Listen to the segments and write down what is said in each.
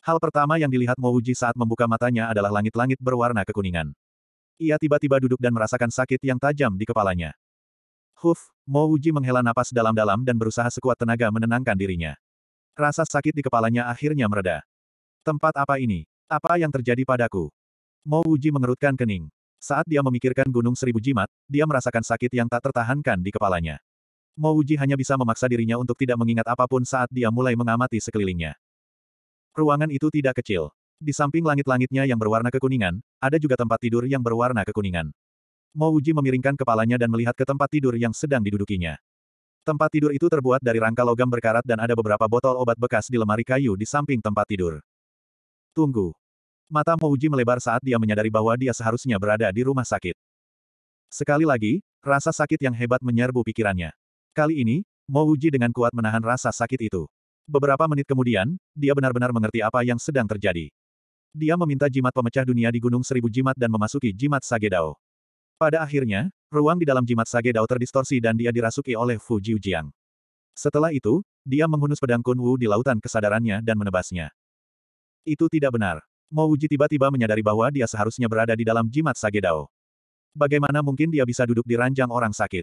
Hal pertama yang dilihat Mo Wuji saat membuka matanya adalah langit-langit berwarna kekuningan. Ia tiba-tiba duduk dan merasakan sakit yang tajam di kepalanya. Huf, Mo Wuji menghela napas dalam-dalam dan berusaha sekuat tenaga menenangkan dirinya. Rasa sakit di kepalanya akhirnya mereda. Tempat apa ini? Apa yang terjadi padaku? Mo Wuji mengerutkan kening. Saat dia memikirkan Gunung Seribu Jimat, dia merasakan sakit yang tak tertahankan di kepalanya. Mo Wuji hanya bisa memaksa dirinya untuk tidak mengingat apa pun saat dia mulai mengamati sekelilingnya. Ruangan itu tidak kecil. Di samping langit-langitnya yang berwarna kekuningan, ada juga tempat tidur yang berwarna kekuningan. Mo Wuji memiringkan kepalanya dan melihat ke tempat tidur yang sedang didudukinya. Tempat tidur itu terbuat dari rangka logam berkarat dan ada beberapa botol obat bekas di lemari kayu di samping tempat tidur. Tunggu. Mata Mo Wuji melebar saat dia menyadari bahwa dia seharusnya berada di rumah sakit. Sekali lagi, rasa sakit yang hebat menyerbu pikirannya. Kali ini, Mo Wuji dengan kuat menahan rasa sakit itu. Beberapa menit kemudian, dia benar-benar mengerti apa yang sedang terjadi. Dia meminta jimat pemecah dunia di Gunung Seribu Jimat dan memasuki jimat Sagedao. Pada akhirnya, ruang di dalam jimat Sagedao terdistorsi dan dia dirasuki oleh Fu Jiujiang. Setelah itu, dia menghunus pedang Kun Wu di lautan kesadarannya dan menebasnya. Itu tidak benar. Mo Wuji tiba-tiba menyadari bahwa dia seharusnya berada di dalam jimat Sagedao. Bagaimana mungkin dia bisa duduk di ranjang orang sakit?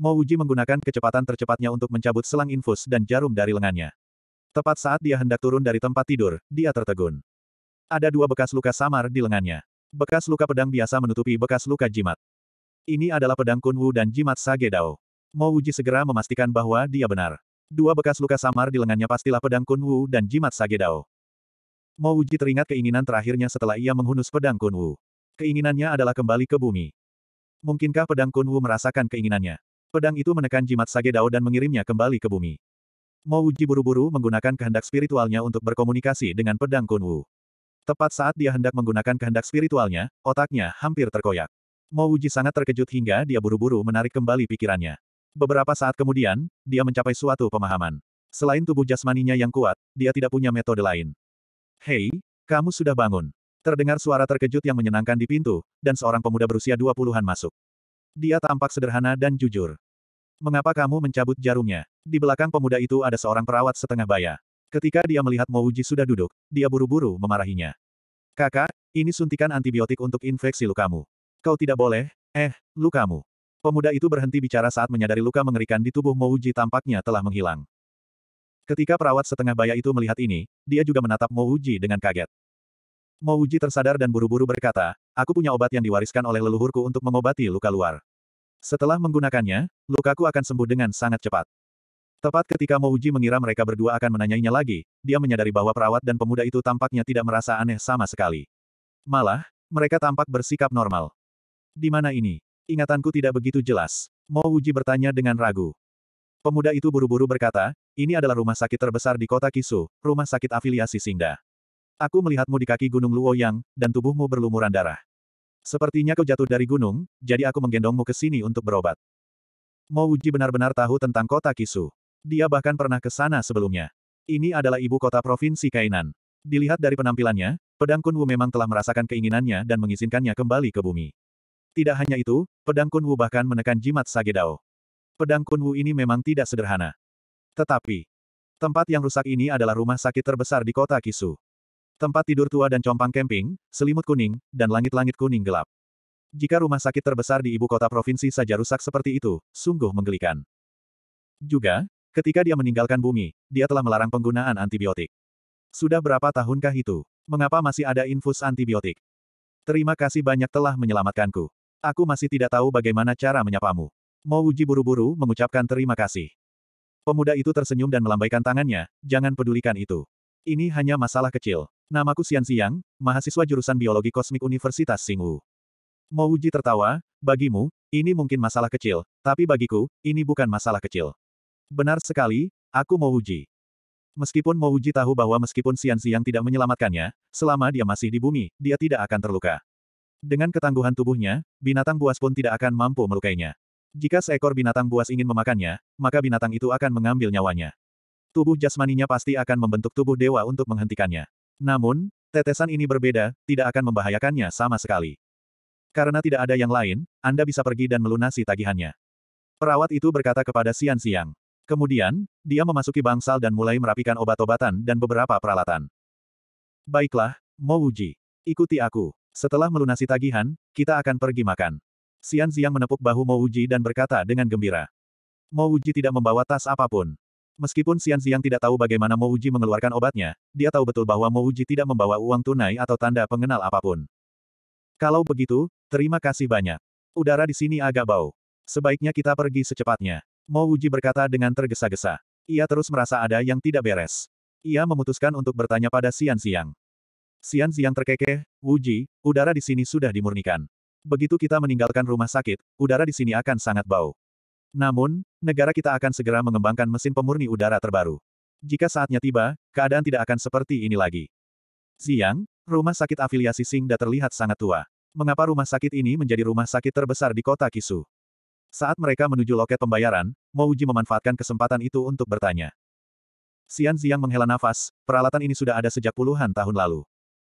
Mo Wuji menggunakan kecepatan tercepatnya untuk mencabut selang infus dan jarum dari lengannya. Tepat saat dia hendak turun dari tempat tidur, dia tertegun. Ada dua bekas luka samar di lengannya. Bekas luka pedang biasa menutupi bekas luka jimat. Ini adalah pedang Kun Wu dan jimat Sage Dao. Mo Wuji segera memastikan bahwa dia benar. Dua bekas luka samar di lengannya pastilah pedang Kun Wu dan jimat Sage Dao. Mo Wuji teringat keinginan terakhirnya setelah ia menghunus pedang Kun Wu. Keinginannya adalah kembali ke bumi. Mungkinkah pedang Kun Wu merasakan keinginannya? Pedang itu menekan jimat Sage Dao dan mengirimnya kembali ke bumi. Mo Wuji buru-buru menggunakan kehendak spiritualnya untuk berkomunikasi dengan pedang Kun Wu. Tepat saat dia hendak menggunakan kehendak spiritualnya, otaknya hampir terkoyak. Mo Wuji sangat terkejut hingga dia buru-buru menarik kembali pikirannya. Beberapa saat kemudian, dia mencapai suatu pemahaman. Selain tubuh jasmaninya yang kuat, dia tidak punya metode lain. Hei, kamu sudah bangun. Terdengar suara terkejut yang menyenangkan di pintu, dan seorang pemuda berusia dua puluhan masuk. Dia tampak sederhana dan jujur. Mengapa kamu mencabut jarumnya? Di belakang pemuda itu ada seorang perawat setengah baya. Ketika dia melihat Mouji sudah duduk, dia buru-buru memarahinya. Kakak, ini suntikan antibiotik untuk infeksi lukamu. Kau tidak boleh, eh, lukamu. Pemuda itu berhenti bicara saat menyadari luka mengerikan di tubuh Mouji tampaknya telah menghilang. Ketika perawat setengah baya itu melihat ini, dia juga menatap Mouji dengan kaget. Mouji tersadar dan buru-buru berkata, aku punya obat yang diwariskan oleh leluhurku untuk mengobati luka luar. Setelah menggunakannya, lukaku akan sembuh dengan sangat cepat. Tepat ketika Mouji mengira mereka berdua akan menanyainya lagi, dia menyadari bahwa perawat dan pemuda itu tampaknya tidak merasa aneh sama sekali. Malah, mereka tampak bersikap normal. Di mana ini? Ingatanku tidak begitu jelas. Mouji bertanya dengan ragu. Pemuda itu buru-buru berkata, ini adalah rumah sakit terbesar di kota Kisu, rumah sakit afiliasi Singda. Aku melihatmu di kaki Gunung Luoyang, dan tubuhmu berlumuran darah. Sepertinya kau jatuh dari gunung, jadi aku menggendongmu ke sini untuk berobat. Mo Wuji benar-benar tahu tentang kota Kisu. Dia bahkan pernah ke sana sebelumnya. Ini adalah ibu kota provinsi Kainan. Dilihat dari penampilannya, pedang Kun Wu memang telah merasakan keinginannya dan mengizinkannya kembali ke bumi. Tidak hanya itu, pedang Kun Wu bahkan menekan jimat Sagedao. Pedang Kun Wu ini memang tidak sederhana. Tetapi, tempat yang rusak ini adalah rumah sakit terbesar di kota Kisu. Tempat tidur tua dan compang camping, selimut kuning, dan langit-langit kuning gelap. Jika rumah sakit terbesar di ibu kota provinsi saja rusak seperti itu, sungguh menggelikan. Juga, ketika dia meninggalkan bumi, dia telah melarang penggunaan antibiotik. Sudah berapa tahunkah itu? Mengapa masih ada infus antibiotik? Terima kasih banyak telah menyelamatkanku. Aku masih tidak tahu bagaimana cara menyapamu. Mau uji buru-buru mengucapkan terima kasih. Pemuda itu tersenyum dan melambaikan tangannya, jangan pedulikan itu. Ini hanya masalah kecil. Namaku Xian Xiang, mahasiswa jurusan Biologi Kosmik Universitas Xingwu. Mo Wuji tertawa, bagimu, ini mungkin masalah kecil, tapi bagiku, ini bukan masalah kecil. Benar sekali, aku Mo Wuji. Meskipun Mo Wuji tahu bahwa meskipun Xian Xiang tidak menyelamatkannya, selama dia masih di bumi, dia tidak akan terluka. Dengan ketangguhan tubuhnya, binatang buas pun tidak akan mampu melukainya. Jika seekor binatang buas ingin memakannya, maka binatang itu akan mengambil nyawanya. Tubuh jasmaninya pasti akan membentuk tubuh dewa untuk menghentikannya. Namun, tetesan ini berbeda, tidak akan membahayakannya sama sekali. Karena tidak ada yang lain, Anda bisa pergi dan melunasi tagihannya. Perawat itu berkata kepada Sian Siang. Kemudian, dia memasuki bangsal dan mulai merapikan obat-obatan dan beberapa peralatan. Baiklah, Mo Wuji. Ikuti aku. Setelah melunasi tagihan, kita akan pergi makan. Xian Ziang menepuk bahu Mo Wuji dan berkata dengan gembira. Mo Wuji tidak membawa tas apa pun. Meskipun Xian Ziang tidak tahu bagaimana Mo Wuji mengeluarkan obatnya, dia tahu betul bahwa Mo Wuji tidak membawa uang tunai atau tanda pengenal apa pun. Kalau begitu, terima kasih banyak. Udara di sini agak bau. Sebaiknya kita pergi secepatnya. Mo Wuji berkata dengan tergesa-gesa. Ia terus merasa ada yang tidak beres. Ia memutuskan untuk bertanya pada Xian Xiang. Xian Xiang terkekeh, Wuji, udara di sini sudah dimurnikan. Begitu kita meninggalkan rumah sakit, udara di sini akan sangat bau. Namun, negara kita akan segera mengembangkan mesin pemurni udara terbaru. Jika saatnya tiba, keadaan tidak akan seperti ini lagi. Xiang, rumah sakit afiliasi Singda terlihat sangat tua. Mengapa rumah sakit ini menjadi rumah sakit terbesar di kota Kisu? Saat mereka menuju loket pembayaran, Mo Wuji memanfaatkan kesempatan itu untuk bertanya. Xian Xiang menghela nafas, peralatan ini sudah ada sejak puluhan tahun lalu.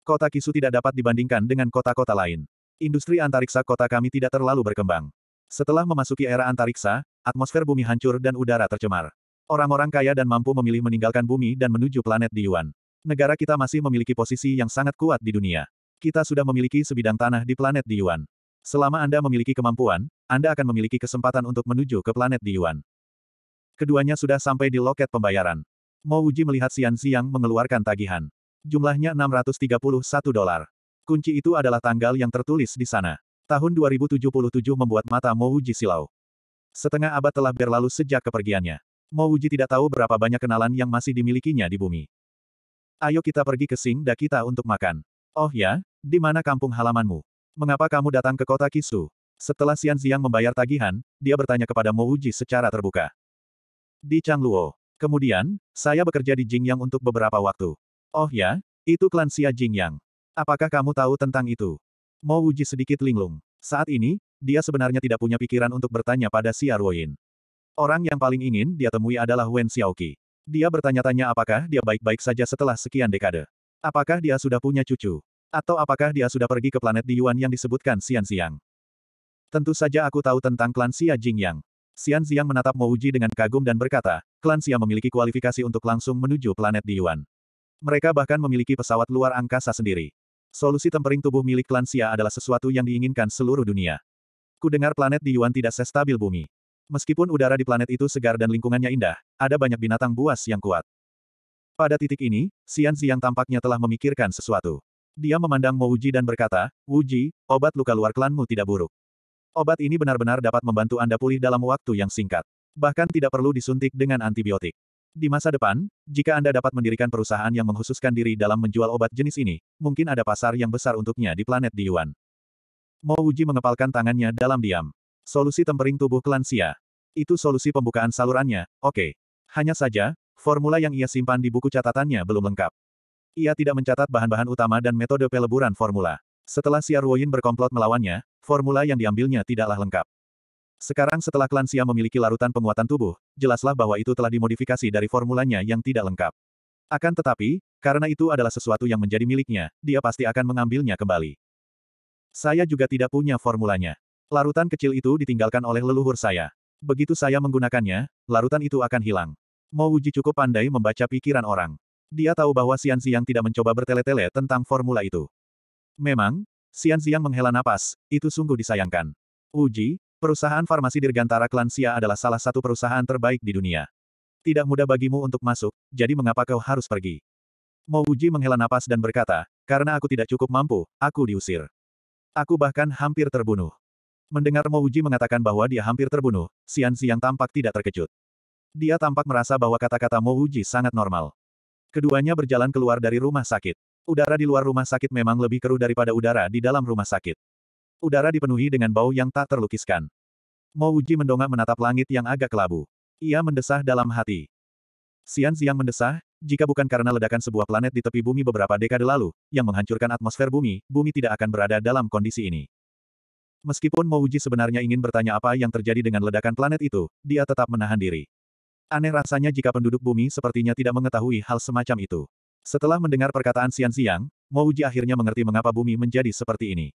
Kota Kisu tidak dapat dibandingkan dengan kota-kota lain. Industri antariksa kota kami tidak terlalu berkembang. Setelah memasuki era antariksa, atmosfer bumi hancur dan udara tercemar. Orang-orang kaya dan mampu memilih meninggalkan bumi dan menuju planet di Yuan. Negara kita masih memiliki posisi yang sangat kuat di dunia. Kita sudah memiliki sebidang tanah di planet di Yuan. Selama Anda memiliki kemampuan, Anda akan memiliki kesempatan untuk menuju ke planet di Yuan. Keduanya sudah sampai di loket pembayaran. Mo Wuji melihat Xian Xiang mengeluarkan tagihan. Jumlahnya 631 dolar. Kunci itu adalah tanggal yang tertulis di sana. Tahun 2077 membuat mata Mo Wuji silau. Setengah abad telah berlalu sejak kepergiannya. Mo Wuji tidak tahu berapa banyak kenalan yang masih dimilikinya di bumi. Ayo kita pergi ke Sing Da kita untuk makan. Oh ya, di mana kampung halamanmu? Mengapa kamu datang ke kota Kisu? Setelah Xian Xiang membayar tagihan, dia bertanya kepada Mo Wuji secara terbuka. Di Changluo. Kemudian, saya bekerja di Jingyang untuk beberapa waktu. Oh ya, itu klan Xia Jingyang. Apakah kamu tahu tentang itu? Mo Wuji sedikit linglung. Saat ini, dia sebenarnya tidak punya pikiran untuk bertanya pada Xia Ruoyin. Orang yang paling ingin dia temui adalah Wen Xiaoqi. Dia bertanya-tanya apakah dia baik-baik saja setelah sekian dekade. Apakah dia sudah punya cucu? Atau apakah dia sudah pergi ke planet di Yuan yang disebutkan Xian Xiang? Tentu saja aku tahu tentang klan Xia Jingyang. Xian Xiang menatap Mo Wuji dengan kagum dan berkata, klan Xia memiliki kualifikasi untuk langsung menuju planet di Yuan. Mereka bahkan memiliki pesawat luar angkasa sendiri. Solusi tempering tubuh milik klan Xia adalah sesuatu yang diinginkan seluruh dunia. Kudengar planet di Yuan tidak sestabil bumi. Meskipun udara di planet itu segar dan lingkungannya indah, ada banyak binatang buas yang kuat. Pada titik ini, Xian Xiang tampaknya telah memikirkan sesuatu. Dia memandang Mo Wuji dan berkata, Wuji, obat luka luar klanmu tidak buruk. Obat ini benar-benar dapat membantu Anda pulih dalam waktu yang singkat. Bahkan tidak perlu disuntik dengan antibiotik. Di masa depan, jika Anda dapat mendirikan perusahaan yang menghususkan diri dalam menjual obat jenis ini, mungkin ada pasar yang besar untuknya di planet di Yuan. Mo Wuji mengepalkan tangannya dalam diam. Solusi tempering tubuh klan Xia. Itu solusi pembukaan salurannya, oke. Hanya saja, formula yang ia simpan di buku catatannya belum lengkap. Ia tidak mencatat bahan-bahan utama dan metode peleburan formula. Setelah Xia Ruoyin berkomplot melawannya, formula yang diambilnya tidaklah lengkap. Sekarang setelah klan Xia memiliki larutan penguatan tubuh, jelaslah bahwa itu telah dimodifikasi dari formulanya yang tidak lengkap. Akan tetapi, karena itu adalah sesuatu yang menjadi miliknya, dia pasti akan mengambilnya kembali. Saya juga tidak punya formulanya. Larutan kecil itu ditinggalkan oleh leluhur saya. Begitu saya menggunakannya, larutan itu akan hilang. Mo Wuji cukup pandai membaca pikiran orang. Dia tahu bahwa Xian Xiang tidak mencoba bertele-tele tentang formula itu. Memang, Xian Xiang menghela napas, itu sungguh disayangkan. Uji, Perusahaan farmasi Dirgantara Klan Xia adalah salah satu perusahaan terbaik di dunia. Tidak mudah bagimu untuk masuk, jadi mengapa kau harus pergi? Mo Wuji menghela napas dan berkata, karena aku tidak cukup mampu, aku diusir. Aku bahkan hampir terbunuh. Mendengar Mo Wuji mengatakan bahwa dia hampir terbunuh, Xian Xiang tampak tidak terkejut. Dia tampak merasa bahwa kata-kata Mo Wuji sangat normal. Keduanya berjalan keluar dari rumah sakit. Udara di luar rumah sakit memang lebih keruh daripada udara di dalam rumah sakit. Udara dipenuhi dengan bau yang tak terlukiskan. Mo Wuji mendongak menatap langit yang agak kelabu. Ia mendesah dalam hati. Xian Xiang mendesah, jika bukan karena ledakan sebuah planet di tepi bumi beberapa dekade lalu, yang menghancurkan atmosfer bumi, bumi tidak akan berada dalam kondisi ini. Meskipun Mo Wuji sebenarnya ingin bertanya apa yang terjadi dengan ledakan planet itu, dia tetap menahan diri. Aneh rasanya jika penduduk bumi sepertinya tidak mengetahui hal semacam itu. Setelah mendengar perkataan Xian Xiang, Mo Wuji akhirnya mengerti mengapa bumi menjadi seperti ini.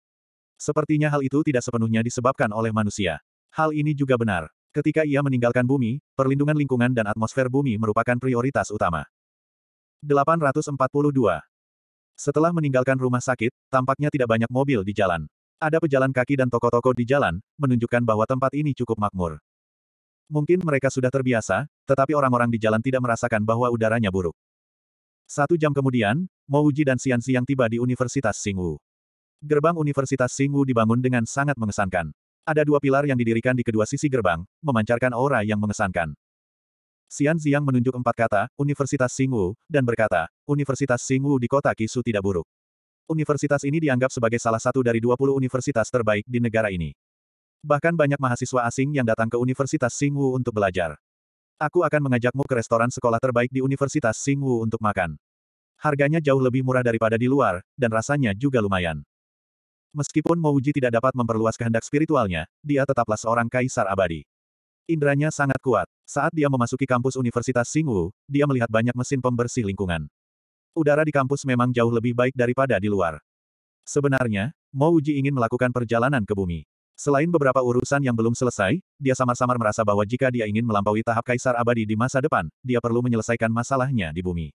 Sepertinya hal itu tidak sepenuhnya disebabkan oleh manusia. Hal ini juga benar. Ketika ia meninggalkan bumi, perlindungan lingkungan dan atmosfer bumi merupakan prioritas utama. 842. Setelah meninggalkan rumah sakit, tampaknya tidak banyak mobil di jalan. Ada pejalan kaki dan toko-toko di jalan, menunjukkan bahwa tempat ini cukup makmur. Mungkin mereka sudah terbiasa, tetapi orang-orang di jalan tidak merasakan bahwa udaranya buruk. Satu jam kemudian, Mo Wuji dan Xian Xiang tiba di Universitas Xingwu. Gerbang Universitas Xingwu dibangun dengan sangat mengesankan. Ada dua pilar yang didirikan di kedua sisi gerbang, memancarkan aura yang mengesankan. Xian Xiang menunjuk empat kata, Universitas Xingwu, dan berkata, Universitas Xingwu di kota Kisu tidak buruk. Universitas ini dianggap sebagai salah satu dari 20 universitas terbaik di negara ini. Bahkan banyak mahasiswa asing yang datang ke Universitas Xingwu untuk belajar. Aku akan mengajakmu ke restoran sekolah terbaik di Universitas Xingwu untuk makan. Harganya jauh lebih murah daripada di luar, dan rasanya juga lumayan. Meskipun Mouji tidak dapat memperluas kehendak spiritualnya, dia tetaplah seorang kaisar abadi. Indranya sangat kuat. Saat dia memasuki kampus Universitas Xingwu, dia melihat banyak mesin pembersih lingkungan. Udara di kampus memang jauh lebih baik daripada di luar. Sebenarnya, Mouji ingin melakukan perjalanan ke bumi. Selain beberapa urusan yang belum selesai, dia samar-samar merasa bahwa jika dia ingin melampaui tahap kaisar abadi di masa depan, dia perlu menyelesaikan masalahnya di bumi.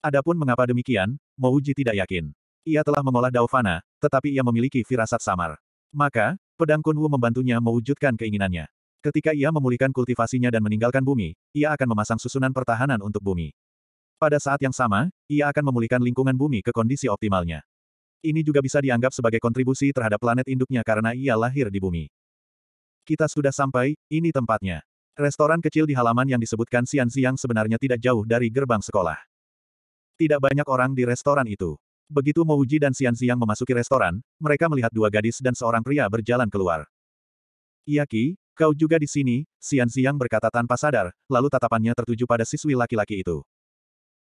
Adapun mengapa demikian, Mouji tidak yakin. Ia telah mengolah Daufana, tetapi ia memiliki firasat samar. Maka, pedang Kunwu membantunya mewujudkan keinginannya. Ketika ia memulihkan kultivasinya dan meninggalkan bumi, ia akan memasang susunan pertahanan untuk bumi. Pada saat yang sama, ia akan memulihkan lingkungan bumi ke kondisi optimalnya. Ini juga bisa dianggap sebagai kontribusi terhadap planet induknya karena ia lahir di bumi. Kita sudah sampai, ini tempatnya. Restoran kecil di halaman yang disebutkan Xian Xiang sebenarnya tidak jauh dari gerbang sekolah. Tidak banyak orang di restoran itu. Begitu Mouji dan Xian Xiang memasuki restoran, mereka melihat dua gadis dan seorang pria berjalan keluar. Iyaki, kau juga di sini, Xian Xiang berkata tanpa sadar, lalu tatapannya tertuju pada siswi laki-laki itu.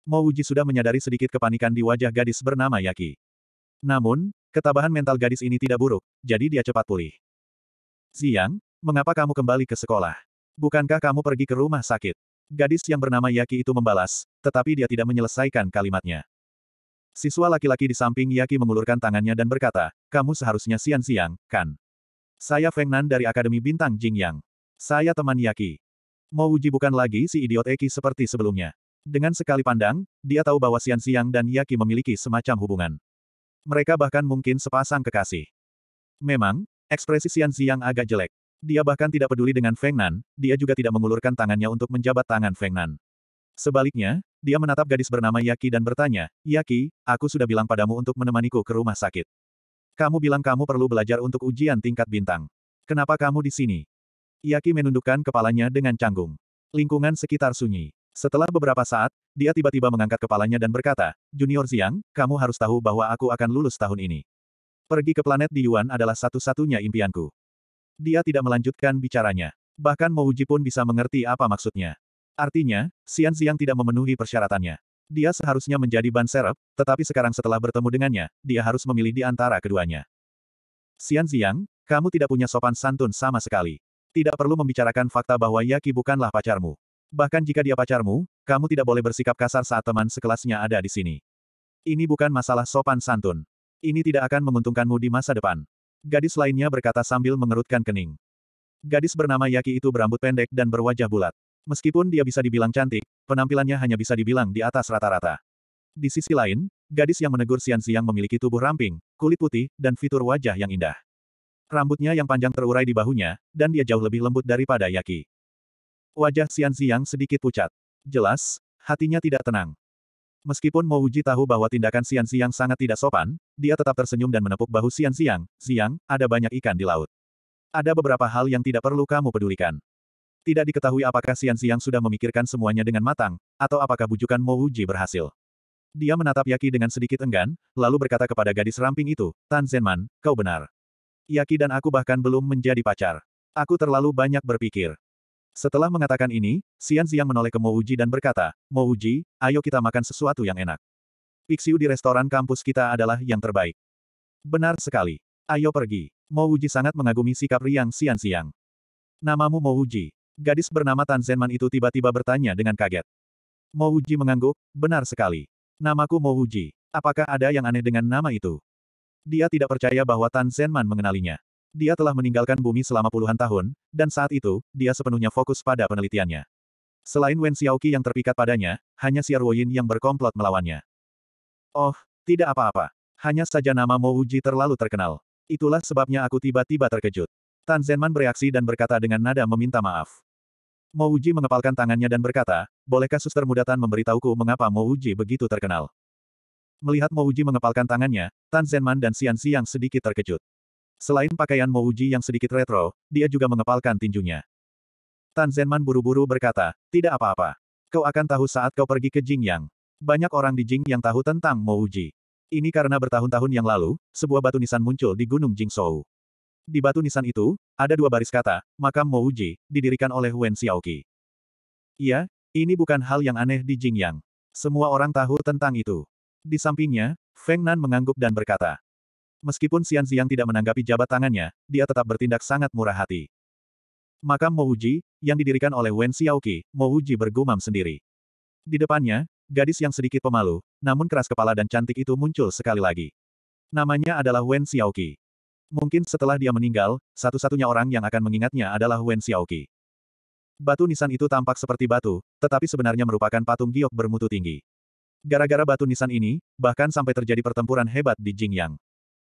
Mouji sudah menyadari sedikit kepanikan di wajah gadis bernama Yaki. Namun, ketabahan mental gadis ini tidak buruk, jadi dia cepat pulih. Ziang, mengapa kamu kembali ke sekolah? Bukankah kamu pergi ke rumah sakit? Gadis yang bernama Yaki itu membalas, tetapi dia tidak menyelesaikan kalimatnya. Siswa laki-laki di samping Yaki mengulurkan tangannya dan berkata, kamu seharusnya siang-siang, kan? Saya Feng Nan dari Akademi Bintang Jingyang. Saya teman Yaki. Mo Wuji bukan lagi si idiot Eki seperti sebelumnya. Dengan sekali pandang, dia tahu bahwa Sian Siang dan Yaki memiliki semacam hubungan. Mereka bahkan mungkin sepasang kekasih. Memang, ekspresi Xian Xiang agak jelek. Dia bahkan tidak peduli dengan Feng Nan, dia juga tidak mengulurkan tangannya untuk menjabat tangan Feng Nan. Sebaliknya, dia menatap gadis bernama Yaki dan bertanya, Yaki, aku sudah bilang padamu untuk menemaniku ke rumah sakit. Kamu bilang kamu perlu belajar untuk ujian tingkat bintang. Kenapa kamu di sini? Yaki menundukkan kepalanya dengan canggung. Lingkungan sekitar sunyi. Setelah beberapa saat, dia tiba-tiba mengangkat kepalanya dan berkata, Junior Xiang, kamu harus tahu bahwa aku akan lulus tahun ini. Pergi ke planet di Yuan adalah satu-satunya impianku. Dia tidak melanjutkan bicaranya. Bahkan Mouji pun bisa mengerti apa maksudnya. Artinya, Xian Xiang tidak memenuhi persyaratannya. Dia seharusnya menjadi ban serep, tetapi sekarang setelah bertemu dengannya, dia harus memilih di antara keduanya. Xian Xiang, kamu tidak punya sopan santun sama sekali. Tidak perlu membicarakan fakta bahwa Yaki bukanlah pacarmu. Bahkan jika dia pacarmu, kamu tidak boleh bersikap kasar saat teman sekelasnya ada di sini. Ini bukan masalah sopan santun. Ini tidak akan menguntungkanmu di masa depan. Gadis lainnya berkata sambil mengerutkan kening. Gadis bernama Yaki itu berambut pendek dan berwajah bulat. Meskipun dia bisa dibilang cantik, penampilannya hanya bisa dibilang di atas rata-rata. Di sisi lain, gadis yang menegur Sian Siang memiliki tubuh ramping, kulit putih, dan fitur wajah yang indah. Rambutnya yang panjang terurai di bahunya, dan dia jauh lebih lembut daripada Yaki. Wajah Xian Xiang sedikit pucat. Jelas, hatinya tidak tenang. Meskipun Mo Wuji tahu bahwa tindakan Xian Xiang sangat tidak sopan, dia tetap tersenyum dan menepuk bahu Xian Xiang. Xiang, ada banyak ikan di laut. Ada beberapa hal yang tidak perlu kamu pedulikan. Tidak diketahui apakah Xian Xiang sudah memikirkan semuanya dengan matang, atau apakah bujukan Mo Wuji berhasil. Dia menatap Yaki dengan sedikit enggan, lalu berkata kepada gadis ramping itu, Tan Zenman, kau benar. Yaki dan aku bahkan belum menjadi pacar. Aku terlalu banyak berpikir. Setelah mengatakan ini, Xian Xiang menoleh ke Mo Wuji dan berkata, Mo Wuji, ayo kita makan sesuatu yang enak. Pixiu di restoran kampus kita adalah yang terbaik. Benar sekali. Ayo pergi. Mo Wuji sangat mengagumi sikap riang Xian Xiang. Namamu Mo Wuji. Gadis bernama Tan Zenman itu tiba-tiba bertanya dengan kaget. Mo Wuji mengangguk, benar sekali. Namaku Mo Wuji. Apakah ada yang aneh dengan nama itu? Dia tidak percaya bahwa Tan Zenman mengenalinya. Dia telah meninggalkan bumi selama puluhan tahun, dan saat itu, dia sepenuhnya fokus pada penelitiannya. Selain Wen Xiaoqi yang terpikat padanya, hanya Xiao Ruoyin yang berkomplot melawannya. Oh, Tidak apa-apa. Hanya saja nama Mo Wuji terlalu terkenal. Itulah sebabnya aku tiba-tiba terkejut. Tan Zenman bereaksi dan berkata dengan nada meminta maaf. Mo Wuji mengepalkan tangannya dan berkata, bolehkah suster muda Tan memberitahuku mengapa Mo Wuji begitu terkenal? Melihat Mo Wuji mengepalkan tangannya, Tan Zenman dan Xian Xiang sedikit terkejut. Selain pakaian Mo Wuji yang sedikit retro, dia juga mengepalkan tinjunya. Tan Zenman buru-buru berkata, tidak apa-apa. Kau akan tahu saat kau pergi ke Jingyang. Banyak orang di Jing yang tahu tentang Mo Wuji. Ini karena bertahun-tahun yang lalu, sebuah batu nisan muncul di Gunung Jingzhou. Di batu nisan itu, ada dua baris kata, makam Mo Wuji, didirikan oleh Wen Xiaoqi. Iya, ini bukan hal yang aneh di Jingyang. Semua orang tahu tentang itu. Di sampingnya, Feng Nan mengangguk dan berkata, Meskipun Xian Xiang tidak menanggapi jabat tangannya, dia tetap bertindak sangat murah hati. Makam Mo Wuji, yang didirikan oleh Wen Xiaoqi, Mo Wuji bergumam sendiri. Di depannya, gadis yang sedikit pemalu, namun keras kepala dan cantik itu muncul sekali lagi. Namanya adalah Wen Xiaoqi. Mungkin setelah dia meninggal, satu-satunya orang yang akan mengingatnya adalah Wen Xiaoqi. Batu nisan itu tampak seperti batu, tetapi sebenarnya merupakan patung giok bermutu tinggi. Gara-gara batu nisan ini, bahkan sampai terjadi pertempuran hebat di Jingyang.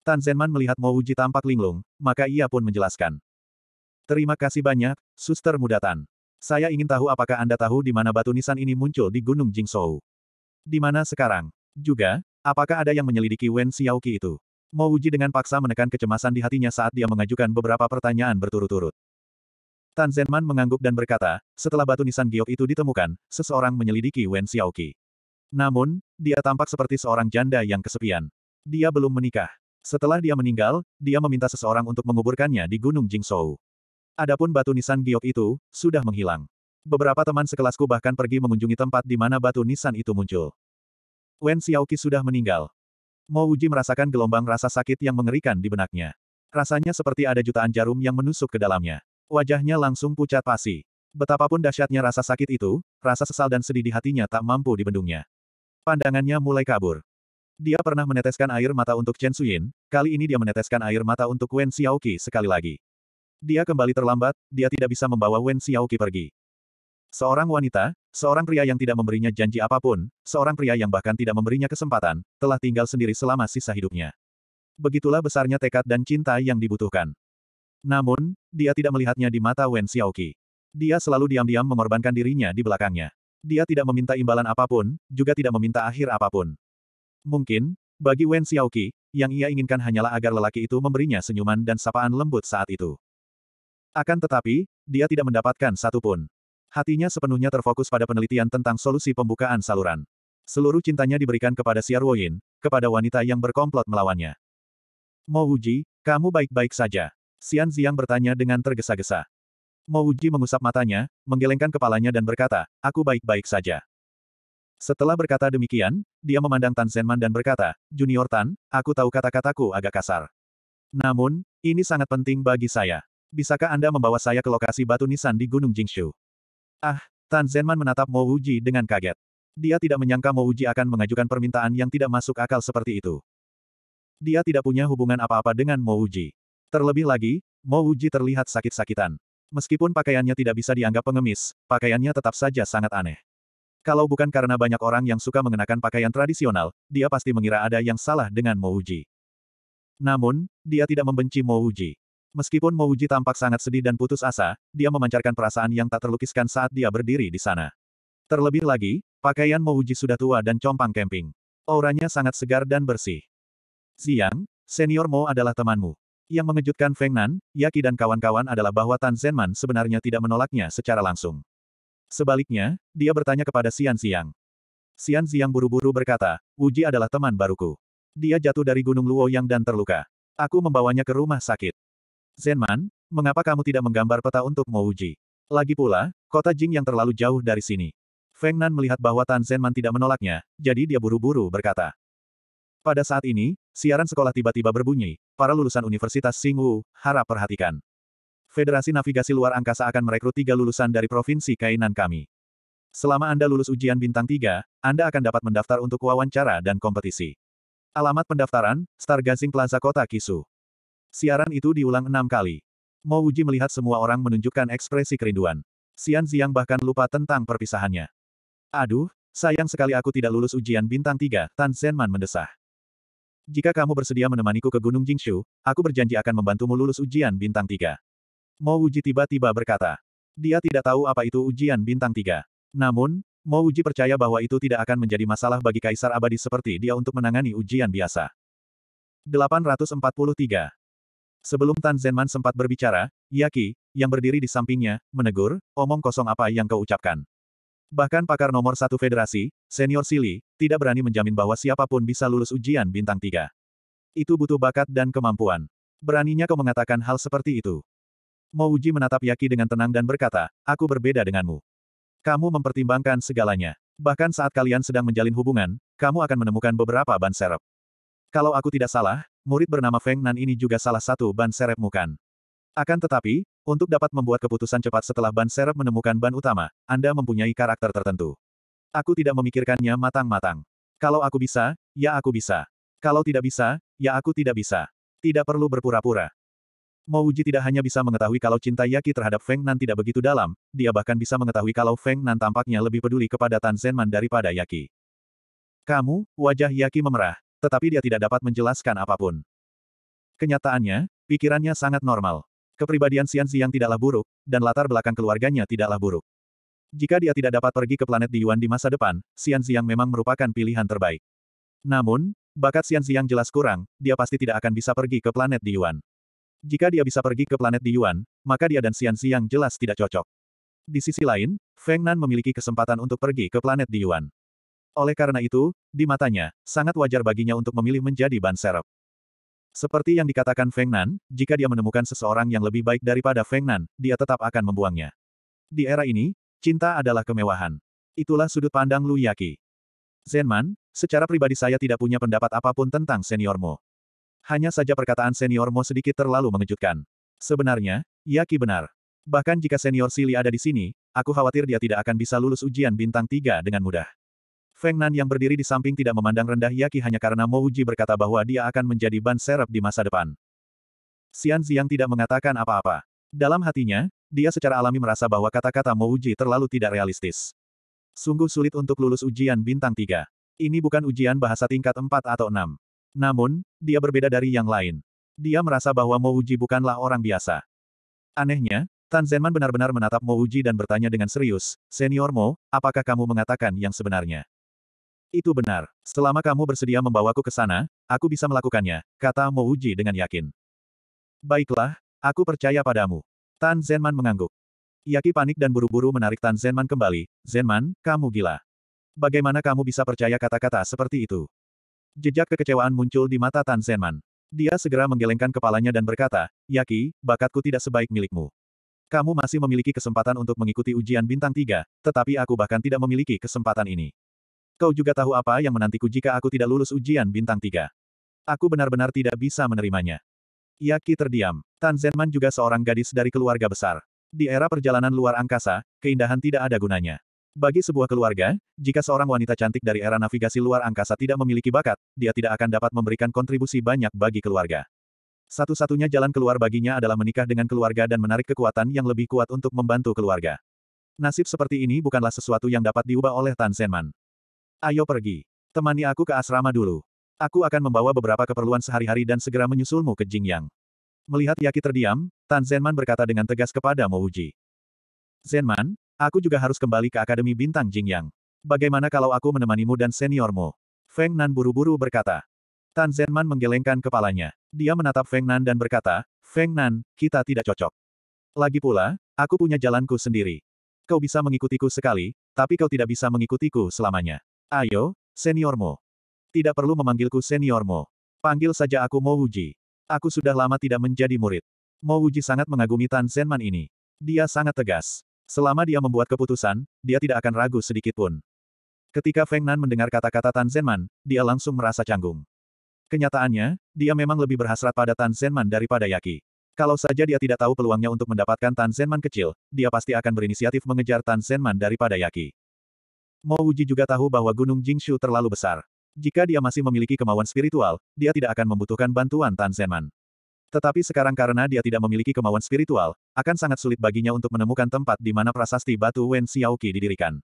Tan Zenman melihat Mo Wuji tampak linglung, maka ia pun menjelaskan. Terima kasih banyak, Suster Muda Tan. Saya ingin tahu apakah Anda tahu di mana batu nisan ini muncul di Gunung Jingzhou. Di mana sekarang? Juga, apakah ada yang menyelidiki Wen Xiaoqi itu? Mo Wuji dengan paksa menekan kecemasan di hatinya saat dia mengajukan beberapa pertanyaan berturut-turut. Tan Zenman mengangguk dan berkata, setelah batu nisan giok itu ditemukan, seseorang menyelidiki Wen Xiaoqi. Namun, dia tampak seperti seorang janda yang kesepian. Dia belum menikah. Setelah dia meninggal, dia meminta seseorang untuk menguburkannya di Gunung Jingzhou. Adapun batu nisan giok itu, sudah menghilang. Beberapa teman sekelasku bahkan pergi mengunjungi tempat di mana batu nisan itu muncul. Wen Xiaoqi sudah meninggal. Mo Wuji merasakan gelombang rasa sakit yang mengerikan di benaknya. Rasanya seperti ada jutaan jarum yang menusuk ke dalamnya. Wajahnya langsung pucat pasi. Betapapun dahsyatnya rasa sakit itu, rasa sesal dan sedih di hatinya tak mampu dibendungnya. Pandangannya mulai kabur. Dia pernah meneteskan air mata untuk Chen Suyin, kali ini dia meneteskan air mata untuk Wen Xiaoqi sekali lagi. Dia kembali terlambat, dia tidak bisa membawa Wen Xiaoqi pergi. Seorang wanita, seorang pria yang tidak memberinya janji apa pun, seorang pria yang bahkan tidak memberinya kesempatan, telah tinggal sendiri selama sisa hidupnya. Begitulah besarnya tekad dan cinta yang dibutuhkan. Namun, dia tidak melihatnya di mata Wen Xiaoqi. Dia selalu diam-diam mengorbankan dirinya di belakangnya. Dia tidak meminta imbalan apa pun, juga tidak meminta akhir apa pun. Mungkin, bagi Wen Xiaoqi, yang ia inginkan hanyalah agar lelaki itu memberinya senyuman dan sapaan lembut saat itu. Akan tetapi, dia tidak mendapatkan satu pun. Hatinya sepenuhnya terfokus pada penelitian tentang solusi pembukaan saluran. Seluruh cintanya diberikan kepada Xiar Woyin, kepada wanita yang berkomplot melawannya. Mo Wuji, kamu baik-baik saja. Xian Ziang bertanya dengan tergesa-gesa. Mo Wuji mengusap matanya, menggelengkan kepalanya dan berkata, aku baik-baik saja. Setelah berkata demikian, dia memandang Tan Zenman dan berkata, Junior Tan, aku tahu kata-kataku agak kasar. Namun, ini sangat penting bagi saya. Bisakah Anda membawa saya ke lokasi batu nisan di Gunung Jingshu? Ah, Tan Zenman menatap Mo Wuji dengan kaget. Dia tidak menyangka Mo Wuji akan mengajukan permintaan yang tidak masuk akal seperti itu. Dia tidak punya hubungan apa-apa dengan Mo Wuji. Terlebih lagi, Mo Wuji terlihat sakit-sakitan. Meskipun pakaiannya tidak bisa dianggap pengemis, pakaiannya tetap saja sangat aneh. Kalau bukan karena banyak orang yang suka mengenakan pakaian tradisional, dia pasti mengira ada yang salah dengan Mo Wuji. Namun, dia tidak membenci Mo Wuji. Meskipun Mo Wuji tampak sangat sedih dan putus asa, dia memancarkan perasaan yang tak terlukiskan saat dia berdiri di sana. Terlebih lagi, pakaian Mo Wuji sudah tua dan compang camping. Auranya sangat segar dan bersih. Siang, senior Mo adalah temanmu. Yang mengejutkan Feng Nan, Yaki dan kawan-kawan adalah bahwa Tan Zenman sebenarnya tidak menolaknya secara langsung. Sebaliknya, dia bertanya kepada Xian Xiang. Xian Xiang buru-buru berkata, Wuji adalah teman baruku. Dia jatuh dari Gunung Luoyang dan terluka. Aku membawanya ke rumah sakit. Zenman, mengapa kamu tidak menggambar peta untuk Mo Wuji? Lagi pula, kota Jing yang terlalu jauh dari sini. Feng Nan melihat bahwa Tan Zenman tidak menolaknya, jadi dia buru-buru berkata. Pada saat ini, siaran sekolah tiba-tiba berbunyi, para lulusan Universitas Wu, harap perhatikan. Federasi Navigasi Luar Angkasa akan merekrut tiga lulusan dari Provinsi Kainan kami. Selama Anda lulus ujian bintang 3, Anda akan dapat mendaftar untuk wawancara dan kompetisi. Alamat pendaftaran, Stargazing Plaza Kota Kisu. Siaran itu diulang enam kali. Mo Wuji melihat semua orang menunjukkan ekspresi kerinduan. Xian Ziang bahkan lupa tentang perpisahannya. Aduh, sayang sekali aku tidak lulus ujian bintang 3, Tan Zenman mendesah. Jika kamu bersedia menemaniku ke Gunung Jingshu, aku berjanji akan membantumu lulus ujian bintang 3. Mo Wuji tiba-tiba berkata. Dia tidak tahu apa itu ujian bintang 3. Namun, Mo Wuji percaya bahwa itu tidak akan menjadi masalah bagi Kaisar Abadi seperti dia untuk menangani ujian biasa. 843. Sebelum Tan Zenman sempat berbicara, Yaki, yang berdiri di sampingnya, menegur, omong kosong apa yang kau ucapkan. Bahkan pakar nomor satu federasi, senior Sili, tidak berani menjamin bahwa siapa pun bisa lulus ujian bintang tiga. Itu butuh bakat dan kemampuan. Beraninya kau mengatakan hal seperti itu. Mo Uji menatap Yaki dengan tenang dan berkata, aku berbeda denganmu. Kamu mempertimbangkan segalanya. Bahkan saat kalian sedang menjalin hubungan, kamu akan menemukan beberapa ban serep. Kalau aku tidak salah, murid bernama Feng Nan ini juga salah satu ban serepmu kan? Akan tetapi, untuk dapat membuat keputusan cepat setelah ban serep menemukan ban utama, Anda mempunyai karakter tertentu. Aku tidak memikirkannya matang-matang. Kalau aku bisa, ya aku bisa. Kalau tidak bisa, ya aku tidak bisa. Tidak perlu berpura-pura. Mouji tidak hanya bisa mengetahui kalau cinta Yaki terhadap Feng Nan tidak begitu dalam, dia bahkan bisa mengetahui kalau Feng Nan tampaknya lebih peduli kepada Tan Zenman daripada Yaki. Kamu, wajah Yaki memerah, tetapi dia tidak dapat menjelaskan apa pun. Kenyataannya, pikirannya sangat normal. Kepribadian Xian Ziang tidaklah buruk, dan latar belakang keluarganya tidaklah buruk. Jika dia tidak dapat pergi ke planet Yuan di masa depan, Xian Ziang memang merupakan pilihan terbaik. Namun, bakat Xian Ziang jelas kurang, dia pasti tidak akan bisa pergi ke planet Yuan. Jika dia bisa pergi ke planet Yuan, maka dia dan Xian Ziang jelas tidak cocok. Di sisi lain, Feng Nan memiliki kesempatan untuk pergi ke planet Yuan. Oleh karena itu, di matanya, sangat wajar baginya untuk memilih menjadi ban serep. Seperti yang dikatakan Feng Nan, jika dia menemukan seseorang yang lebih baik daripada Feng Nan, dia tetap akan membuangnya. Di era ini, cinta adalah kemewahan. Itulah sudut pandang Lu Yaki. Zenman, secara pribadi saya tidak punya pendapat apa pun tentang senior Mo. Hanya saja perkataan senior Mo sedikit terlalu mengejutkan. Sebenarnya, Yaki benar. Bahkan jika senior Sili ada di sini, aku khawatir dia tidak akan bisa lulus ujian bintang 3 dengan mudah. Feng Nan yang berdiri di samping tidak memandang rendah Yaki hanya karena Mo Wuji berkata bahwa dia akan menjadi ban serep di masa depan. Xian Ziang tidak mengatakan apa-apa. Dalam hatinya, dia secara alami merasa bahwa kata-kata Mo Wuji terlalu tidak realistis. Sungguh sulit untuk lulus ujian bintang 3. Ini bukan ujian bahasa tingkat 4 atau 6. Namun, dia berbeda dari yang lain. Dia merasa bahwa Mo Wuji bukanlah orang biasa. Anehnya, Tan Zenman benar-benar menatap Mo Wuji dan bertanya dengan serius, Senior Mo, apakah kamu mengatakan yang sebenarnya? Itu benar. Selama kamu bersedia membawaku ke sana, aku bisa melakukannya, kata Mo Wuji dengan yakin. Baiklah, aku percaya padamu. Tan Zenman mengangguk. Yaki panik dan buru-buru menarik Tan Zenman kembali. Zenman, kamu gila. Bagaimana kamu bisa percaya kata-kata seperti itu? Jejak kekecewaan muncul di mata Tan Zenman. Dia segera menggelengkan kepalanya dan berkata, Yaki, bakatku tidak sebaik milikmu. Kamu masih memiliki kesempatan untuk mengikuti ujian bintang tiga, tetapi aku bahkan tidak memiliki kesempatan ini. Kau juga tahu apa yang menantiku jika aku tidak lulus ujian bintang tiga. Aku benar-benar tidak bisa menerimanya. Yaki terdiam. Tan Zenman juga seorang gadis dari keluarga besar. Di era perjalanan luar angkasa, keindahan tidak ada gunanya. Bagi sebuah keluarga, jika seorang wanita cantik dari era navigasi luar angkasa tidak memiliki bakat, dia tidak akan dapat memberikan kontribusi banyak bagi keluarga. Satu-satunya jalan keluar baginya adalah menikah dengan keluarga dan menarik kekuatan yang lebih kuat untuk membantu keluarga. Nasib seperti ini bukanlah sesuatu yang dapat diubah oleh Tan Zenman. Ayo pergi. Temani aku ke asrama dulu. Aku akan membawa beberapa keperluan sehari-hari dan segera menyusulmu ke Jingyang. Melihat Yaki terdiam, Tan Zenman berkata dengan tegas kepada Mo Wuji. Zenman, aku juga harus kembali ke Akademi Bintang Jingyang. Bagaimana kalau aku menemanimu dan senior Mo? Feng Nan buru-buru berkata. Tan Zenman menggelengkan kepalanya. Dia menatap Feng Nan dan berkata, Feng Nan, kita tidak cocok. Lagi pula, aku punya jalanku sendiri. Kau bisa mengikutiku sekali, tapi kau tidak bisa mengikutiku selamanya. Ayo, senior Mo. Tidak perlu memanggilku senior Mo. Panggil saja aku Mo Wuji. Aku sudah lama tidak menjadi murid. Mo Wuji sangat mengagumi Tan Zenman ini. Dia sangat tegas. Selama dia membuat keputusan, dia tidak akan ragu sedikit pun. Ketika Feng Nan mendengar kata-kata Tan Zenman, dia langsung merasa canggung. Kenyataannya, dia memang lebih berhasrat pada Tan Zenman daripada Yaki. Kalau saja dia tidak tahu peluangnya untuk mendapatkan Tan Zenman kecil, dia pasti akan berinisiatif mengejar Tan Zenman daripada Yaki. Mo Wuji juga tahu bahwa Gunung Jingshu terlalu besar. Jika dia masih memiliki kemauan spiritual, dia tidak akan membutuhkan bantuan Tan Zenman. Tetapi sekarang karena dia tidak memiliki kemauan spiritual, akan sangat sulit baginya untuk menemukan tempat di mana prasasti batu Wen Xiaoqi didirikan.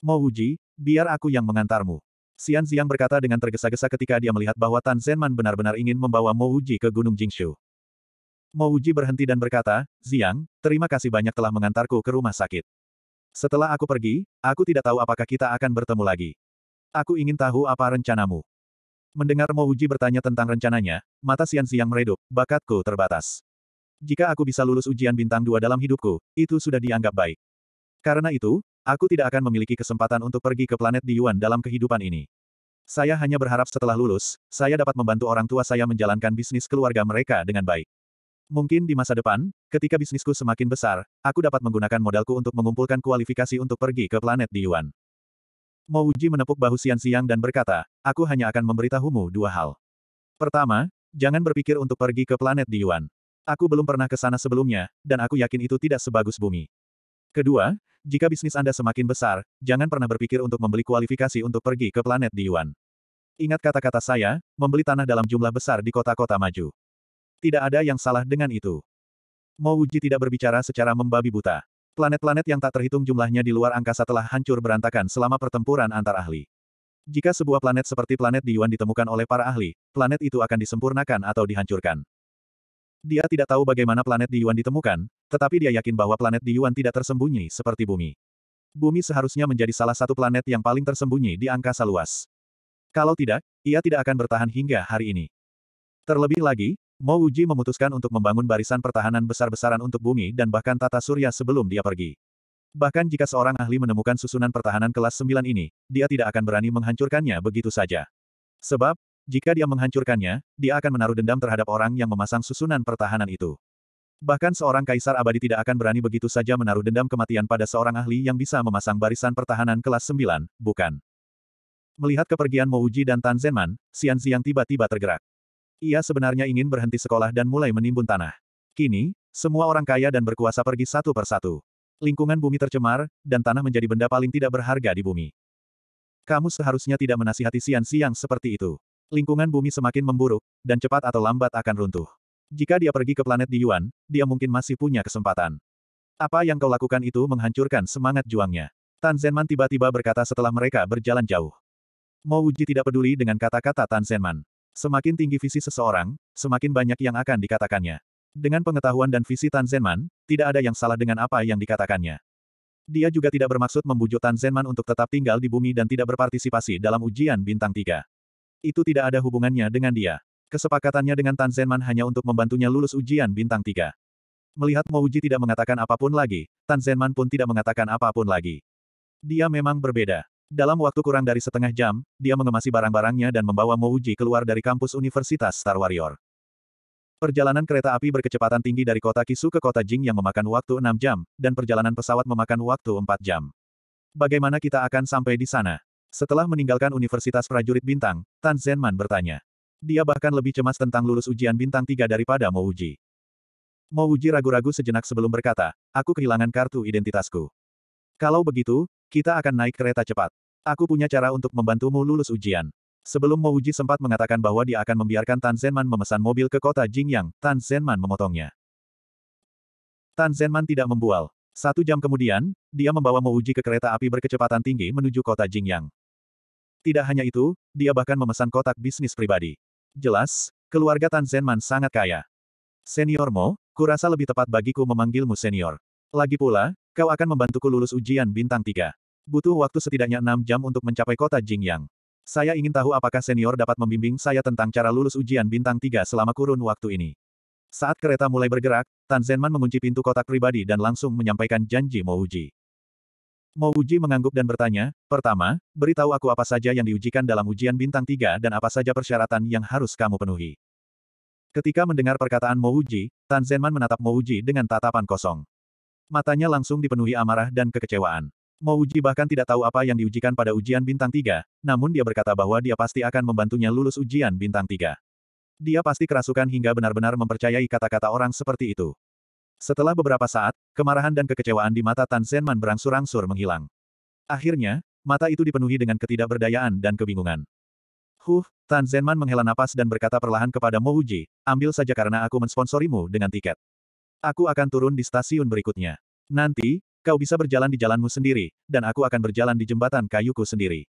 Mo Wuji, biar aku yang mengantarmu. Xian Ziang berkata dengan tergesa-gesa ketika dia melihat bahwa Tan Zenman benar-benar ingin membawa Mo Wuji ke Gunung Jingshu. Mo Wuji berhenti dan berkata, Ziang, terima kasih banyak telah mengantarku ke rumah sakit. Setelah aku pergi, aku tidak tahu apakah kita akan bertemu lagi. Aku ingin tahu apa rencanamu. Mendengar Mo Wuji bertanya tentang rencananya, mata Xian Ziang meredup, bakatku terbatas. Jika aku bisa lulus ujian bintang dua dalam hidupku, itu sudah dianggap baik. Karena itu, Aku tidak akan memiliki kesempatan untuk pergi ke planet di Yuan dalam kehidupan ini. Saya hanya berharap setelah lulus, saya dapat membantu orang tua saya menjalankan bisnis keluarga mereka dengan baik. Mungkin di masa depan, ketika bisnisku semakin besar, aku dapat menggunakan modalku untuk mengumpulkan kualifikasi untuk pergi ke planet di Yuan. Mo Wuji menepuk bahu Xian Xiang dan berkata, aku hanya akan memberitahumu dua hal. Pertama, jangan berpikir untuk pergi ke planet di Yuan. Aku belum pernah ke sana sebelumnya, dan aku yakin itu tidak sebagus bumi. Kedua, jika bisnis Anda semakin besar, jangan pernah berpikir untuk membeli kualifikasi untuk pergi ke planet di Yuan. Ingat kata-kata saya, membeli tanah dalam jumlah besar di kota-kota maju. Tidak ada yang salah dengan itu. Mo Wuji tidak berbicara secara membabi buta. Planet-planet yang tak terhitung jumlahnya di luar angkasa telah hancur berantakan selama pertempuran antar ahli. Jika sebuah planet seperti planet di Yuan ditemukan oleh para ahli, planet itu akan disempurnakan atau dihancurkan. Dia tidak tahu bagaimana planet di Yuan ditemukan, tetapi dia yakin bahwa planet di Yuan tidak tersembunyi seperti bumi. Bumi seharusnya menjadi salah satu planet yang paling tersembunyi di angkasa luas. Kalau tidak, ia tidak akan bertahan hingga hari ini. Terlebih lagi, Mo Wuji memutuskan untuk membangun barisan pertahanan besar-besaran untuk bumi dan bahkan tata surya sebelum dia pergi. Bahkan jika seorang ahli menemukan susunan pertahanan kelas 9 ini, dia tidak akan berani menghancurkannya begitu saja. Sebab, jika dia menghancurkannya, dia akan menaruh dendam terhadap orang yang memasang susunan pertahanan itu. Bahkan seorang kaisar abadi tidak akan berani begitu saja menaruh dendam kematian pada seorang ahli yang bisa memasang barisan pertahanan kelas 9, bukan? Melihat kepergian Mouji dan Tan Zenman, Xian Xiang tiba-tiba tergerak. Ia sebenarnya ingin berhenti sekolah dan mulai menimbun tanah. Kini, semua orang kaya dan berkuasa pergi satu persatu. Lingkungan bumi tercemar, dan tanah menjadi benda paling tidak berharga di bumi. Kamu seharusnya tidak menasihati Xian Xiang seperti itu. Lingkungan bumi semakin memburuk, dan cepat atau lambat akan runtuh. Jika dia pergi ke planet di Yuan, dia mungkin masih punya kesempatan. Apa yang kau lakukan itu menghancurkan semangat juangnya. Tan Zenman tiba-tiba berkata setelah mereka berjalan jauh. Mo Wuji tidak peduli dengan kata-kata Tan Zenman. Semakin tinggi visi seseorang, semakin banyak yang akan dikatakannya. Dengan pengetahuan dan visi Tan Zenman, tidak ada yang salah dengan apa yang dikatakannya. Dia juga tidak bermaksud membujuk Tan Zenman untuk tetap tinggal di bumi dan tidak berpartisipasi dalam ujian bintang tiga. Itu tidak ada hubungannya dengan dia. Kesepakatannya dengan Tan Zenman hanya untuk membantunya lulus ujian bintang tiga. Melihat Mouji tidak mengatakan apa pun lagi, Tan Zenman pun tidak mengatakan apa pun lagi. Dia memang berbeda. Dalam waktu kurang dari setengah jam, dia mengemasi barang-barangnya dan membawa Mouji keluar dari kampus Universitas Star Warrior. Perjalanan kereta api berkecepatan tinggi dari kota Kisu ke kota Jing yang memakan waktu 6 jam, dan perjalanan pesawat memakan waktu 4 jam. Bagaimana kita akan sampai di sana? Setelah meninggalkan Universitas Prajurit Bintang, Tan Zenman bertanya. Dia bahkan lebih cemas tentang lulus ujian bintang tiga daripada Mo Wuji. Mo Wuji ragu-ragu sejenak sebelum berkata, aku kehilangan kartu identitasku. Kalau begitu, kita akan naik kereta cepat. Aku punya cara untuk membantumu lulus ujian. Sebelum Mo Wuji sempat mengatakan bahwa dia akan membiarkan Tan Zenman memesan mobil ke kota Jingyang, Tan Zenman memotongnya. Tan Zenman tidak membual. Satu jam kemudian, dia membawa Mo Wuji ke kereta api berkecepatan tinggi menuju kota Jingyang. Tidak hanya itu, dia bahkan memesan kotak bisnis pribadi. Jelas, keluarga Tan Zenman sangat kaya. Senior Mo, kurasa lebih tepat bagiku memanggilmu senior. Lagi pula, kau akan membantuku lulus ujian bintang 3. Butuh waktu setidaknya 6 jam untuk mencapai kota Jingyang. Saya ingin tahu apakah senior dapat membimbing saya tentang cara lulus ujian bintang 3 selama kurun waktu ini. Saat kereta mulai bergerak, Tan Zenman mengunci pintu kotak pribadi dan langsung menyampaikan janji Mo Uji. Mo Wuji mengangguk dan bertanya, pertama, beritahu aku apa saja yang diujikan dalam ujian bintang tiga dan apa saja persyaratan yang harus kamu penuhi. Ketika mendengar perkataan Mo Wuji, Tan Zenman menatap Mo Wuji dengan tatapan kosong. Matanya langsung dipenuhi amarah dan kekecewaan. Mo Wuji bahkan tidak tahu apa yang diujikan pada ujian bintang tiga, namun dia berkata bahwa dia pasti akan membantunya lulus ujian bintang tiga. Dia pasti kerasukan hingga benar-benar mempercayai kata-kata orang seperti itu. Setelah beberapa saat, kemarahan dan kekecewaan di mata Tan Zenman berangsur-angsur menghilang. Akhirnya, mata itu dipenuhi dengan ketidakberdayaan dan kebingungan. Huh, Tan Zenman menghela napas dan berkata perlahan kepada Mo Wuji, ambil saja karena aku mensponsorimu dengan tiket. Aku akan turun di stasiun berikutnya. Nanti, kau bisa berjalan di jalanmu sendiri, dan aku akan berjalan di jembatan kayuku sendiri.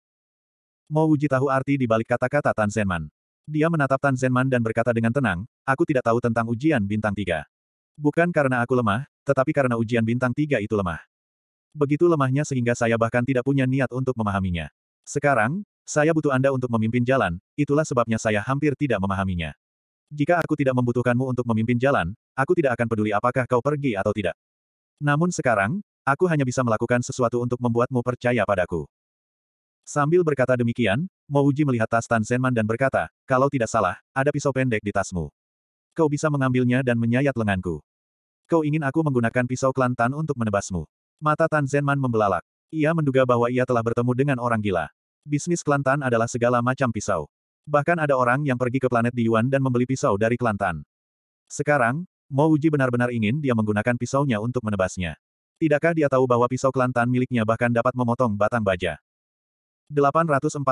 Mo Wuji tahu arti di balik kata-kata Tan Zenman. Dia menatap Tan Zenman dan berkata dengan tenang, aku tidak tahu tentang ujian bintang tiga. Bukan karena aku lemah, tetapi karena ujian bintang tiga itu lemah. Begitu lemahnya sehingga saya bahkan tidak punya niat untuk memahaminya. Sekarang, saya butuh Anda untuk memimpin jalan, itulah sebabnya saya hampir tidak memahaminya. Jika aku tidak membutuhkanmu untuk memimpin jalan, aku tidak akan peduli apakah kau pergi atau tidak. Namun sekarang, aku hanya bisa melakukan sesuatu untuk membuatmu percaya padaku. Sambil berkata demikian, Mo Wuji melihat tas Tan Zenman dan berkata, kalau tidak salah, ada pisau pendek di tasmu. Kau bisa mengambilnya dan menyayat lenganku. Kau ingin aku menggunakan pisau kelantan untuk menebasmu. Mata Tan Zenman membelalak. Ia menduga bahwa ia telah bertemu dengan orang gila. Bisnis Kelantan adalah segala macam pisau. Bahkan ada orang yang pergi ke planet di Yuan dan membeli pisau dari Kelantan. Sekarang, Mo Wuji benar-benar ingin dia menggunakan pisaunya untuk menebasnya. Tidakkah dia tahu bahwa pisau Kelantan miliknya bahkan dapat memotong batang baja? 844.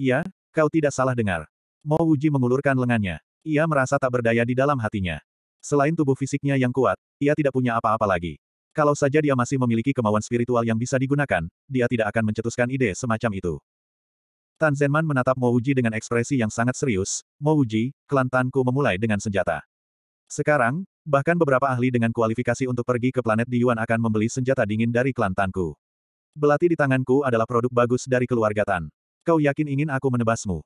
Iya, kau tidak salah dengar. Mo Wuji mengulurkan lengannya. Ia merasa tak berdaya di dalam hatinya. Selain tubuh fisiknya yang kuat, ia tidak punya apa-apa lagi. Kalau saja dia masih memiliki kemauan spiritual yang bisa digunakan, dia tidak akan mencetuskan ide semacam itu. Tan Zenman menatap Mo Wuji dengan ekspresi yang sangat serius, Mo Wuji, kelantanku memulai dengan senjata. Sekarang, bahkan beberapa ahli dengan kualifikasi untuk pergi ke planet di Yuan akan membeli senjata dingin dari kelantanku. Belati di tanganku adalah produk bagus dari keluarga Tan. Kau yakin ingin aku menebasmu?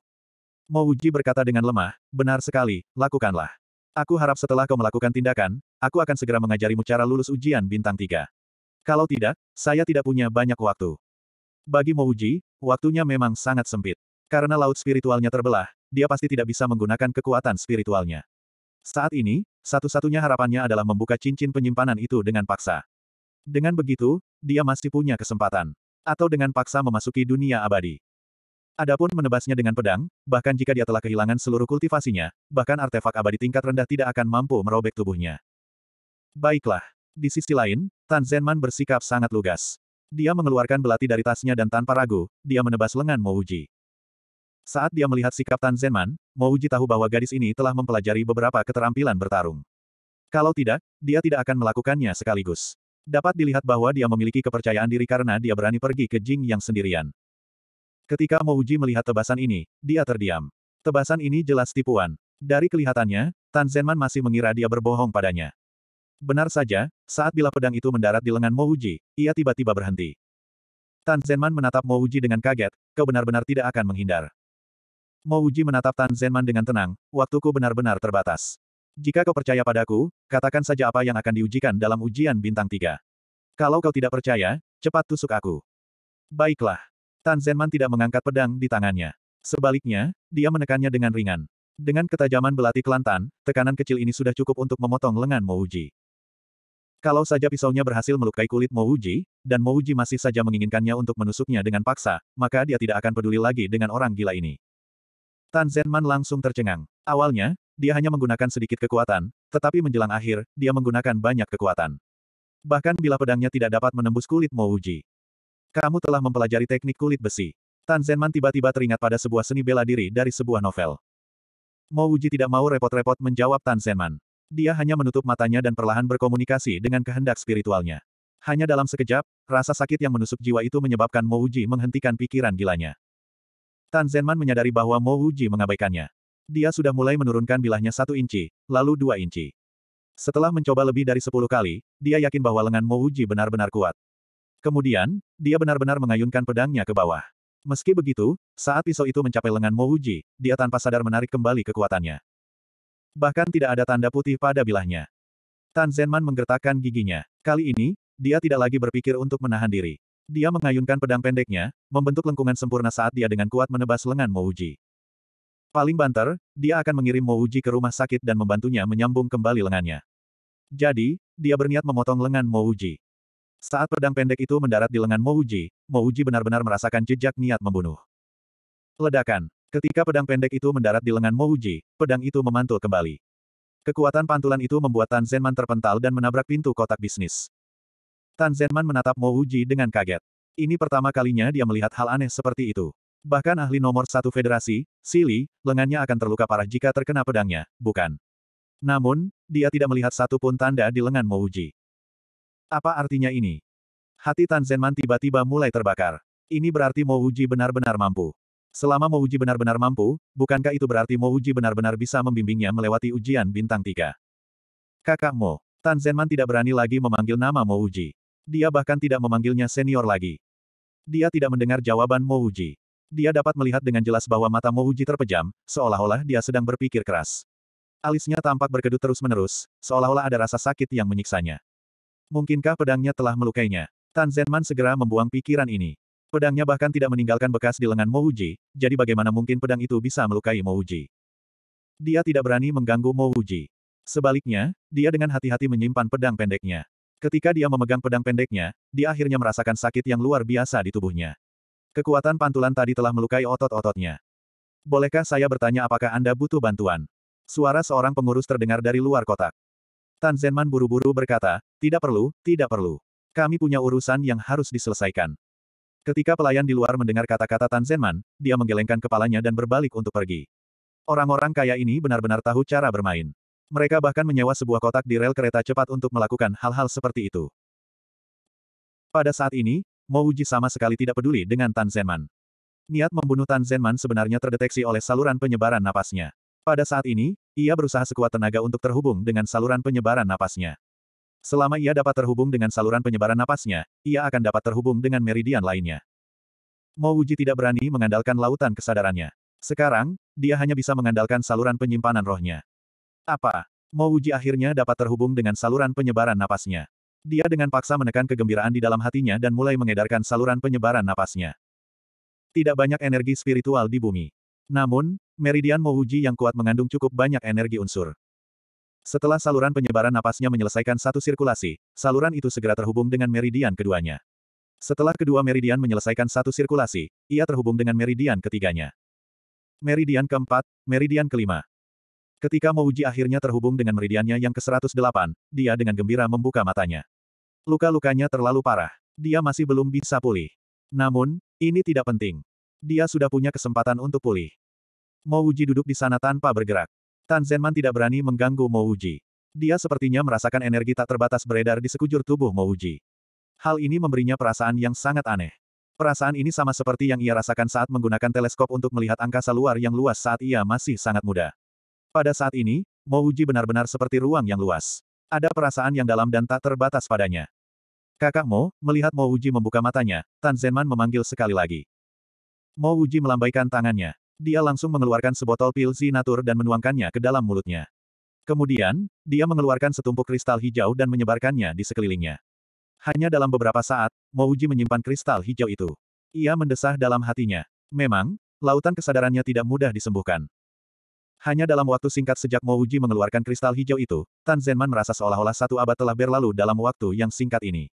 Mo Wuji berkata dengan lemah, benar sekali, lakukanlah. Aku harap setelah kau melakukan tindakan, aku akan segera mengajarimu cara lulus ujian bintang tiga. Kalau tidak, saya tidak punya banyak waktu. Bagi Mouji, waktunya memang sangat sempit. Karena laut spiritualnya terbelah, dia pasti tidak bisa menggunakan kekuatan spiritualnya. Saat ini, satu-satunya harapannya adalah membuka cincin penyimpanan itu dengan paksa. Dengan begitu, dia masih punya kesempatan. Atau dengan paksa memasuki dunia abadi. Adapun menebasnya dengan pedang, bahkan jika dia telah kehilangan seluruh kultivasinya, bahkan artefak abadi tingkat rendah tidak akan mampu merobek tubuhnya. Baiklah. Di sisi lain, Tan Zenman bersikap sangat lugas. Dia mengeluarkan belati dari tasnya dan tanpa ragu, dia menebas lengan Mo Wuji. Saat dia melihat sikap Tan Zenman, Mo Wuji tahu bahwa gadis ini telah mempelajari beberapa keterampilan bertarung. Kalau tidak, dia tidak akan melakukannya sekaligus. Dapat dilihat bahwa dia memiliki kepercayaan diri karena dia berani pergi ke Jing yang sendirian. Ketika Mouji melihat tebasan ini, dia terdiam. Tebasan ini jelas tipuan. Dari kelihatannya, Tan Zenman masih mengira dia berbohong padanya. Benar saja, saat bila pedang itu mendarat di lengan Mouji, ia tiba-tiba berhenti. Tan Zenman menatap Mouji dengan kaget, kau benar-benar tidak akan menghindar. Mouji menatap Tan Zenman dengan tenang, waktuku benar-benar terbatas. Jika kau percaya padaku, katakan saja apa yang akan diujikan dalam ujian bintang tiga. Kalau kau tidak percaya, cepat tusuk aku. Baiklah. Tan Zenman tidak mengangkat pedang di tangannya. Sebaliknya, dia menekannya dengan ringan. Dengan ketajaman belati kelantan, tekanan kecil ini sudah cukup untuk memotong lengan Mouji. Kalau saja pisaunya berhasil melukai kulit Mouji, dan Mouji masih saja menginginkannya untuk menusuknya dengan paksa, maka dia tidak akan peduli lagi dengan orang gila ini. Tan Zenman langsung tercengang. Awalnya, dia hanya menggunakan sedikit kekuatan, tetapi menjelang akhir, dia menggunakan banyak kekuatan. Bahkan bila pedangnya tidak dapat menembus kulit Mouji. Kamu telah mempelajari teknik kulit besi. Tan Zenman tiba-tiba teringat pada sebuah seni bela diri dari sebuah novel. Mo Wuji tidak mau repot-repot menjawab Tan Zenman. Dia hanya menutup matanya dan perlahan berkomunikasi dengan kehendak spiritualnya. Hanya dalam sekejap, rasa sakit yang menusuk jiwa itu menyebabkan Mo Wuji menghentikan pikiran gilanya. Tan Zenman menyadari bahwa Mo Wuji mengabaikannya. Dia sudah mulai menurunkan bilahnya satu inci, lalu dua inci. Setelah mencoba lebih dari sepuluh kali, dia yakin bahwa lengan Mo Wuji benar-benar kuat. Kemudian, dia benar-benar mengayunkan pedangnya ke bawah. Meski begitu, saat pisau itu mencapai lengan Mo Wuji, dia tanpa sadar menarik kembali kekuatannya. Bahkan tidak ada tanda putih pada bilahnya. Tan Zenman menggertakkan giginya. Kali ini, dia tidak lagi berpikir untuk menahan diri. Dia mengayunkan pedang pendeknya, membentuk lengkungan sempurna saat dia dengan kuat menebas lengan Mo Wuji. Paling banter, dia akan mengirim Mo Wuji ke rumah sakit dan membantunya menyambung kembali lengannya. Jadi, dia berniat memotong lengan Mo Wuji. Saat pedang pendek itu mendarat di lengan Mouji, Mouji benar-benar merasakan jejak niat membunuh. Ledakan. Ketika pedang pendek itu mendarat di lengan Mouji, pedang itu memantul kembali. Kekuatan pantulan itu membuat Tan Zenman terpental dan menabrak pintu kotak bisnis. Tan Zenman menatap Mouji dengan kaget. Ini pertama kalinya dia melihat hal aneh seperti itu. Bahkan ahli nomor satu federasi, Sili, lengannya akan terluka parah jika terkena pedangnya, bukan? Namun, dia tidak melihat satu pun tanda di lengan Mouji. Apa artinya ini? Hati Tan Zenman tiba-tiba mulai terbakar. Ini berarti Mo Wuji benar-benar mampu. Selama Mo Wuji benar-benar mampu, bukankah itu berarti Mo Wuji benar-benar bisa membimbingnya melewati ujian bintang tiga? Kakak Mo, Tan Zenman tidak berani lagi memanggil nama Mo Wuji. Dia bahkan tidak memanggilnya senior lagi. Dia tidak mendengar jawaban Mo Wuji. Dia dapat melihat dengan jelas bahwa mata Mo Wuji terpejam, seolah-olah dia sedang berpikir keras. Alisnya tampak berkedut terus-menerus, seolah-olah ada rasa sakit yang menyiksanya. Mungkinkah pedangnya telah melukainya? Tan Zenman segera membuang pikiran ini. Pedangnya bahkan tidak meninggalkan bekas di lengan Mo Wuji, jadi bagaimana mungkin pedang itu bisa melukai Mo Wuji? Dia tidak berani mengganggu Mo Wuji. Sebaliknya, dia dengan hati-hati menyimpan pedang pendeknya. Ketika dia memegang pedang pendeknya, dia akhirnya merasakan sakit yang luar biasa di tubuhnya. Kekuatan pantulan tadi telah melukai otot-ototnya. Bolehkah saya bertanya apakah Anda butuh bantuan? Suara seorang pengurus terdengar dari luar kotak. Tan Zenman buru-buru berkata, tidak perlu, tidak perlu. Kami punya urusan yang harus diselesaikan. Ketika pelayan di luar mendengar kata-kata Tan Zenman, dia menggelengkan kepalanya dan berbalik untuk pergi. Orang-orang kaya ini benar-benar tahu cara bermain. Mereka bahkan menyewa sebuah kotak di rel kereta cepat untuk melakukan hal-hal seperti itu. Pada saat ini, Mo Wuji sama sekali tidak peduli dengan Tan Zenman. Niat membunuh Tan Zenman sebenarnya terdeteksi oleh saluran penyebaran napasnya. Pada saat ini, ia berusaha sekuat tenaga untuk terhubung dengan saluran penyebaran napasnya. Selama ia dapat terhubung dengan saluran penyebaran napasnya, ia akan dapat terhubung dengan meridian lainnya. Mo Wuji tidak berani mengandalkan lautan kesadarannya. Sekarang, dia hanya bisa mengandalkan saluran penyimpanan rohnya. Apa? Mo Wuji akhirnya dapat terhubung dengan saluran penyebaran napasnya. Dia dengan paksa menekan kegembiraan di dalam hatinya dan mulai mengedarkan saluran penyebaran napasnya. Tidak banyak energi spiritual di bumi. Namun, meridian Mo Wuji yang kuat mengandung cukup banyak energi unsur. Setelah saluran penyebaran napasnya menyelesaikan satu sirkulasi, saluran itu segera terhubung dengan meridian keduanya. Setelah kedua meridian menyelesaikan satu sirkulasi, ia terhubung dengan meridian ketiganya. Meridian keempat, meridian kelima. Ketika Mouji akhirnya terhubung dengan meridiannya yang ke-108, dia dengan gembira membuka matanya. Luka-lukanya terlalu parah. Dia masih belum bisa pulih. Namun, ini tidak penting. Dia sudah punya kesempatan untuk pulih. Mouji duduk di sana tanpa bergerak. Tan Zenman tidak berani mengganggu Mo Wuji. Dia sepertinya merasakan energi tak terbatas beredar di sekujur tubuh Mo Wuji. Hal ini memberinya perasaan yang sangat aneh. Perasaan ini sama seperti yang ia rasakan saat menggunakan teleskop untuk melihat angkasa luar yang luas saat ia masih sangat muda. Pada saat ini, Mo Wuji benar-benar seperti ruang yang luas. Ada perasaan yang dalam dan tak terbatas padanya. Kakak Mo, melihat Mo Wuji membuka matanya, Tan Zenman memanggil sekali lagi. Mo Wuji melambaikan tangannya. Dia langsung mengeluarkan sebotol pil zinatur dan menuangkannya ke dalam mulutnya. Kemudian, dia mengeluarkan setumpuk kristal hijau dan menyebarkannya di sekelilingnya. Hanya dalam beberapa saat, Mouji menyimpan kristal hijau itu. Ia mendesah dalam hatinya. Memang, lautan kesadarannya tidak mudah disembuhkan. Hanya dalam waktu singkat sejak Mo Uji mengeluarkan kristal hijau itu, Tan Zenman merasa seolah-olah satu abad telah berlalu dalam waktu yang singkat ini.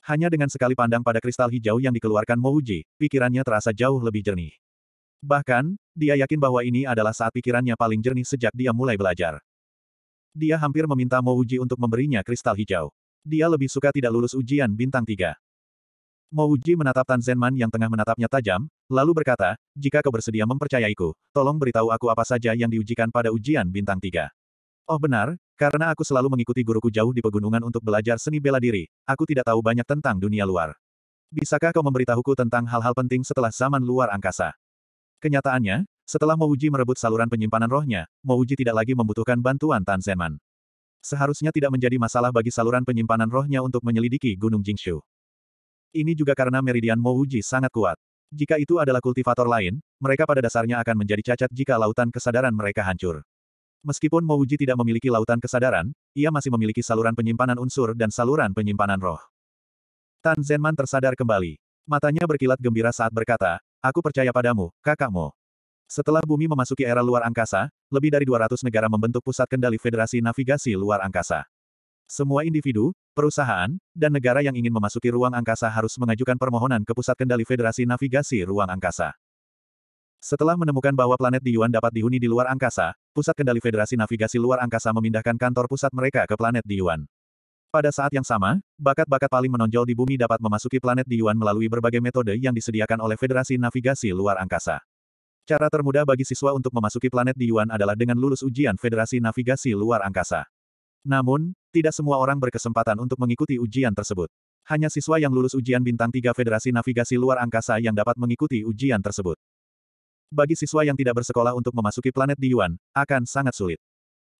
Hanya dengan sekali pandang pada kristal hijau yang dikeluarkan Mo Uji, pikirannya terasa jauh lebih jernih. Bahkan, dia yakin bahwa ini adalah saat pikirannya paling jernih sejak dia mulai belajar. Dia hampir meminta Mo Uji untuk memberinya kristal hijau. Dia lebih suka tidak lulus ujian bintang 3. Mo Uji menatap Tan Zenman yang tengah menatapnya tajam, lalu berkata, jika kau bersedia mempercayaiku, tolong beritahu aku apa saja yang diujikan pada ujian bintang tiga. Oh benar, karena aku selalu mengikuti guruku jauh di pegunungan untuk belajar seni bela diri, aku tidak tahu banyak tentang dunia luar. Bisakah kau memberitahuku tentang hal-hal penting setelah zaman luar angkasa? Kenyataannya, setelah Mo Uji merebut saluran penyimpanan rohnya, Mo Uji tidak lagi membutuhkan bantuan Tan Zenman. Seharusnya tidak menjadi masalah bagi saluran penyimpanan rohnya untuk menyelidiki Gunung Jingshu. Ini juga karena meridian Mouji sangat kuat. Jika itu adalah kultivator lain, mereka pada dasarnya akan menjadi cacat jika lautan kesadaran mereka hancur. Meskipun Mouji tidak memiliki lautan kesadaran, ia masih memiliki saluran penyimpanan unsur dan saluran penyimpanan roh. Tan Zenman tersadar kembali. Matanya berkilat gembira saat berkata, Aku percaya padamu, kakakmu. Setelah bumi memasuki era luar angkasa, lebih dari 200 negara membentuk pusat kendali Federasi Navigasi Luar Angkasa. Semua individu, perusahaan, dan negara yang ingin memasuki ruang angkasa harus mengajukan permohonan ke Pusat Kendali Federasi Navigasi Ruang Angkasa. Setelah menemukan bahwa planet Diyuan dapat dihuni di luar angkasa, Pusat Kendali Federasi Navigasi Luar Angkasa memindahkan kantor pusat mereka ke planet Diyuan. Pada saat yang sama, bakat-bakat paling menonjol di bumi dapat memasuki planet Diyuan melalui berbagai metode yang disediakan oleh Federasi Navigasi Luar Angkasa. Cara termudah bagi siswa untuk memasuki planet Diyuan adalah dengan lulus ujian Federasi Navigasi Luar Angkasa. Namun, tidak semua orang berkesempatan untuk mengikuti ujian tersebut. Hanya siswa yang lulus ujian bintang 3 Federasi Navigasi Luar Angkasa yang dapat mengikuti ujian tersebut. Bagi siswa yang tidak bersekolah untuk memasuki planet di Yuan, akan sangat sulit.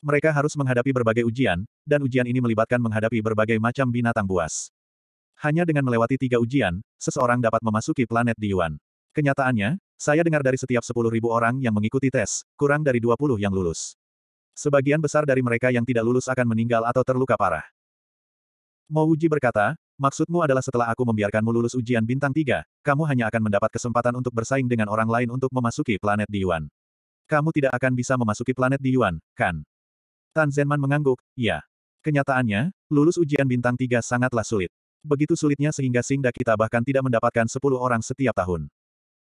Mereka harus menghadapi berbagai ujian, dan ujian ini melibatkan menghadapi berbagai macam binatang buas. Hanya dengan melewati tiga ujian, seseorang dapat memasuki planet di Yuan. Kenyataannya, saya dengar dari setiap 10.000 orang yang mengikuti tes, kurang dari 20 yang lulus. Sebagian besar dari mereka yang tidak lulus akan meninggal atau terluka parah. Mo Wuji berkata, Maksudmu adalah setelah aku membiarkanmu lulus ujian bintang 3, kamu hanya akan mendapat kesempatan untuk bersaing dengan orang lain untuk memasuki planet di Yuan. Kamu tidak akan bisa memasuki planet di Yuan, kan? Tan Zenman mengangguk, iya. Kenyataannya, lulus ujian bintang 3 sangatlah sulit. Begitu sulitnya sehingga Singda kita bahkan tidak mendapatkan 10 orang setiap tahun.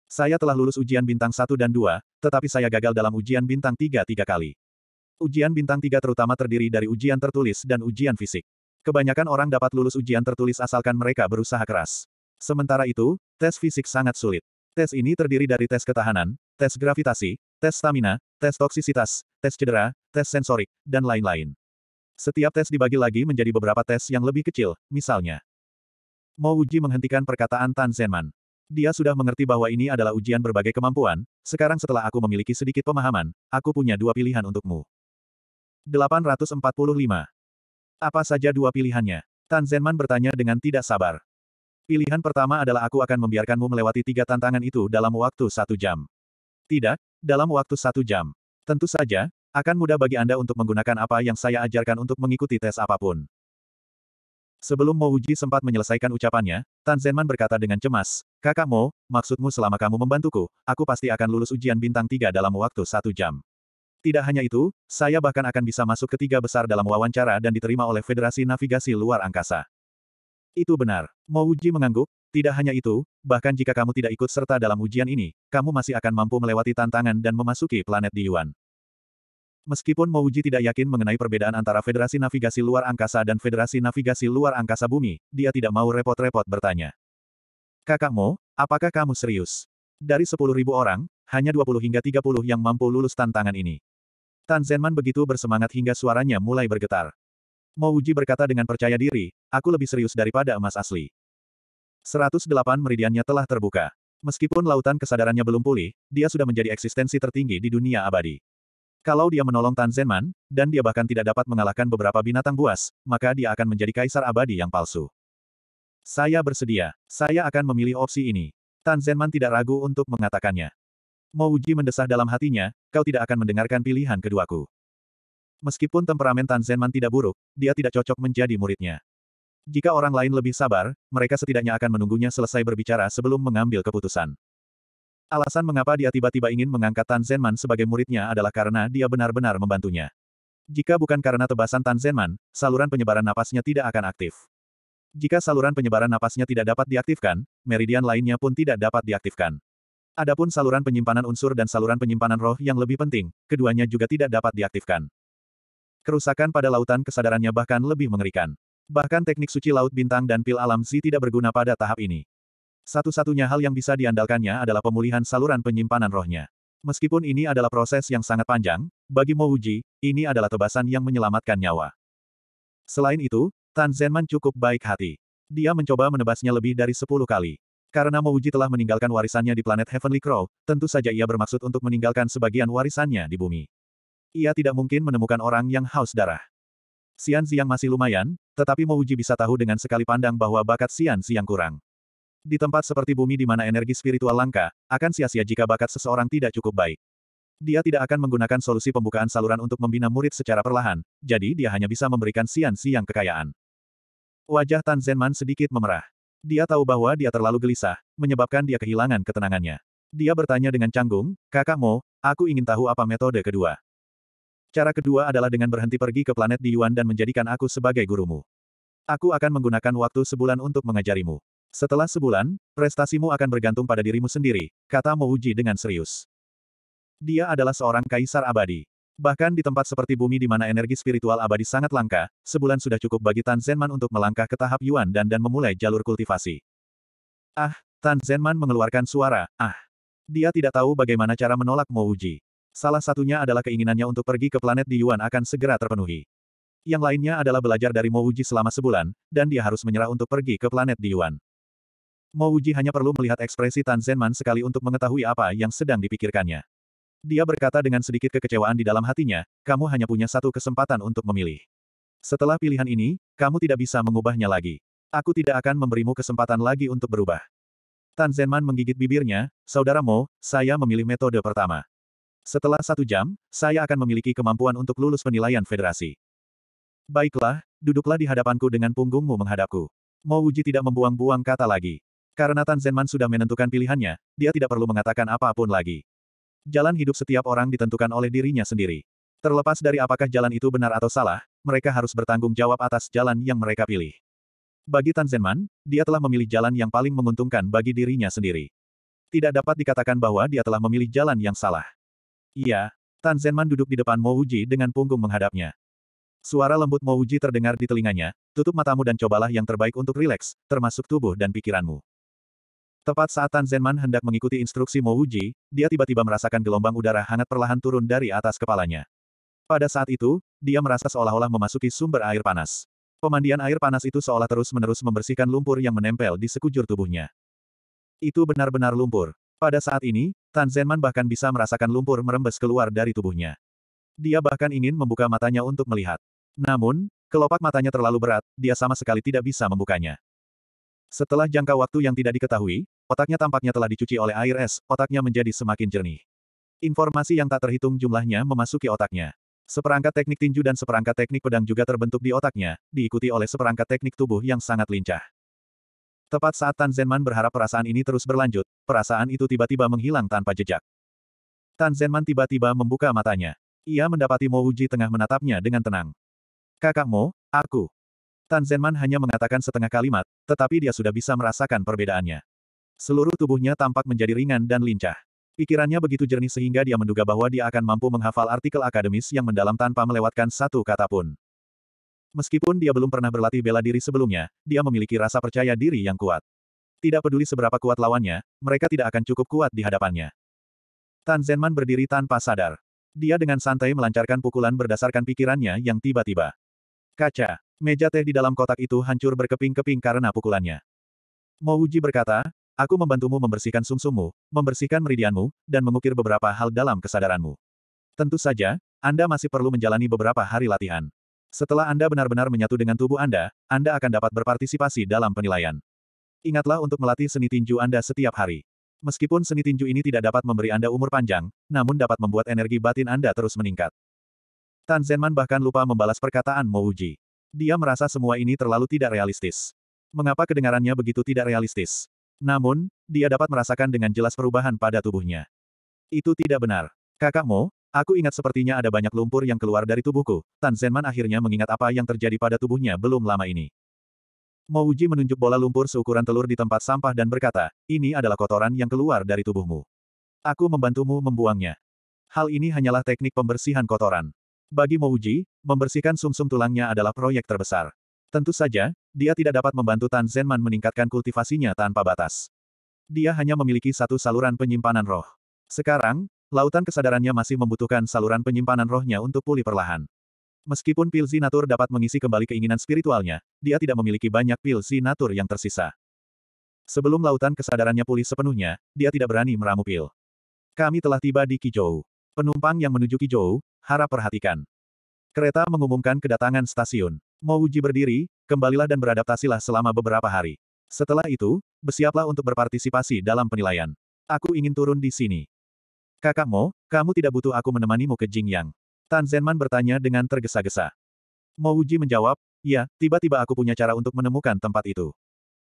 Saya telah lulus ujian bintang 1 dan 2, tetapi saya gagal dalam ujian bintang 3 tiga kali. Ujian bintang 3 terutama terdiri dari ujian tertulis dan ujian fisik. Kebanyakan orang dapat lulus ujian tertulis asalkan mereka berusaha keras. Sementara itu, tes fisik sangat sulit. Tes ini terdiri dari tes ketahanan, tes gravitasi, tes stamina, tes toksisitas, tes cedera, tes sensorik, dan lain-lain. Setiap tes dibagi lagi menjadi beberapa tes yang lebih kecil, misalnya. Mo Wuji menghentikan perkataan Tan Zenman. Dia sudah mengerti bahwa ini adalah ujian berbagai kemampuan, sekarang setelah aku memiliki sedikit pemahaman, aku punya dua pilihan untukmu. 845. Apa saja dua pilihannya? Tan Zenman bertanya dengan tidak sabar. Pilihan pertama adalah aku akan membiarkanmu melewati tiga tantangan itu dalam waktu satu jam. Tidak, dalam waktu satu jam. Tentu saja, akan mudah bagi Anda untuk menggunakan apa yang saya ajarkan untuk mengikuti tes apa pun. Sebelum Mo Wuji sempat menyelesaikan ucapannya, Tan Zenman berkata dengan cemas, Kakak Mo, maksudmu selama kamu membantuku, aku pasti akan lulus ujian bintang tiga dalam waktu satu jam. Tidak hanya itu, saya bahkan akan bisa masuk ke tiga besar dalam wawancara dan diterima oleh Federasi Navigasi Luar Angkasa. Itu benar. Mo Wuji mengangguk, tidak hanya itu, bahkan jika kamu tidak ikut serta dalam ujian ini, kamu masih akan mampu melewati tantangan dan memasuki planet di Yuan. Meskipun Mo Wuji tidak yakin mengenai perbedaan antara Federasi Navigasi Luar Angkasa dan Federasi Navigasi Luar Angkasa Bumi, dia tidak mau repot-repot bertanya. Kakak Mo, apakah kamu serius? Dari 10.000 orang, hanya 20 hingga 30 yang mampu lulus tantangan ini. Tan Zenman begitu bersemangat hingga suaranya mulai bergetar. Mo Wuji berkata dengan percaya diri, aku lebih serius daripada emas asli. 108 meridiannya telah terbuka. Meskipun lautan kesadarannya belum pulih, dia sudah menjadi eksistensi tertinggi di dunia abadi. Kalau dia menolong Tan Zenman, dan dia bahkan tidak dapat mengalahkan beberapa binatang buas, maka dia akan menjadi kaisar abadi yang palsu. Saya bersedia. Saya akan memilih opsi ini. Tan Zenman tidak ragu untuk mengatakannya. Mo Wuji mendesah dalam hatinya, kau tidak akan mendengarkan pilihan keduaku. Meskipun temperamen Tan Zenman tidak buruk, dia tidak cocok menjadi muridnya. Jika orang lain lebih sabar, mereka setidaknya akan menunggunya selesai berbicara sebelum mengambil keputusan. Alasan mengapa dia tiba-tiba ingin mengangkat Tan Zenman sebagai muridnya adalah karena dia benar-benar membantunya. Jika bukan karena tebasan Tan Zenman, saluran penyebaran napasnya tidak akan aktif. Jika saluran penyebaran napasnya tidak dapat diaktifkan, meridian lainnya pun tidak dapat diaktifkan. Adapun saluran penyimpanan unsur dan saluran penyimpanan roh yang lebih penting, keduanya juga tidak dapat diaktifkan. Kerusakan pada lautan kesadarannya bahkan lebih mengerikan. Bahkan teknik suci laut bintang dan pil alam Zi tidak berguna pada tahap ini. Satu-satunya hal yang bisa diandalkannya adalah pemulihan saluran penyimpanan rohnya. Meskipun ini adalah proses yang sangat panjang, bagi Mo Wuji, ini adalah tebasan yang menyelamatkan nyawa. Selain itu, Tan Zenman cukup baik hati. Dia mencoba menebasnya lebih dari sepuluh kali. Karena Mouji telah meninggalkan warisannya di planet Heavenly Crow, tentu saja ia bermaksud untuk meninggalkan sebagian warisannya di bumi. Ia tidak mungkin menemukan orang yang haus darah. Xian Zi yang masih lumayan, tetapi Mouji bisa tahu dengan sekali pandang bahwa bakat Xian Zi yang kurang. Di tempat seperti bumi di mana energi spiritual langka, akan sia-sia jika bakat seseorang tidak cukup baik. Dia tidak akan menggunakan solusi pembukaan saluran untuk membina murid secara perlahan, jadi dia hanya bisa memberikan Xian Zi yang kekayaan. Wajah Tan Zenman sedikit memerah. Dia tahu bahwa dia terlalu gelisah, menyebabkan dia kehilangan ketenangannya. Dia bertanya dengan canggung, Kakak Mo, aku ingin tahu apa metode kedua. Cara kedua adalah dengan berhenti pergi ke planet di Yuan dan menjadikan aku sebagai gurumu. Aku akan menggunakan waktu sebulan untuk mengajarimu. Setelah sebulan, prestasimu akan bergantung pada dirimu sendiri, kata Mo Uji dengan serius. Dia adalah seorang kaisar abadi. Bahkan di tempat seperti bumi di mana energi spiritual abadi sangat langka, sebulan sudah cukup bagi Tan Zenman untuk melangkah ke tahap Yuan dan dan memulai jalur kultivasi. Ah, Tan Zenman mengeluarkan suara, ah. Dia tidak tahu bagaimana cara menolak Mo Wuji. Salah satunya adalah keinginannya untuk pergi ke planet di Yuan akan segera terpenuhi. Yang lainnya adalah belajar dari Mo Wuji selama sebulan, dan dia harus menyerah untuk pergi ke planet Diyuan. Mo Wuji hanya perlu melihat ekspresi Tan Zenman sekali untuk mengetahui apa yang sedang dipikirkannya. Dia berkata dengan sedikit kekecewaan di dalam hatinya, kamu hanya punya satu kesempatan untuk memilih. Setelah pilihan ini, kamu tidak bisa mengubahnya lagi. Aku tidak akan memberimu kesempatan lagi untuk berubah. Tan Zenman menggigit bibirnya, Saudara Mo, saya memilih metode pertama. Setelah satu jam, saya akan memiliki kemampuan untuk lulus penilaian federasi. Baiklah, duduklah di hadapanku dengan punggungmu menghadapku. Mo Wuji tidak membuang-buang kata lagi. Karena Tan Zenman sudah menentukan pilihannya, dia tidak perlu mengatakan apa pun lagi. Jalan hidup setiap orang ditentukan oleh dirinya sendiri. Terlepas dari apakah jalan itu benar atau salah, mereka harus bertanggung jawab atas jalan yang mereka pilih. Bagi Tan Zenman, dia telah memilih jalan yang paling menguntungkan bagi dirinya sendiri. Tidak dapat dikatakan bahwa dia telah memilih jalan yang salah. Iya, Tan Zenman duduk di depan Mo Wuji dengan punggung menghadapnya. Suara lembut Mo Wuji terdengar di telinganya, tutup matamu dan cobalah yang terbaik untuk rileks, termasuk tubuh dan pikiranmu. Tepat saat Tan Zenman hendak mengikuti instruksi Mo Wuji, dia tiba-tiba merasakan gelombang udara hangat perlahan turun dari atas kepalanya. Pada saat itu, dia merasa seolah-olah memasuki sumber air panas. Pemandian air panas itu seolah terus-menerus membersihkan lumpur yang menempel di sekujur tubuhnya. Itu benar-benar lumpur. Pada saat ini, Tan Zenman bahkan bisa merasakan lumpur merembes keluar dari tubuhnya. Dia bahkan ingin membuka matanya untuk melihat. Namun, kelopak matanya terlalu berat, dia sama sekali tidak bisa membukanya. Setelah jangka waktu yang tidak diketahui, otaknya tampaknya telah dicuci oleh air es, otaknya menjadi semakin jernih. Informasi yang tak terhitung jumlahnya memasuki otaknya. Seperangkat teknik tinju dan seperangkat teknik pedang juga terbentuk di otaknya, diikuti oleh seperangkat teknik tubuh yang sangat lincah. Tepat saat Tan Zenman berharap perasaan ini terus berlanjut, perasaan itu tiba-tiba menghilang tanpa jejak. Tan Zenman tiba-tiba membuka matanya. Ia mendapati Mo Wuji tengah menatapnya dengan tenang. Kakakmu, aku. Tan Zenman hanya mengatakan setengah kalimat, tetapi dia sudah bisa merasakan perbedaannya. Seluruh tubuhnya tampak menjadi ringan dan lincah. Pikirannya begitu jernih sehingga dia menduga bahwa dia akan mampu menghafal artikel akademis yang mendalam tanpa melewatkan satu kata pun. Meskipun dia belum pernah berlatih bela diri sebelumnya, dia memiliki rasa percaya diri yang kuat. Tidak peduli seberapa kuat lawannya, mereka tidak akan cukup kuat di hadapannya. Tan Zenman berdiri tanpa sadar. Dia dengan santai melancarkan pukulan berdasarkan pikirannya yang tiba-tiba. Kaca. Meja teh di dalam kotak itu hancur berkeping-keping karena pukulannya. Mo Wuji berkata, aku membantumu membersihkan sumsummu, membersihkan meridianmu, dan mengukir beberapa hal dalam kesadaranmu. Tentu saja, Anda masih perlu menjalani beberapa hari latihan. Setelah Anda benar-benar menyatu dengan tubuh Anda, Anda akan dapat berpartisipasi dalam penilaian. Ingatlah untuk melatih seni tinju Anda setiap hari. Meskipun seni tinju ini tidak dapat memberi Anda umur panjang, namun dapat membuat energi batin Anda terus meningkat. Tan Zenman bahkan lupa membalas perkataan Mo Wuji. Dia merasa semua ini terlalu tidak realistis. Mengapa kedengarannya begitu tidak realistis? Namun, dia dapat merasakan dengan jelas perubahan pada tubuhnya. Itu tidak benar. Kakak Mo, aku ingat sepertinya ada banyak lumpur yang keluar dari tubuhku. Tan Zenman akhirnya mengingat apa yang terjadi pada tubuhnya belum lama ini. Mo Wuji menunjuk bola lumpur seukuran telur di tempat sampah dan berkata, ini adalah kotoran yang keluar dari tubuhmu. Aku membantumu membuangnya. Hal ini hanyalah teknik pembersihan kotoran. Bagi Mouji, membersihkan sumsum -sum tulangnya adalah proyek terbesar. Tentu saja, dia tidak dapat membantu Tan Zenman meningkatkan kultivasinya tanpa batas. Dia hanya memiliki satu saluran penyimpanan roh. Sekarang, lautan kesadarannya masih membutuhkan saluran penyimpanan rohnya untuk pulih perlahan. Meskipun pil Zinatur dapat mengisi kembali keinginan spiritualnya, dia tidak memiliki banyak pil Zinatur yang tersisa. Sebelum lautan kesadarannya pulih sepenuhnya, dia tidak berani meramu pil. Kami telah tiba di Kijou. Penumpang yang menuju Kijou, harap perhatikan. Kereta mengumumkan kedatangan stasiun. Mo Wuji berdiri, kembalilah dan beradaptasilah selama beberapa hari. Setelah itu, bersiaplah untuk berpartisipasi dalam penilaian. Aku ingin turun di sini. Kakak Mo, kamu tidak butuh aku menemanimu ke Jingyang. Tan Zenman bertanya dengan tergesa-gesa. Mo Wuji menjawab, ya, tiba-tiba aku punya cara untuk menemukan tempat itu.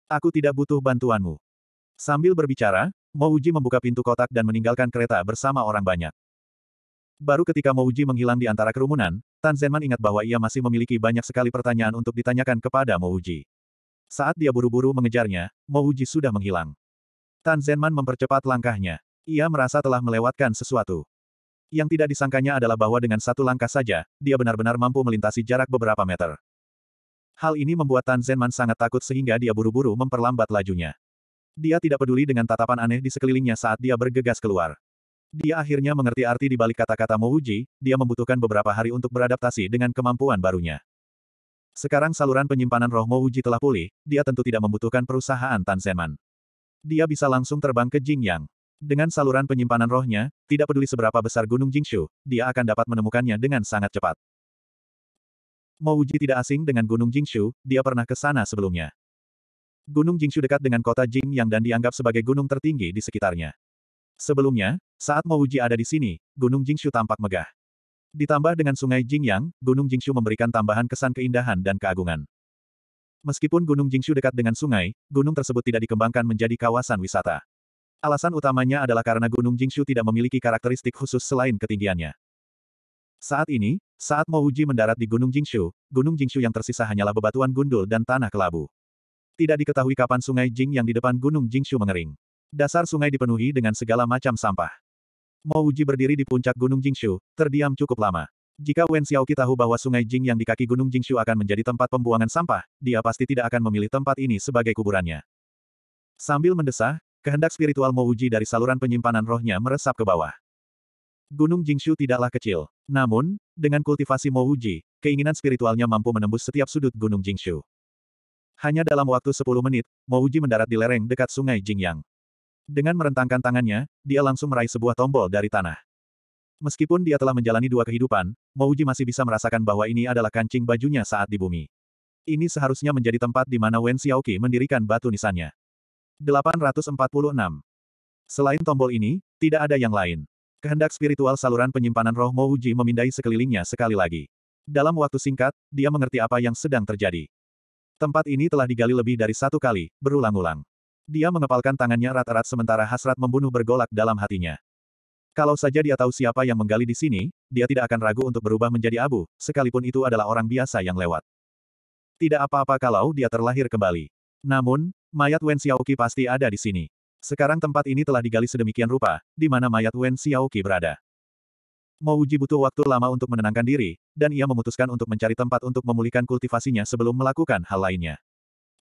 Aku tidak butuh bantuanmu. Sambil berbicara, Mo Wuji membuka pintu kotak dan meninggalkan kereta bersama orang banyak. Baru ketika Mouji menghilang di antara kerumunan, Tan Zenman ingat bahwa ia masih memiliki banyak sekali pertanyaan untuk ditanyakan kepada Mouji. Saat dia buru-buru mengejarnya, Mouji sudah menghilang. Tan Zenman mempercepat langkahnya. Ia merasa telah melewatkan sesuatu. Yang tidak disangkanya adalah bahwa dengan satu langkah saja, dia benar-benar mampu melintasi jarak beberapa meter. Hal ini membuat Tan Zenman sangat takut sehingga dia buru-buru memperlambat lajunya. Dia tidak peduli dengan tatapan aneh di sekelilingnya saat dia bergegas keluar. Dia akhirnya mengerti arti di balik kata-kata Mouji, dia membutuhkan beberapa hari untuk beradaptasi dengan kemampuan barunya. Sekarang saluran penyimpanan roh Mo Wuji telah pulih, dia tentu tidak membutuhkan perusahaan Tan Zenman. Dia bisa langsung terbang ke Jingyang. Dengan saluran penyimpanan rohnya, tidak peduli seberapa besar Gunung Jingshu, dia akan dapat menemukannya dengan sangat cepat. Mo Wuji tidak asing dengan Gunung Jingshu, dia pernah ke sana sebelumnya. Gunung Jingshu dekat dengan kota Jingyang dan dianggap sebagai gunung tertinggi di sekitarnya. Sebelumnya, saat Mo Wuji ada di sini, Gunung Jingshu tampak megah. Ditambah dengan sungai Jingyang, Gunung Jingshu memberikan tambahan kesan keindahan dan keagungan. Meskipun Gunung Jingshu dekat dengan sungai, gunung tersebut tidak dikembangkan menjadi kawasan wisata. Alasan utamanya adalah karena Gunung Jingshu tidak memiliki karakteristik khusus selain ketinggiannya. Saat ini, saat Mo Wuji mendarat di Gunung Jingshu, Gunung Jingshu yang tersisa hanyalah bebatuan gundul dan tanah kelabu. Tidak diketahui kapan sungai Jing yang di depan Gunung Jingshu mengering. Dasar sungai dipenuhi dengan segala macam sampah. Mo Wuji berdiri di puncak Gunung Jingshu, terdiam cukup lama. Jika Wen Xiaoqi tahu bahwa sungai Jing yang di kaki Gunung Jingshu akan menjadi tempat pembuangan sampah, dia pasti tidak akan memilih tempat ini sebagai kuburannya. Sambil mendesah, kehendak spiritual Mo Wuji dari saluran penyimpanan rohnya meresap ke bawah. Gunung Jingshu tidaklah kecil. Namun, dengan kultivasi Mo Wuji, keinginan spiritualnya mampu menembus setiap sudut Gunung Jingshu. Hanya dalam waktu 10 menit, Mo Wuji mendarat di lereng dekat sungai Jingyang. Dengan merentangkan tangannya, dia langsung meraih sebuah tombol dari tanah. Meskipun dia telah menjalani dua kehidupan, Mouji masih bisa merasakan bahwa ini adalah kancing bajunya saat di bumi. Ini seharusnya menjadi tempat di mana Wen Xiaoqi mendirikan batu nisannya. 846. Selain tombol ini, tidak ada yang lain. Kehendak spiritual saluran penyimpanan roh Mouji memindai sekelilingnya sekali lagi. Dalam waktu singkat, dia mengerti apa yang sedang terjadi. Tempat ini telah digali lebih dari satu kali, berulang-ulang. Dia mengepalkan tangannya rat-rat sementara hasrat membunuh bergolak dalam hatinya. Kalau saja dia tahu siapa yang menggali di sini, dia tidak akan ragu untuk berubah menjadi abu, sekalipun itu adalah orang biasa yang lewat. Tidak apa-apa kalau dia terlahir kembali. Namun, mayat Wen Xiaoqi pasti ada di sini. Sekarang tempat ini telah digali sedemikian rupa, di mana mayat Wen Xiaoqi berada. Mo Wuji butuh waktu lama untuk menenangkan diri, dan ia memutuskan untuk mencari tempat untuk memulihkan kultivasinya sebelum melakukan hal lainnya.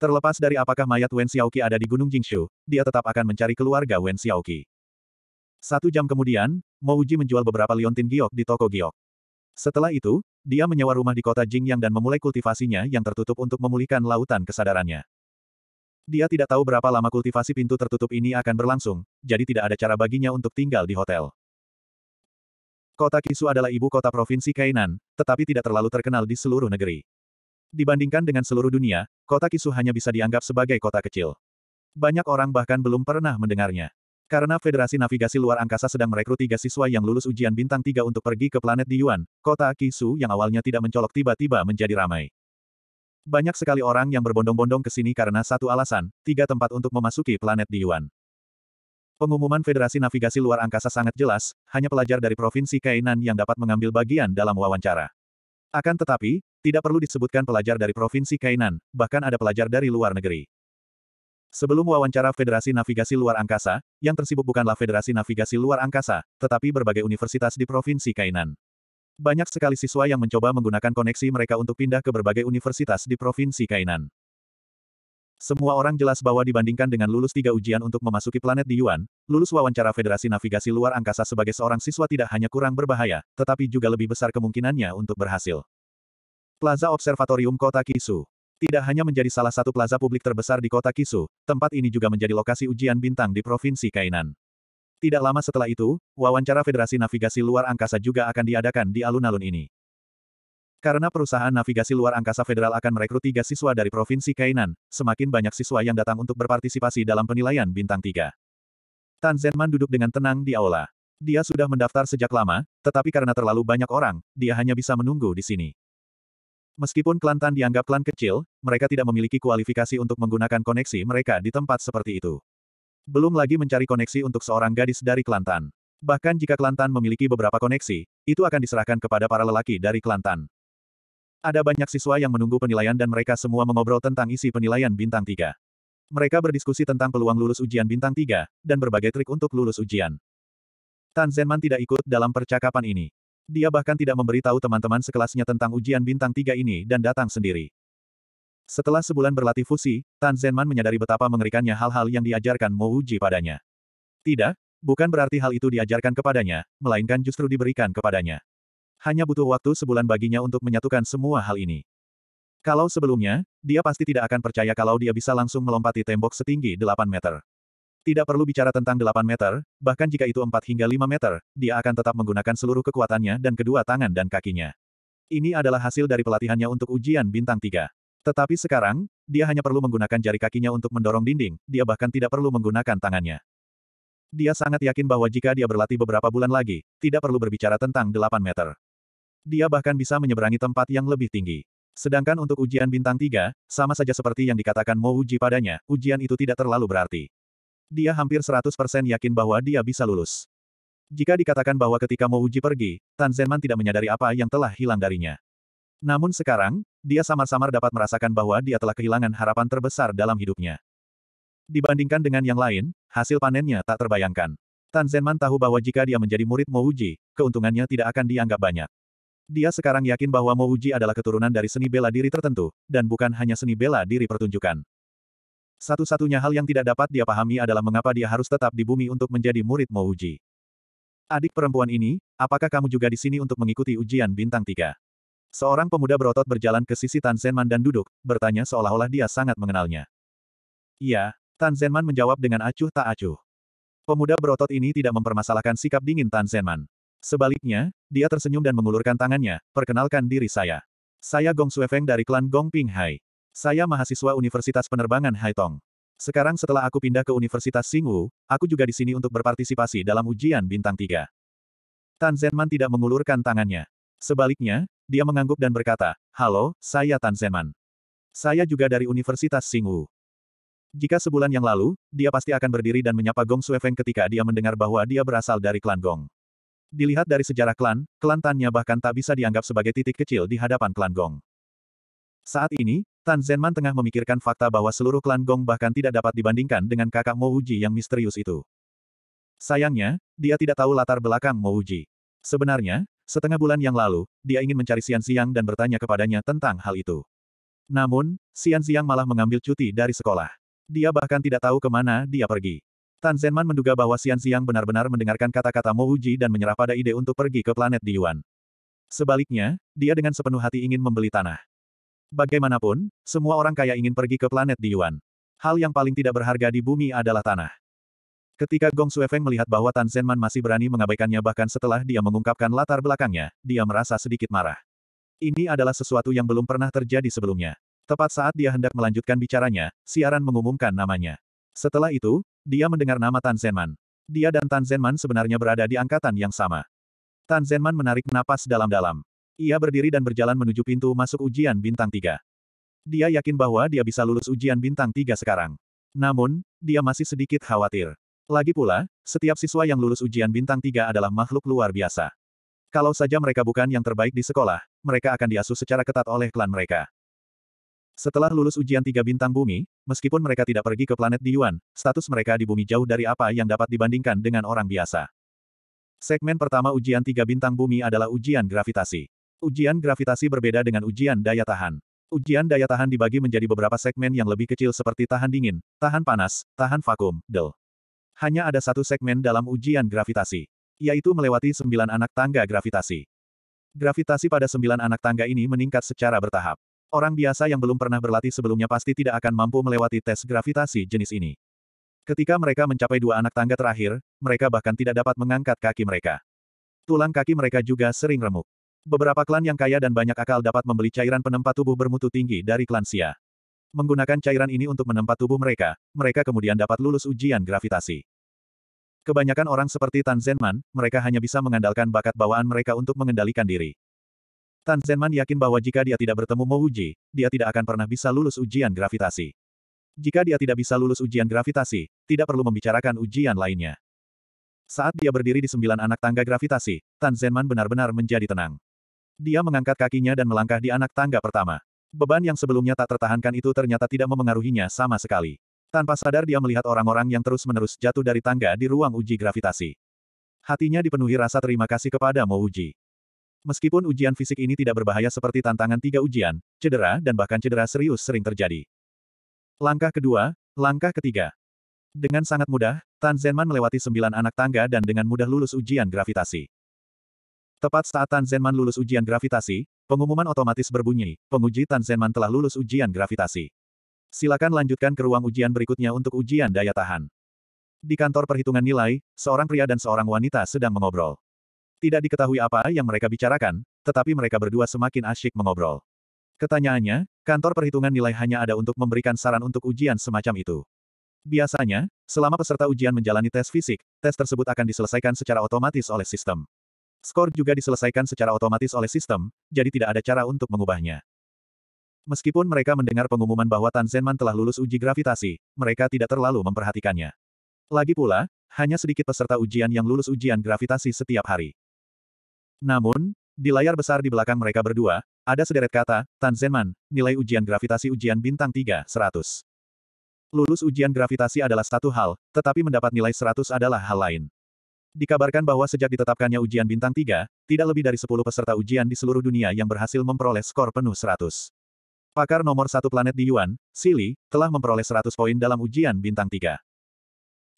Terlepas dari apakah mayat Wen Xiaoqi ada di Gunung Jingshu, dia tetap akan mencari keluarga Wen Xiaoqi. Satu jam kemudian, Mo Wuji menjual beberapa liontin giok di toko giok. Setelah itu, dia menyewa rumah di kota Jingyang dan memulai kultivasinya yang tertutup untuk memulihkan lautan kesadarannya. Dia tidak tahu berapa lama kultivasi pintu tertutup ini akan berlangsung, jadi tidak ada cara baginya untuk tinggal di hotel. Kota Kisu adalah ibu kota provinsi Kainan, tetapi tidak terlalu terkenal di seluruh negeri. Dibandingkan dengan seluruh dunia, kota Kisu hanya bisa dianggap sebagai kota kecil. Banyak orang bahkan belum pernah mendengarnya. Karena Federasi Navigasi Luar Angkasa sedang merekrut tiga siswa yang lulus ujian bintang tiga untuk pergi ke planet Diyuan, kota Kisu yang awalnya tidak mencolok tiba-tiba menjadi ramai. Banyak sekali orang yang berbondong-bondong ke sini karena satu alasan, tiga tempat untuk memasuki planet Diyuan. Pengumuman Federasi Navigasi Luar Angkasa sangat jelas, hanya pelajar dari Provinsi Kainan yang dapat mengambil bagian dalam wawancara. Akan tetapi, tidak perlu disebutkan pelajar dari Provinsi Kainan, bahkan ada pelajar dari luar negeri. Sebelum wawancara Federasi Navigasi Luar Angkasa, yang tersibuk bukanlah Federasi Navigasi Luar Angkasa, tetapi berbagai universitas di Provinsi Kainan. Banyak sekali siswa yang mencoba menggunakan koneksi mereka untuk pindah ke berbagai universitas di Provinsi Kainan. Semua orang jelas bahwa dibandingkan dengan lulus tiga ujian untuk memasuki planet di Yuan, lulus wawancara Federasi Navigasi Luar Angkasa sebagai seorang siswa tidak hanya kurang berbahaya, tetapi juga lebih besar kemungkinannya untuk berhasil. Plaza Observatorium Kota Kisu tidak hanya menjadi salah satu plaza publik terbesar di kota Kisu, tempat ini juga menjadi lokasi ujian bintang di Provinsi Kainan. Tidak lama setelah itu, wawancara Federasi Navigasi Luar Angkasa juga akan diadakan di alun-alun ini. Karena perusahaan navigasi luar angkasa federal akan merekrut tiga siswa dari Provinsi Kainan, semakin banyak siswa yang datang untuk berpartisipasi dalam penilaian bintang tiga. Tan Zenman duduk dengan tenang di aula. Dia sudah mendaftar sejak lama, tetapi karena terlalu banyak orang, dia hanya bisa menunggu di sini. Meskipun klan Tan dianggap klan kecil, mereka tidak memiliki kualifikasi untuk menggunakan koneksi mereka di tempat seperti itu. Belum lagi mencari koneksi untuk seorang gadis dari klan Tan. Bahkan jika klan Tan memiliki beberapa koneksi, itu akan diserahkan kepada para lelaki dari klan Tan. Ada banyak siswa yang menunggu penilaian dan mereka semua mengobrol tentang isi penilaian bintang 3. Mereka berdiskusi tentang peluang lulus ujian bintang 3, dan berbagai trik untuk lulus ujian. Tan Zenman tidak ikut dalam percakapan ini. Dia bahkan tidak memberitahu teman-teman sekelasnya tentang ujian bintang 3 ini dan datang sendiri. Setelah sebulan berlatih fusi, Tan Zenman menyadari betapa mengerikannya hal-hal yang diajarkan Mo Wuji padanya. Tidak, bukan berarti hal itu diajarkan kepadanya, melainkan justru diberikan kepadanya. Hanya butuh waktu sebulan baginya untuk menyatukan semua hal ini. Kalau sebelumnya, dia pasti tidak akan percaya kalau dia bisa langsung melompati tembok setinggi 8 meter. Tidak perlu bicara tentang 8 meter, bahkan jika itu 4 hingga 5 meter, dia akan tetap menggunakan seluruh kekuatannya dan kedua tangan dan kakinya. Ini adalah hasil dari pelatihannya untuk ujian bintang 3. Tetapi sekarang, dia hanya perlu menggunakan jari kakinya untuk mendorong dinding, dia bahkan tidak perlu menggunakan tangannya. Dia sangat yakin bahwa jika dia berlatih beberapa bulan lagi, tidak perlu berbicara tentang 8 meter. Dia bahkan bisa menyeberangi tempat yang lebih tinggi. Sedangkan untuk ujian bintang 3, sama saja seperti yang dikatakan Mo Uji padanya, ujian itu tidak terlalu berarti. Dia hampir 100% yakin bahwa dia bisa lulus. Jika dikatakan bahwa ketika Mo Uji pergi, Tan Zenman tidak menyadari apa yang telah hilang darinya. Namun sekarang, dia samar-samar dapat merasakan bahwa dia telah kehilangan harapan terbesar dalam hidupnya. Dibandingkan dengan yang lain, hasil panennya tak terbayangkan. Tan Zenman tahu bahwa jika dia menjadi murid Mo Uji, keuntungannya tidak akan dianggap banyak. Dia sekarang yakin bahwa Mo Uji adalah keturunan dari seni bela diri tertentu, dan bukan hanya seni bela diri pertunjukan. Satu-satunya hal yang tidak dapat dia pahami adalah mengapa dia harus tetap di bumi untuk menjadi murid Mo Uji. Adik perempuan ini, apakah kamu juga di sini untuk mengikuti ujian bintang tiga? Seorang pemuda berotot berjalan ke sisi Tan Zenman dan duduk, bertanya seolah-olah dia sangat mengenalnya. Iya, Tan Zenman menjawab dengan acuh tak acuh. Pemuda berotot ini tidak mempermasalahkan sikap dingin Tan Zenman. Sebaliknya, dia tersenyum dan mengulurkan tangannya, perkenalkan diri saya. Saya Gong Suefeng dari klan Gong Ping Hai. Saya mahasiswa Universitas Penerbangan Haitong. Sekarang setelah aku pindah ke Universitas Xingwu, aku juga di sini untuk berpartisipasi dalam ujian bintang 3. Tan Zenman tidak mengulurkan tangannya. Sebaliknya, dia mengangguk dan berkata, Halo, saya Tan Zenman. Saya juga dari Universitas Xingwu. Jika sebulan yang lalu, dia pasti akan berdiri dan menyapa Gong Suefeng ketika dia mendengar bahwa dia berasal dari klan Gong. Dilihat dari sejarah klan, klan Tannya bahkan tak bisa dianggap sebagai titik kecil di hadapan klan Gong. Saat ini, Tan Zenman tengah memikirkan fakta bahwa seluruh klan Gong bahkan tidak dapat dibandingkan dengan kakak Mo Wuji yang misterius itu. Sayangnya, dia tidak tahu latar belakang Mo Wuji. Sebenarnya, setengah bulan yang lalu, dia ingin mencari Xian Xiang dan bertanya kepadanya tentang hal itu. Namun, Xian Xiang malah mengambil cuti dari sekolah. Dia bahkan tidak tahu ke mana dia pergi. Tan Zenman menduga bahwa Xian Xiang benar-benar mendengarkan kata-kata Mo Wuji dan menyerah pada ide untuk pergi ke planet Diyuan. Sebaliknya, dia dengan sepenuh hati ingin membeli tanah. Bagaimanapun, semua orang kaya ingin pergi ke planet Diyuan. Hal yang paling tidak berharga di bumi adalah tanah. Ketika Gong Suefeng melihat bahwa Tan Zenman masih berani mengabaikannya bahkan setelah dia mengungkapkan latar belakangnya, dia merasa sedikit marah. Ini adalah sesuatu yang belum pernah terjadi sebelumnya. Tepat saat dia hendak melanjutkan bicaranya, siaran mengumumkan namanya. Setelah itu, dia mendengar nama Tan Zenman. Dia dan Tan Zenman sebenarnya berada di angkatan yang sama. Tan Zenman menarik napas dalam-dalam. Ia berdiri dan berjalan menuju pintu masuk ujian bintang 3. Dia yakin bahwa dia bisa lulus ujian bintang 3 sekarang. Namun, dia masih sedikit khawatir. Lagi pula, setiap siswa yang lulus ujian bintang 3 adalah makhluk luar biasa. Kalau saja mereka bukan yang terbaik di sekolah, mereka akan diasuh secara ketat oleh klan mereka. Setelah lulus ujian tiga bintang bumi, meskipun mereka tidak pergi ke planet Diyuan, status mereka di bumi jauh dari apa yang dapat dibandingkan dengan orang biasa. Segmen pertama ujian tiga bintang bumi adalah ujian gravitasi. Ujian gravitasi berbeda dengan ujian daya tahan. Ujian daya tahan dibagi menjadi beberapa segmen yang lebih kecil seperti tahan dingin, tahan panas, tahan vakum, del. Hanya ada satu segmen dalam ujian gravitasi, yaitu melewati sembilan anak tangga gravitasi. Gravitasi pada sembilan anak tangga ini meningkat secara bertahap. Orang biasa yang belum pernah berlatih sebelumnya pasti tidak akan mampu melewati tes gravitasi jenis ini. Ketika mereka mencapai dua anak tangga terakhir, mereka bahkan tidak dapat mengangkat kaki mereka. Tulang kaki mereka juga sering remuk. Beberapa klan yang kaya dan banyak akal dapat membeli cairan penempat tubuh bermutu tinggi dari klan Xia. Menggunakan cairan ini untuk menempat tubuh mereka, mereka kemudian dapat lulus ujian gravitasi. Kebanyakan orang seperti Tan Zenman, mereka hanya bisa mengandalkan bakat bawaan mereka untuk mengendalikan diri. Tan Zenman yakin bahwa jika dia tidak bertemu Mo Wuji, dia tidak akan pernah bisa lulus ujian gravitasi. Jika dia tidak bisa lulus ujian gravitasi, tidak perlu membicarakan ujian lainnya. Saat dia berdiri di sembilan anak tangga gravitasi, Tan Zenman benar-benar menjadi tenang. Dia mengangkat kakinya dan melangkah di anak tangga pertama. Beban yang sebelumnya tak tertahankan itu ternyata tidak memengaruhinya sama sekali. Tanpa sadar dia melihat orang-orang yang terus-menerus jatuh dari tangga di ruang uji gravitasi. Hatinya dipenuhi rasa terima kasih kepada Mo Wuji. Meskipun ujian fisik ini tidak berbahaya seperti tantangan tiga ujian, cedera dan bahkan cedera serius sering terjadi. Langkah kedua, langkah ketiga. Dengan sangat mudah, Tan Zenman melewati sembilan anak tangga dan dengan mudah lulus ujian gravitasi. Tepat saat Tan Zenman lulus ujian gravitasi, Pengumuman otomatis berbunyi, penguji Tan Zenman telah lulus ujian gravitasi. Silakan lanjutkan ke ruang ujian berikutnya untuk ujian daya tahan. Di kantor perhitungan nilai, seorang pria dan seorang wanita sedang mengobrol. Tidak diketahui apa yang mereka bicarakan, tetapi mereka berdua semakin asyik mengobrol. Ketanyaannya, kantor perhitungan nilai hanya ada untuk memberikan saran untuk ujian semacam itu. Biasanya, selama peserta ujian menjalani tes fisik, tes tersebut akan diselesaikan secara otomatis oleh sistem. Skor juga diselesaikan secara otomatis oleh sistem, jadi tidak ada cara untuk mengubahnya. Meskipun mereka mendengar pengumuman bahwa Tan Zenman telah lulus uji gravitasi, mereka tidak terlalu memperhatikannya. Lagi pula, hanya sedikit peserta ujian yang lulus ujian gravitasi setiap hari. Namun, di layar besar di belakang mereka berdua, ada sederet kata, Tan Zenman, nilai ujian gravitasi ujian bintang 3, 100. Lulus ujian gravitasi adalah satu hal, tetapi mendapat nilai 100 adalah hal lain. Dikabarkan bahwa sejak ditetapkannya ujian bintang 3, tidak lebih dari 10 peserta ujian di seluruh dunia yang berhasil memperoleh skor penuh 100. Pakar nomor satu planet di Yuan, Sili, telah memperoleh 100 poin dalam ujian bintang 3.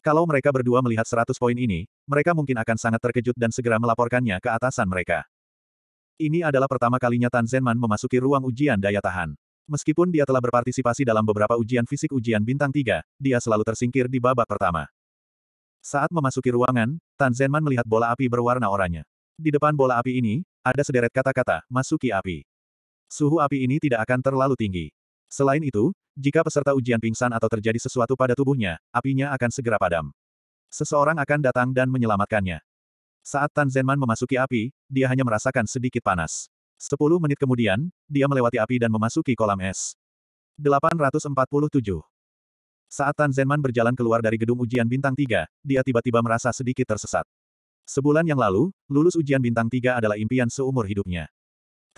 Kalau mereka berdua melihat 100 poin ini, mereka mungkin akan sangat terkejut dan segera melaporkannya ke atasan mereka. Ini adalah pertama kalinya Tan Zenman memasuki ruang ujian daya tahan. Meskipun dia telah berpartisipasi dalam beberapa ujian fisik ujian bintang 3, dia selalu tersingkir di babak pertama. Saat memasuki ruangan, Tan Zenman melihat bola api berwarna oranye. Di depan bola api ini, ada sederet kata-kata, masuki api. Suhu api ini tidak akan terlalu tinggi. Selain itu, jika peserta ujian pingsan atau terjadi sesuatu pada tubuhnya, apinya akan segera padam. Seseorang akan datang dan menyelamatkannya. Saat Tan Zenman memasuki api, dia hanya merasakan sedikit panas. Sepuluh menit kemudian, dia melewati api dan memasuki kolam es. 847. Saat Tan Zenman berjalan keluar dari gedung ujian bintang 3, dia tiba-tiba merasa sedikit tersesat. Sebulan yang lalu, lulus ujian bintang 3 adalah impian seumur hidupnya.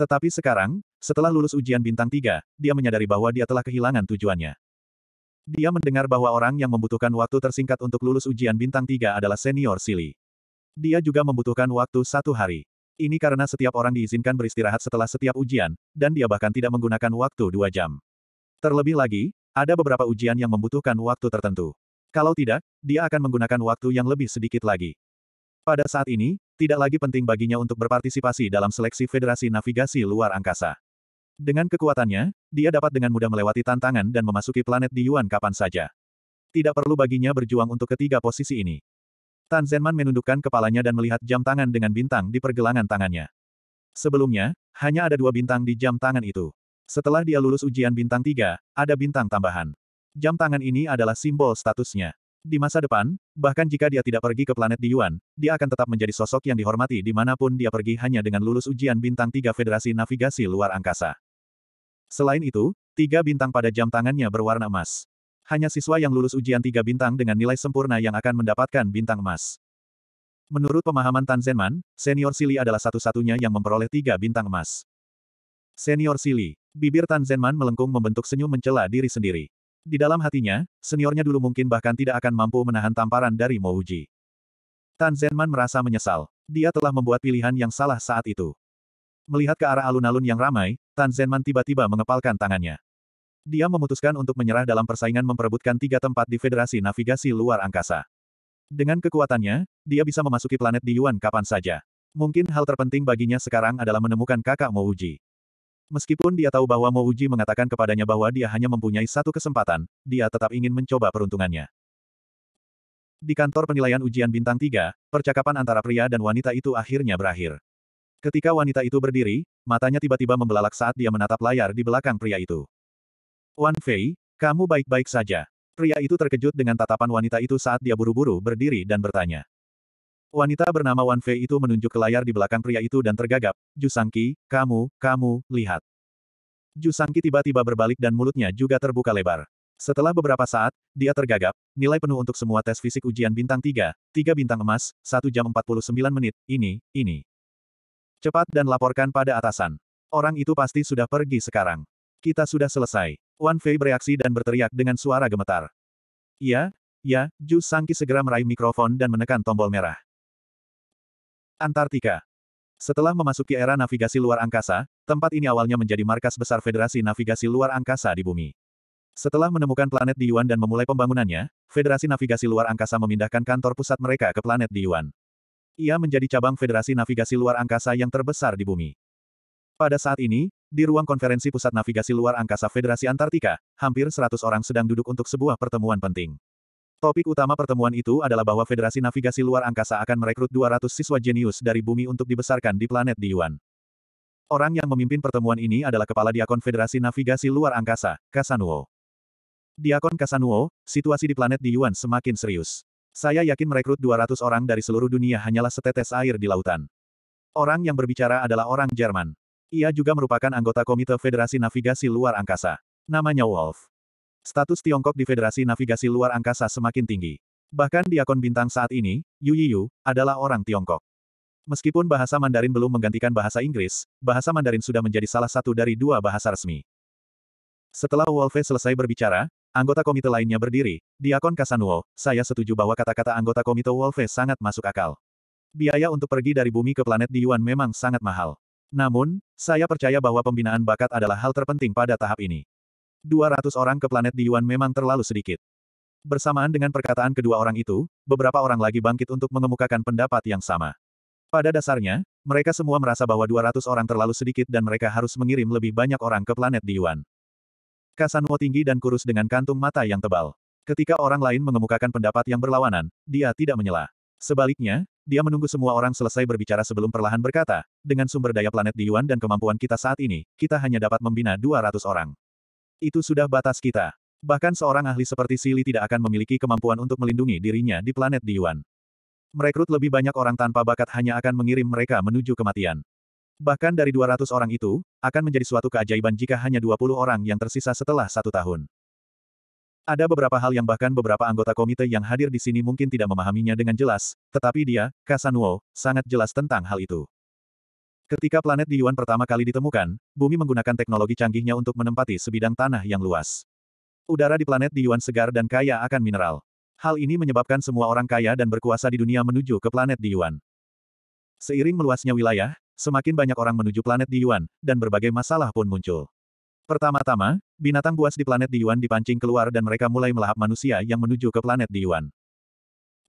Tetapi sekarang, setelah lulus ujian bintang 3, dia menyadari bahwa dia telah kehilangan tujuannya. Dia mendengar bahwa orang yang membutuhkan waktu tersingkat untuk lulus ujian bintang 3 adalah senior Sili. Dia juga membutuhkan waktu satu hari. Ini karena setiap orang diizinkan beristirahat setelah setiap ujian, dan dia bahkan tidak menggunakan waktu dua jam. Terlebih lagi, ada beberapa ujian yang membutuhkan waktu tertentu. Kalau tidak, dia akan menggunakan waktu yang lebih sedikit lagi. Pada saat ini, tidak lagi penting baginya untuk berpartisipasi dalam seleksi Federasi Navigasi Luar Angkasa. Dengan kekuatannya, dia dapat dengan mudah melewati tantangan dan memasuki planet di Yuan kapan saja. Tidak perlu baginya berjuang untuk ketiga posisi ini. Tan Zenman menundukkan kepalanya dan melihat jam tangan dengan bintang di pergelangan tangannya. Sebelumnya, hanya ada dua bintang di jam tangan itu. Setelah dia lulus ujian bintang 3, ada bintang tambahan. Jam tangan ini adalah simbol statusnya. Di masa depan, bahkan jika dia tidak pergi ke planet di Yuan, dia akan tetap menjadi sosok yang dihormati di mana pun dia pergi hanya dengan lulus ujian bintang 3 Federasi Navigasi Luar Angkasa. Selain itu, tiga bintang pada jam tangannya berwarna emas. Hanya siswa yang lulus ujian tiga bintang dengan nilai sempurna yang akan mendapatkan bintang emas. Menurut pemahaman Tan Zenman, senior Sili adalah satu-satunya yang memperoleh tiga bintang emas. Senior Sili, Bibir Tan Zenman melengkung membentuk senyum mencela diri sendiri. Di dalam hatinya, seniornya dulu mungkin bahkan tidak akan mampu menahan tamparan dari Mo Wuji. Tan Zenman merasa menyesal. Dia telah membuat pilihan yang salah saat itu. Melihat ke arah alun-alun yang ramai, Tan Zenman tiba-tiba mengepalkan tangannya. Dia memutuskan untuk menyerah dalam persaingan memperebutkan tiga tempat di Federasi Navigasi Luar Angkasa. Dengan kekuatannya, dia bisa memasuki planet di Yuan kapan saja. Mungkin hal terpenting baginya sekarang adalah menemukan kakak Mo Wuji. Meskipun dia tahu bahwa Mo Wuji mengatakan kepadanya bahwa dia hanya mempunyai satu kesempatan, dia tetap ingin mencoba peruntungannya. Di kantor penilaian ujian bintang 3, percakapan antara pria dan wanita itu akhirnya berakhir. Ketika wanita itu berdiri, matanya tiba-tiba membelalak saat dia menatap layar di belakang pria itu. Wan Fei, kamu baik-baik saja. Pria itu terkejut dengan tatapan wanita itu saat dia buru-buru berdiri dan bertanya. Wanita bernama Wan Fei itu menunjuk ke layar di belakang pria itu dan tergagap. Jusangki, kamu, kamu, lihat. Jusangki tiba-tiba berbalik dan mulutnya juga terbuka lebar. Setelah beberapa saat, dia tergagap, nilai penuh untuk semua tes fisik ujian bintang 3, 3 bintang emas, 1 jam 49 menit, ini, ini. Cepat dan laporkan pada atasan. Orang itu pasti sudah pergi sekarang. Kita sudah selesai. Wan Fei bereaksi dan berteriak dengan suara gemetar. Iya, ya, Ju Sangki segera meraih mikrofon dan menekan tombol merah. Antartika. Setelah memasuki era navigasi luar angkasa, tempat ini awalnya menjadi markas besar Federasi Navigasi Luar Angkasa di bumi. Setelah menemukan planet di Yuan dan memulai pembangunannya, Federasi Navigasi Luar Angkasa memindahkan kantor pusat mereka ke planet di Yuan. Ia menjadi cabang Federasi Navigasi Luar Angkasa yang terbesar di bumi. Pada saat ini, di ruang konferensi Pusat Navigasi Luar Angkasa Federasi Antartika, hampir 100 orang sedang duduk untuk sebuah pertemuan penting. Topik utama pertemuan itu adalah bahwa Federasi Navigasi Luar Angkasa akan merekrut 200 siswa jenius dari bumi untuk dibesarkan di planet Diyuan. Orang yang memimpin pertemuan ini adalah Kepala Diakon Federasi Navigasi Luar Angkasa, Kasanuo. Diakon Kasanuo, situasi di planet Diyuan semakin serius. Saya yakin merekrut 200 orang dari seluruh dunia hanyalah setetes air di lautan. Orang yang berbicara adalah orang Jerman. Ia juga merupakan anggota Komite Federasi Navigasi Luar Angkasa. Namanya Wolf. Status Tiongkok di Federasi Navigasi Luar Angkasa semakin tinggi. Bahkan diakon bintang saat ini, Yu Yiyu, adalah orang Tiongkok. Meskipun bahasa Mandarin belum menggantikan bahasa Inggris, bahasa Mandarin sudah menjadi salah satu dari dua bahasa resmi. Setelah Wolfe selesai berbicara, Anggota komite lainnya berdiri. Diakon Kasanuo, saya setuju bahwa kata-kata anggota komite Wolfe sangat masuk akal. Biaya untuk pergi dari bumi ke planet Diyuan memang sangat mahal. Namun, saya percaya bahwa pembinaan bakat adalah hal terpenting pada tahap ini. 200 orang ke planet Diyuan memang terlalu sedikit. Bersamaan dengan perkataan kedua orang itu, beberapa orang lagi bangkit untuk mengemukakan pendapat yang sama. Pada dasarnya, mereka semua merasa bahwa 200 orang terlalu sedikit dan mereka harus mengirim lebih banyak orang ke planet Diyuan. Kasanwo tinggi dan kurus dengan kantung mata yang tebal. Ketika orang lain mengemukakan pendapat yang berlawanan, dia tidak menyela. Sebaliknya, dia menunggu semua orang selesai berbicara sebelum perlahan berkata, dengan sumber daya planet di Yuan dan kemampuan kita saat ini, kita hanya dapat membina 200 orang. Itu sudah batas kita. Bahkan seorang ahli seperti Sili tidak akan memiliki kemampuan untuk melindungi dirinya di planet di Yuan. Merekrut lebih banyak orang tanpa bakat hanya akan mengirim mereka menuju kematian. Bahkan dari 200 orang itu, akan menjadi suatu keajaiban jika hanya 20 orang yang tersisa setelah satu tahun. Ada beberapa hal yang bahkan beberapa anggota komite yang hadir di sini mungkin tidak memahaminya dengan jelas, tetapi dia, Kasanuo, sangat jelas tentang hal itu. Ketika planet di Yuan pertama kali ditemukan, bumi menggunakan teknologi canggihnya untuk menempati sebidang tanah yang luas. Udara di planet di Yuan segar dan kaya akan mineral. Hal ini menyebabkan semua orang kaya dan berkuasa di dunia menuju ke planet di Yuan. Seiring meluasnya wilayah, semakin banyak orang menuju planet di Yuan, dan berbagai masalah pun muncul. Pertama-tama, binatang buas di planet di Yuan dipancing keluar dan mereka mulai melahap manusia yang menuju ke planet di Yuan.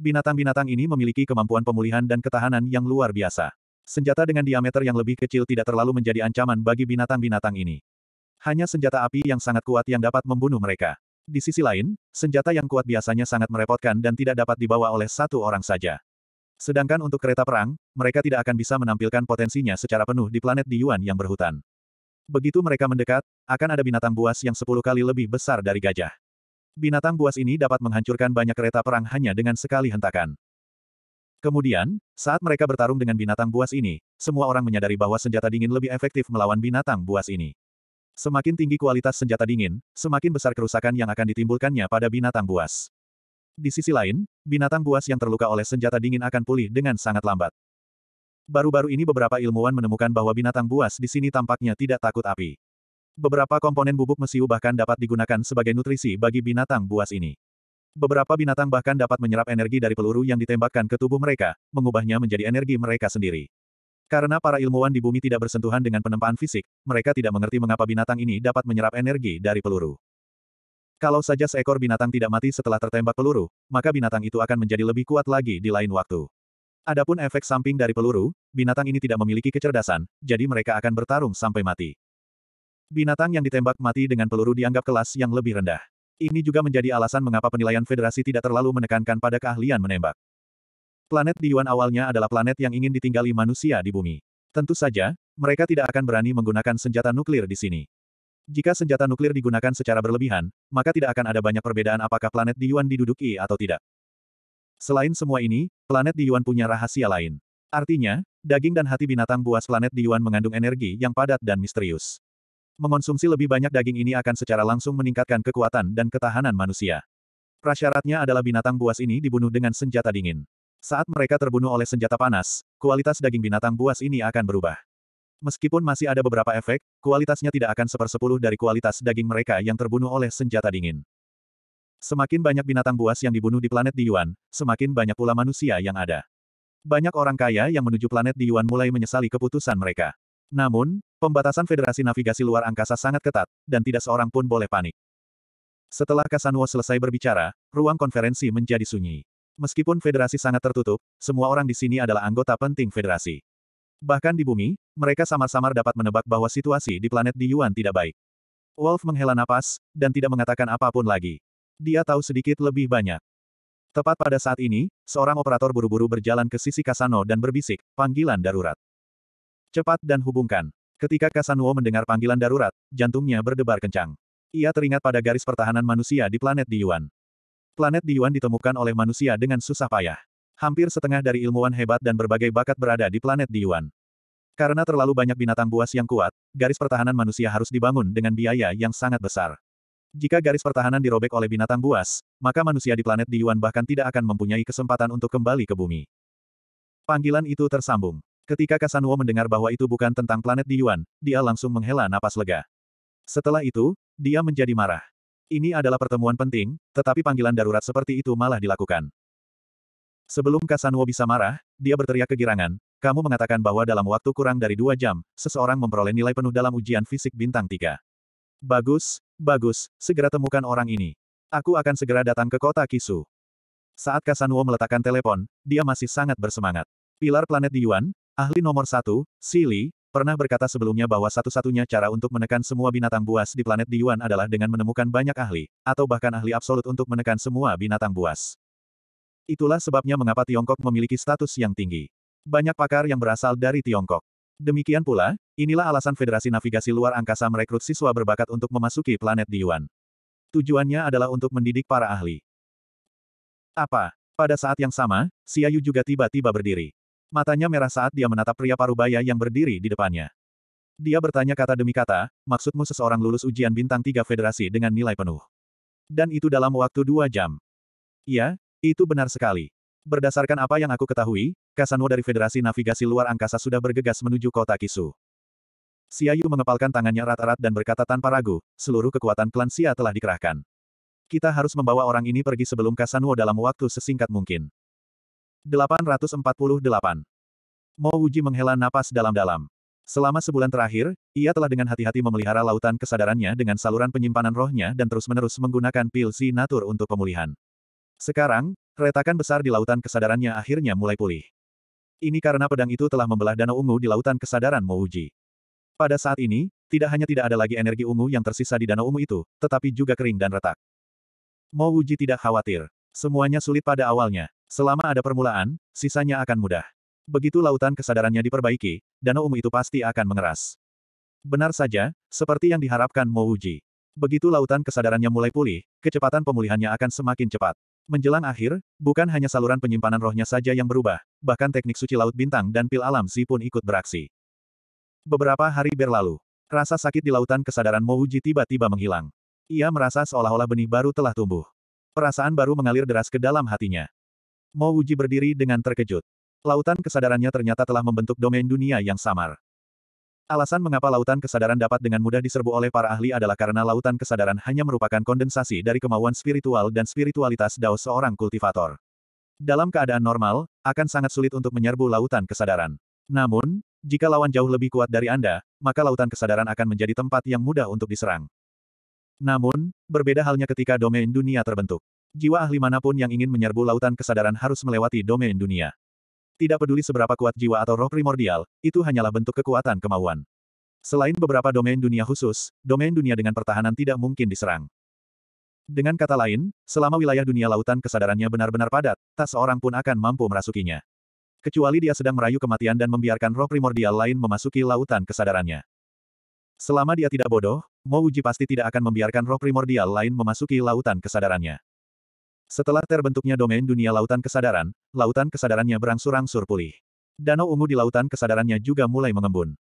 Binatang-binatang ini memiliki kemampuan pemulihan dan ketahanan yang luar biasa. Senjata dengan diameter yang lebih kecil tidak terlalu menjadi ancaman bagi binatang-binatang ini. Hanya senjata api yang sangat kuat yang dapat membunuh mereka. Di sisi lain, senjata yang kuat biasanya sangat merepotkan dan tidak dapat dibawa oleh satu orang saja. Sedangkan untuk kereta perang, mereka tidak akan bisa menampilkan potensinya secara penuh di planet di Yuan yang berhutan. Begitu mereka mendekat, akan ada binatang buas yang sepuluh kali lebih besar dari gajah. Binatang buas ini dapat menghancurkan banyak kereta perang hanya dengan sekali hentakan. Kemudian, saat mereka bertarung dengan binatang buas ini, semua orang menyadari bahwa senjata dingin lebih efektif melawan binatang buas ini. Semakin tinggi kualitas senjata dingin, semakin besar kerusakan yang akan ditimbulkannya pada binatang buas. Di sisi lain, binatang buas yang terluka oleh senjata dingin akan pulih dengan sangat lambat. Baru-baru ini beberapa ilmuwan menemukan bahwa binatang buas di sini tampaknya tidak takut api. Beberapa komponen bubuk mesiu bahkan dapat digunakan sebagai nutrisi bagi binatang buas ini. Beberapa binatang bahkan dapat menyerap energi dari peluru yang ditembakkan ke tubuh mereka, mengubahnya menjadi energi mereka sendiri. Karena para ilmuwan di bumi tidak bersentuhan dengan penempaan fisik, mereka tidak mengerti mengapa binatang ini dapat menyerap energi dari peluru. Kalau saja seekor binatang tidak mati setelah tertembak peluru, maka binatang itu akan menjadi lebih kuat lagi di lain waktu. Adapun efek samping dari peluru, binatang ini tidak memiliki kecerdasan, jadi mereka akan bertarung sampai mati. Binatang yang ditembak mati dengan peluru dianggap kelas yang lebih rendah. Ini juga menjadi alasan mengapa penilaian federasi tidak terlalu menekankan pada keahlian menembak. Planet di Yuan awalnya adalah planet yang ingin ditinggali manusia di bumi. Tentu saja, mereka tidak akan berani menggunakan senjata nuklir di sini. Jika senjata nuklir digunakan secara berlebihan, maka tidak akan ada banyak perbedaan apakah planet di Yuan diduduki atau tidak. Selain semua ini, planet di Yuan punya rahasia lain. Artinya, daging dan hati binatang buas planet di Yuan mengandung energi yang padat dan misterius. Mengonsumsi lebih banyak daging ini akan secara langsung meningkatkan kekuatan dan ketahanan manusia. Prasyaratnya adalah binatang buas ini dibunuh dengan senjata dingin. Saat mereka terbunuh oleh senjata panas, kualitas daging binatang buas ini akan berubah. Meskipun masih ada beberapa efek, kualitasnya tidak akan sepersepuluh dari kualitas daging mereka yang terbunuh oleh senjata dingin. Semakin banyak binatang buas yang dibunuh di planet di Yuan, semakin banyak pula manusia yang ada. Banyak orang kaya yang menuju planet di Yuan mulai menyesali keputusan mereka. Namun, pembatasan Federasi Navigasi Luar Angkasa sangat ketat, dan tidak seorang pun boleh panik. Setelah Kasanwo selesai berbicara, ruang konferensi menjadi sunyi. Meskipun federasi sangat tertutup, semua orang di sini adalah anggota penting federasi. Bahkan di bumi, mereka samar-samar dapat menebak bahwa situasi di planet di Yuan tidak baik. Wolf menghela napas, dan tidak mengatakan apa pun lagi. Dia tahu sedikit lebih banyak. Tepat pada saat ini, seorang operator buru-buru berjalan ke sisi Kasano dan berbisik, panggilan darurat. Cepat dan hubungkan. Ketika Kasanuo mendengar panggilan darurat, jantungnya berdebar kencang. Ia teringat pada garis pertahanan manusia di planet di Yuan. Planet di Yuan ditemukan oleh manusia dengan susah payah. Hampir setengah dari ilmuwan hebat dan berbagai bakat berada di planet di Yuan. Karena terlalu banyak binatang buas yang kuat, garis pertahanan manusia harus dibangun dengan biaya yang sangat besar. Jika garis pertahanan dirobek oleh binatang buas, maka manusia di planet di Yuan bahkan tidak akan mempunyai kesempatan untuk kembali ke bumi. Panggilan itu tersambung. Ketika Kasanuo mendengar bahwa itu bukan tentang planet di Yuan, dia langsung menghela napas lega. Setelah itu, dia menjadi marah. Ini adalah pertemuan penting, tetapi panggilan darurat seperti itu malah dilakukan. Sebelum Kasanwo bisa marah, dia berteriak kegirangan, kamu mengatakan bahwa dalam waktu kurang dari dua jam, seseorang memperoleh nilai penuh dalam ujian fisik bintang tiga. Bagus, bagus, segera temukan orang ini. Aku akan segera datang ke kota Kisu. Saat Kasanwo meletakkan telepon, dia masih sangat bersemangat. Pilar planet di Yuan, ahli nomor satu, Sili, pernah berkata sebelumnya bahwa satu-satunya cara untuk menekan semua binatang buas di planet di Yuan adalah dengan menemukan banyak ahli, atau bahkan ahli absolut untuk menekan semua binatang buas. Itulah sebabnya mengapa Tiongkok memiliki status yang tinggi. Banyak pakar yang berasal dari Tiongkok. Demikian pula, inilah alasan Federasi Navigasi Luar Angkasa merekrut siswa berbakat untuk memasuki planet di Yuan. Tujuannya adalah untuk mendidik para ahli. Apa? Pada saat yang sama, Xiaoyu juga tiba-tiba berdiri. Matanya merah saat dia menatap pria parubaya yang berdiri di depannya. Dia bertanya kata demi kata, maksudmu seseorang lulus ujian bintang tiga federasi dengan nilai penuh. Dan itu dalam waktu dua jam. Iya, itu benar sekali. Berdasarkan apa yang aku ketahui, Kasano dari Federasi Navigasi Luar Angkasa sudah bergegas menuju kota Kisu. Xiaoyu mengepalkan tangannya erat-erat dan berkata tanpa ragu, seluruh kekuatan klan Xia telah dikerahkan. Kita harus membawa orang ini pergi sebelum Kasanuo dalam waktu sesingkat mungkin. 848. Mo Wuji menghela napas dalam-dalam. Selama sebulan terakhir, ia telah dengan hati-hati memelihara lautan kesadarannya dengan saluran penyimpanan rohnya dan terus-menerus menggunakan pil Natur untuk pemulihan. Sekarang, retakan besar di lautan kesadarannya akhirnya mulai pulih. Ini karena pedang itu telah membelah danau ungu di lautan kesadaran Mouji. Pada saat ini, tidak hanya tidak ada lagi energi ungu yang tersisa di danau ungu itu, tetapi juga kering dan retak. Mouji tidak khawatir. Semuanya sulit pada awalnya. Selama ada permulaan, sisanya akan mudah. Begitu lautan kesadarannya diperbaiki, danau ungu itu pasti akan mengeras. Benar saja, seperti yang diharapkan Mouji. Begitu lautan kesadarannya mulai pulih, kecepatan pemulihannya akan semakin cepat. Menjelang akhir, bukan hanya saluran penyimpanan rohnya saja yang berubah, bahkan teknik suci laut bintang dan pil alam si pun ikut beraksi. Beberapa hari berlalu. Rasa sakit di lautan kesadaran Mouji tiba-tiba menghilang. Ia merasa seolah-olah benih baru telah tumbuh. Perasaan baru mengalir deras ke dalam hatinya. Mouji berdiri dengan terkejut. Lautan kesadarannya ternyata telah membentuk domain dunia yang samar. Alasan mengapa lautan kesadaran dapat dengan mudah diserbu oleh para ahli adalah karena lautan kesadaran hanya merupakan kondensasi dari kemauan spiritual dan spiritualitas Dao seorang kultivator. Dalam keadaan normal, akan sangat sulit untuk menyerbu lautan kesadaran. Namun, jika lawan jauh lebih kuat dari Anda, maka lautan kesadaran akan menjadi tempat yang mudah untuk diserang. Namun, berbeda halnya ketika domain dunia terbentuk. Jiwa ahli mana pun yang ingin menyerbu lautan kesadaran harus melewati domain dunia. Tidak peduli seberapa kuat jiwa atau roh primordial, itu hanyalah bentuk kekuatan kemauan. Selain beberapa domain dunia khusus, domain dunia dengan pertahanan tidak mungkin diserang. Dengan kata lain, selama wilayah dunia lautan kesadarannya benar-benar padat, tak seorang pun akan mampu merasukinya. Kecuali dia sedang merayu kematian dan membiarkan roh primordial lain memasuki lautan kesadarannya. Selama dia tidak bodoh, Mo Wuji pasti tidak akan membiarkan roh primordial lain memasuki lautan kesadarannya. Setelah terbentuknya domain dunia lautan kesadaran, lautan kesadarannya berangsur-angsur pulih. Danau ungu di lautan kesadarannya juga mulai mengembun.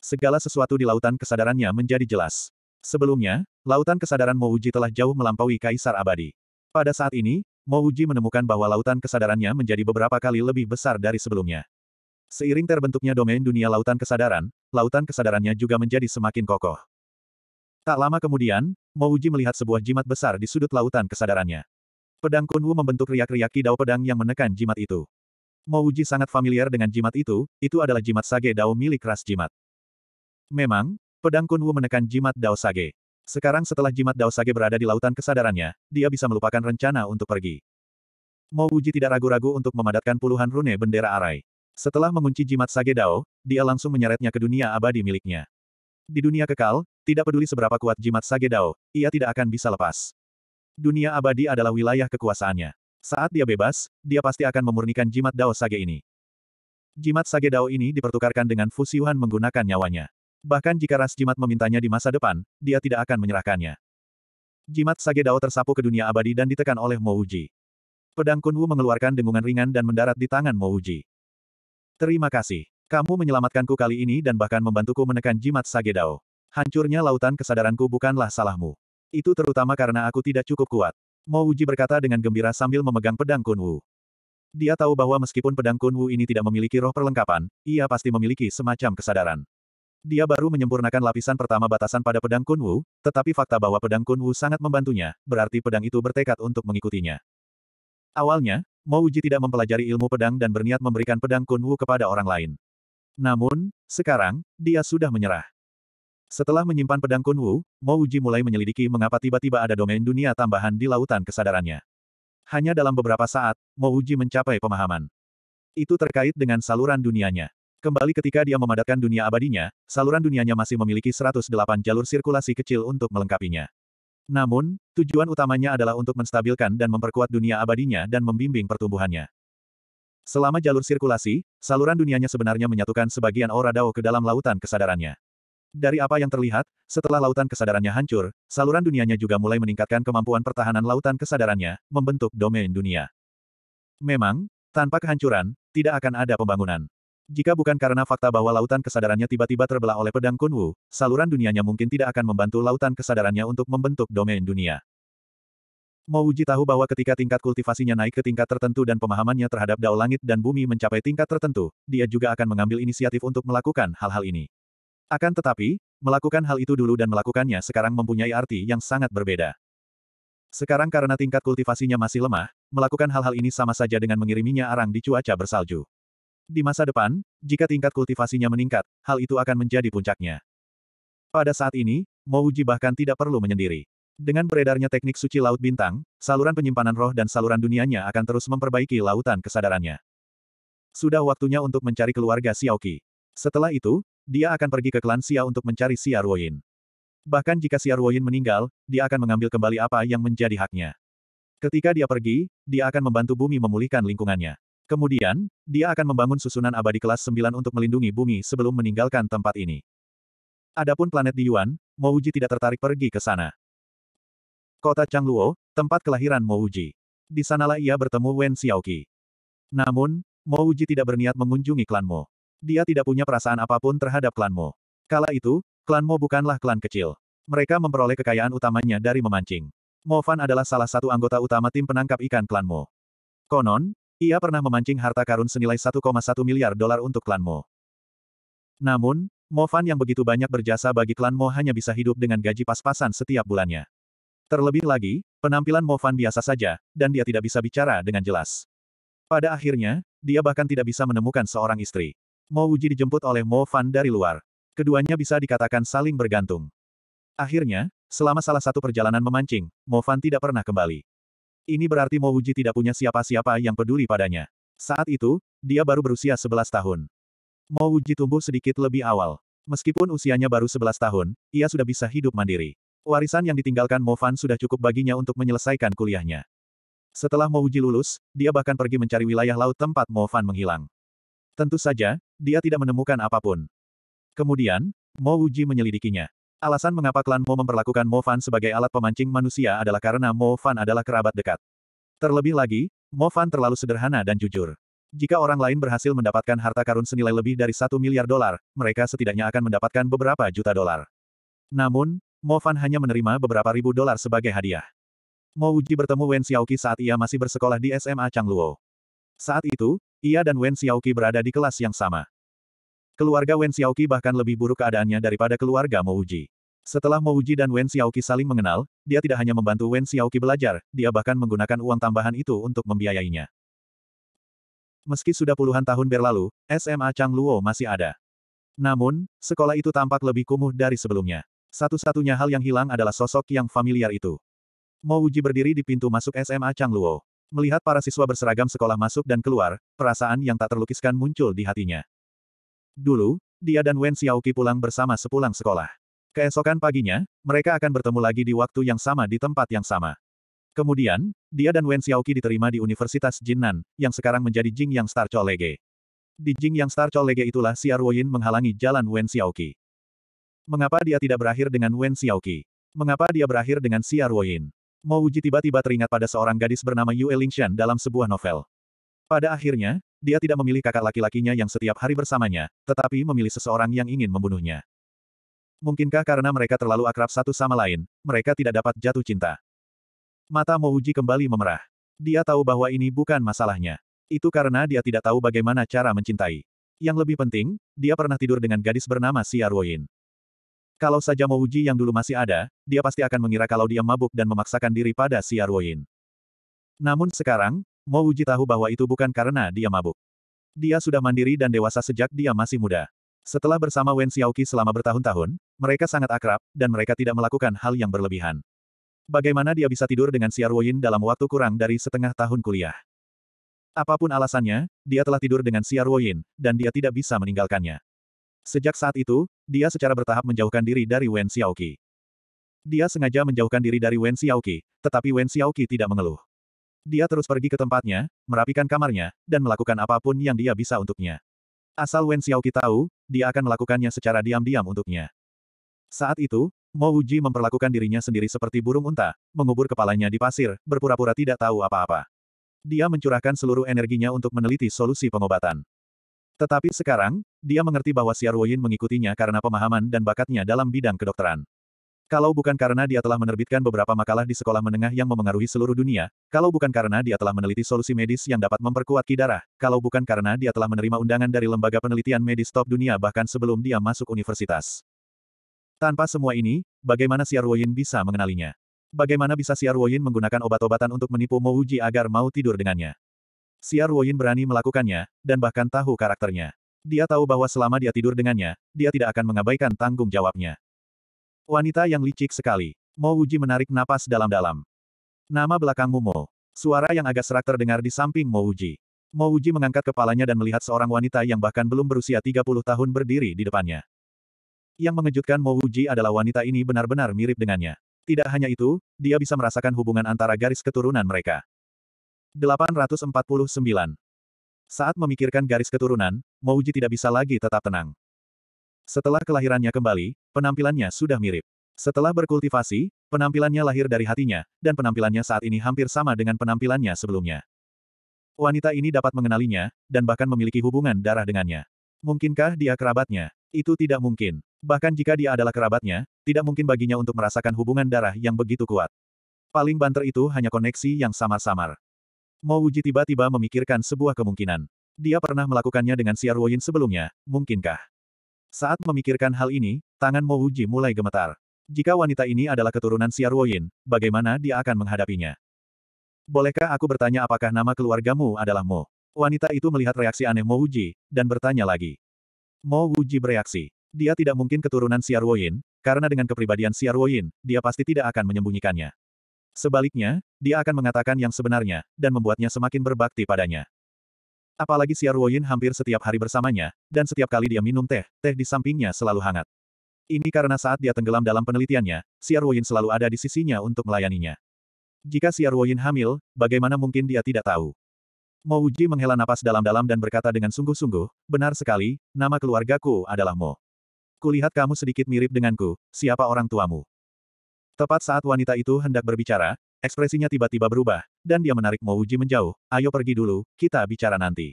Segala sesuatu di lautan kesadarannya menjadi jelas. Sebelumnya, lautan kesadaran Mouji telah jauh melampaui Kaisar Abadi. Pada saat ini, Mouji menemukan bahwa lautan kesadarannya menjadi beberapa kali lebih besar dari sebelumnya. Seiring terbentuknya domain dunia lautan kesadaran, lautan kesadarannya juga menjadi semakin kokoh. Tak lama kemudian, Mouji melihat sebuah jimat besar di sudut lautan kesadarannya. Pedang Kunwu membentuk riak-riak kidau pedang yang menekan jimat itu. Mo Wuji sangat familiar dengan jimat itu, itu adalah jimat Sage Dao milik ras jimat. Memang, pedang Kunwu menekan jimat Dao Sage. Sekarang setelah jimat Dao Sage berada di lautan kesadarannya, dia bisa melupakan rencana untuk pergi. Mo Wuji tidak ragu-ragu untuk memadatkan puluhan rune bendera arai. Setelah mengunci jimat Sage Dao, dia langsung menyeretnya ke dunia abadi miliknya. Di dunia kekal, tidak peduli seberapa kuat jimat Sage Dao, ia tidak akan bisa lepas. Dunia abadi adalah wilayah kekuasaannya. Saat dia bebas, dia pasti akan memurnikan jimat Dao Sage ini. Jimat Sage Dao ini dipertukarkan dengan Fusiuhan menggunakan nyawanya. Bahkan jika ras jimat memintanya di masa depan, dia tidak akan menyerahkannya. Jimat Sage Dao tersapu ke dunia abadi dan ditekan oleh Mo Wuji. Pedang Kunwu mengeluarkan dengungan ringan dan mendarat di tangan Mo Wuji. Terima kasih. Kamu menyelamatkanku kali ini dan bahkan membantuku menekan jimat Sage Dao. Hancurnya lautan kesadaranku bukanlah salahmu. Itu terutama karena aku tidak cukup kuat. Mo Wuji berkata dengan gembira sambil memegang pedang Kunwu. Dia tahu bahwa meskipun pedang Kunwu ini tidak memiliki roh perlengkapan, ia pasti memiliki semacam kesadaran. Dia baru menyempurnakan lapisan pertama batasan pada pedang Kunwu, tetapi fakta bahwa pedang Kunwu sangat membantunya, berarti pedang itu bertekad untuk mengikutinya. Awalnya, Mo Wuji tidak mempelajari ilmu pedang dan berniat memberikan pedang Kunwu kepada orang lain. Namun, sekarang, dia sudah menyerah. Setelah menyimpan pedang Kunwu, Mo Wuji mulai menyelidiki mengapa tiba-tiba ada domain dunia tambahan di lautan kesadarannya. Hanya dalam beberapa saat, Mo Wuji mencapai pemahaman. Itu terkait dengan saluran dunianya. Kembali ketika dia memadatkan dunia abadinya, saluran dunianya masih memiliki 108 jalur sirkulasi kecil untuk melengkapinya. Namun, tujuan utamanya adalah untuk menstabilkan dan memperkuat dunia abadinya dan membimbing pertumbuhannya. Selama jalur sirkulasi, saluran dunianya sebenarnya menyatukan sebagian aura Dao ke dalam lautan kesadarannya. Dari apa yang terlihat, setelah lautan kesadarannya hancur, saluran dunianya juga mulai meningkatkan kemampuan pertahanan lautan kesadarannya, membentuk domain dunia. Memang, tanpa kehancuran, tidak akan ada pembangunan. Jika bukan karena fakta bahwa lautan kesadarannya tiba-tiba terbelah oleh pedang Kunwu, saluran dunianya mungkin tidak akan membantu lautan kesadarannya untuk membentuk domain dunia. Mo Wuji tahu bahwa ketika tingkat kultivasinya naik ke tingkat tertentu dan pemahamannya terhadap dao langit dan bumi mencapai tingkat tertentu, dia juga akan mengambil inisiatif untuk melakukan hal-hal ini. Akan tetapi, melakukan hal itu dulu dan melakukannya sekarang mempunyai arti yang sangat berbeda. Sekarang karena tingkat kultivasinya masih lemah, melakukan hal-hal ini sama saja dengan mengiriminya arang di cuaca bersalju. Di masa depan, jika tingkat kultivasinya meningkat, hal itu akan menjadi puncaknya. Pada saat ini, Mouji bahkan tidak perlu menyendiri. Dengan beredarnya teknik suci Laut Bintang, saluran penyimpanan roh dan saluran dunianya akan terus memperbaiki lautan kesadarannya. Sudah waktunya untuk mencari keluarga Xiaoqi. Setelah itu, dia akan pergi ke klan Xia untuk mencari Xia Ruoyin. Bahkan jika Xia Ruoyin meninggal, dia akan mengambil kembali apa yang menjadi haknya. Ketika dia pergi, dia akan membantu bumi memulihkan lingkungannya. Kemudian, dia akan membangun susunan abadi kelas 9 untuk melindungi bumi sebelum meninggalkan tempat ini. Adapun planet di Yuan, Mouji tidak tertarik pergi ke sana. Kota Changluo, tempat kelahiran Mouji. Di sanalah ia bertemu Wen Xiaoqi. Namun, Mouji tidak berniat mengunjungi klan Mo. Dia tidak punya perasaan apa pun terhadap klan Mo. Kala itu, klan Mo bukanlah klan kecil. Mereka memperoleh kekayaan utamanya dari memancing. Mo Fan adalah salah satu anggota utama tim penangkap ikan klan Mo. Konon, ia pernah memancing harta karun senilai 1,1 miliar dolar untuk klan Mo. Namun, Mo Fan yang begitu banyak berjasa bagi klan Mo hanya bisa hidup dengan gaji pas-pasan setiap bulannya. Terlebih lagi, penampilan Mo Fan biasa saja, dan dia tidak bisa bicara dengan jelas. Pada akhirnya, dia bahkan tidak bisa menemukan seorang istri. Mo Wuji dijemput oleh Mo Fan dari luar. Keduanya bisa dikatakan saling bergantung. Akhirnya, selama salah satu perjalanan memancing, Mo Fan tidak pernah kembali. Ini berarti Mo Wuji tidak punya siapa-siapa yang peduli padanya. Saat itu, dia baru berusia 11 tahun. Mo Wuji tumbuh sedikit lebih awal. Meskipun usianya baru 11 tahun, ia sudah bisa hidup mandiri. Warisan yang ditinggalkan Mo Fan sudah cukup baginya untuk menyelesaikan kuliahnya. Setelah Mo Wuji lulus, dia bahkan pergi mencari wilayah laut tempat Mo Fan menghilang. Tentu saja, dia tidak menemukan apa pun. Kemudian, Mo Wuji menyelidikinya. Alasan mengapa klan Mo memperlakukan Mo Fan sebagai alat pemancing manusia adalah karena Mo Fan adalah kerabat dekat. Terlebih lagi, Mo Fan terlalu sederhana dan jujur. Jika orang lain berhasil mendapatkan harta karun senilai lebih dari satu miliar dolar, mereka setidaknya akan mendapatkan beberapa juta dolar. Namun, Mo Fan hanya menerima beberapa ribu dolar sebagai hadiah. Mo Wuji bertemu Wen Xiaoqi saat ia masih bersekolah di SMA Changluo. Saat itu, ia dan Wen Xiaoqi berada di kelas yang sama. Keluarga Wen Xiaoqi bahkan lebih buruk keadaannya daripada keluarga Mo Wuji. Setelah Mo Wuji dan Wen Xiaoqi saling mengenal, dia tidak hanya membantu Wen Xiaoqi belajar, dia bahkan menggunakan uang tambahan itu untuk membiayainya. Meski sudah puluhan tahun berlalu, SMA Chang Luo masih ada. Namun, sekolah itu tampak lebih kumuh dari sebelumnya. Satu-satunya hal yang hilang adalah sosok yang familiar itu. Mo Wuji berdiri di pintu masuk SMA Chang Luo. Melihat para siswa berseragam sekolah masuk dan keluar, perasaan yang tak terlukiskan muncul di hatinya. Dulu, dia dan Wen Xiaoqi pulang bersama sepulang sekolah. Keesokan paginya, mereka akan bertemu lagi di waktu yang sama di tempat yang sama. Kemudian, dia dan Wen Xiaoqi diterima di Universitas Jinnan, yang sekarang menjadi Jingyang Star College. Di Jingyang Star College itulah Xia Ruoyin menghalangi jalan Wen Xiaoqi. Mengapa dia tidak berakhir dengan Wen Xiaoqi? Mengapa dia berakhir dengan Xia Ruoyin? Mo Wuji tiba-tiba teringat pada seorang gadis bernama Yue Lingshan dalam sebuah novel. Pada akhirnya, dia tidak memilih kakak laki-lakinya yang setiap hari bersamanya, tetapi memilih seseorang yang ingin membunuhnya. Mungkinkah karena mereka terlalu akrab satu sama lain, mereka tidak dapat jatuh cinta? Mata Mo Wuji kembali memerah. Dia tahu bahwa ini bukan masalahnya. Itu karena dia tidak tahu bagaimana cara mencintai. Yang lebih penting, dia pernah tidur dengan gadis bernama Xia Ruoyin. Kalau saja Mouji yang dulu masih ada, dia pasti akan mengira kalau dia mabuk dan memaksakan diri pada si Arwoyin. Namun sekarang, Mouji tahu bahwa itu bukan karena dia mabuk. Dia sudah mandiri dan dewasa sejak dia masih muda. Setelah bersama Wen Xiaoqi selama bertahun-tahun, mereka sangat akrab, dan mereka tidak melakukan hal yang berlebihan. Bagaimana dia bisa tidur dengan si Arwoyin dalam waktu kurang dari setengah tahun kuliah? Apa pun alasannya, dia telah tidur dengan si Arwoyin, dan dia tidak bisa meninggalkannya. Sejak saat itu, dia secara bertahap menjauhkan diri dari Wen Xiaoqi. Dia sengaja menjauhkan diri dari Wen Xiaoqi, tetapi Wen Xiaoqi tidak mengeluh. Dia terus pergi ke tempatnya, merapikan kamarnya, dan melakukan apa pun yang dia bisa untuknya. Asal Wen Xiaoqi tahu, dia akan melakukannya secara diam-diam untuknya. Saat itu, Mo Wuji memperlakukan dirinya sendiri seperti burung unta, mengubur kepalanya di pasir, berpura-pura tidak tahu apa-apa. Dia mencurahkan seluruh energinya untuk meneliti solusi pengobatan. Tetapi sekarang, dia mengerti bahwa Xiaoruoyin mengikutinya karena pemahaman dan bakatnya dalam bidang kedokteran. Kalau bukan karena dia telah menerbitkan beberapa makalah di sekolah menengah yang memengaruhi seluruh dunia, kalau bukan karena dia telah meneliti solusi medis yang dapat memperkuat ki darah, kalau bukan karena dia telah menerima undangan dari lembaga penelitian medis top dunia bahkan sebelum dia masuk universitas. Tanpa semua ini, bagaimana Xiaoruoyin bisa mengenalinya? Bagaimana bisa Xiaoruoyin menggunakan obat-obatan untuk menipu Mo Wuji agar mau tidur dengannya? Xia Ruoyin berani melakukannya, dan bahkan tahu karakternya. Dia tahu bahwa selama dia tidur dengannya, dia tidak akan mengabaikan tanggung jawabnya. Wanita yang licik sekali. Mo Wuji menarik napas dalam-dalam. Nama belakangmu Mo. Suara yang agak serak terdengar di samping Mo Wuji. Mo Wuji mengangkat kepalanya dan melihat seorang wanita yang bahkan belum berusia 30 tahun berdiri di depannya. Yang mengejutkan Mo Wuji adalah wanita ini benar-benar mirip dengannya. Tidak hanya itu, dia bisa merasakan hubungan antara garis keturunan mereka. 849. Saat memikirkan garis keturunan, Mouji tidak bisa lagi tetap tenang. Setelah kelahirannya kembali, penampilannya sudah mirip. Setelah berkultivasi, penampilannya lahir dari hatinya, dan penampilannya saat ini hampir sama dengan penampilannya sebelumnya. Wanita ini dapat mengenalinya, dan bahkan memiliki hubungan darah dengannya. Mungkinkah dia kerabatnya? Itu tidak mungkin. Bahkan jika dia adalah kerabatnya, tidak mungkin baginya untuk merasakan hubungan darah yang begitu kuat. Paling banter itu hanya koneksi yang samar-samar. Mo Wuji tiba-tiba memikirkan sebuah kemungkinan. Dia pernah melakukannya dengan Xia Ruoyin sebelumnya, mungkinkah? Saat memikirkan hal ini, tangan Mo Wuji mulai gemetar. Jika wanita ini adalah keturunan Xia Ruoyin, bagaimana dia akan menghadapinya? Bolehkah aku bertanya apakah nama keluargamu adalah Mo? Wanita itu melihat reaksi aneh Mo Wuji, dan bertanya lagi. Mo Wuji bereaksi. Dia tidak mungkin keturunan Xia Ruoyin, karena dengan kepribadian Xia Ruoyin, dia pasti tidak akan menyembunyikannya. Sebaliknya, dia akan mengatakan yang sebenarnya, dan membuatnya semakin berbakti padanya. Apalagi Xia Ruoyin hampir setiap hari bersamanya, dan setiap kali dia minum teh, teh di sampingnya selalu hangat. Ini karena saat dia tenggelam dalam penelitiannya, Xia Ruoyin selalu ada di sisinya untuk melayaninya. Jika Xia Ruoyin hamil, bagaimana mungkin dia tidak tahu? Mo Wuji menghela napas dalam-dalam dan berkata dengan sungguh-sungguh, benar sekali, nama keluargaku adalah Mo. Kulihat kamu sedikit mirip denganku, siapa orang tuamu? Tepat saat wanita itu hendak berbicara, ekspresinya tiba-tiba berubah, dan dia menarik Mo Wuji menjauh. Ayo pergi dulu, kita bicara nanti.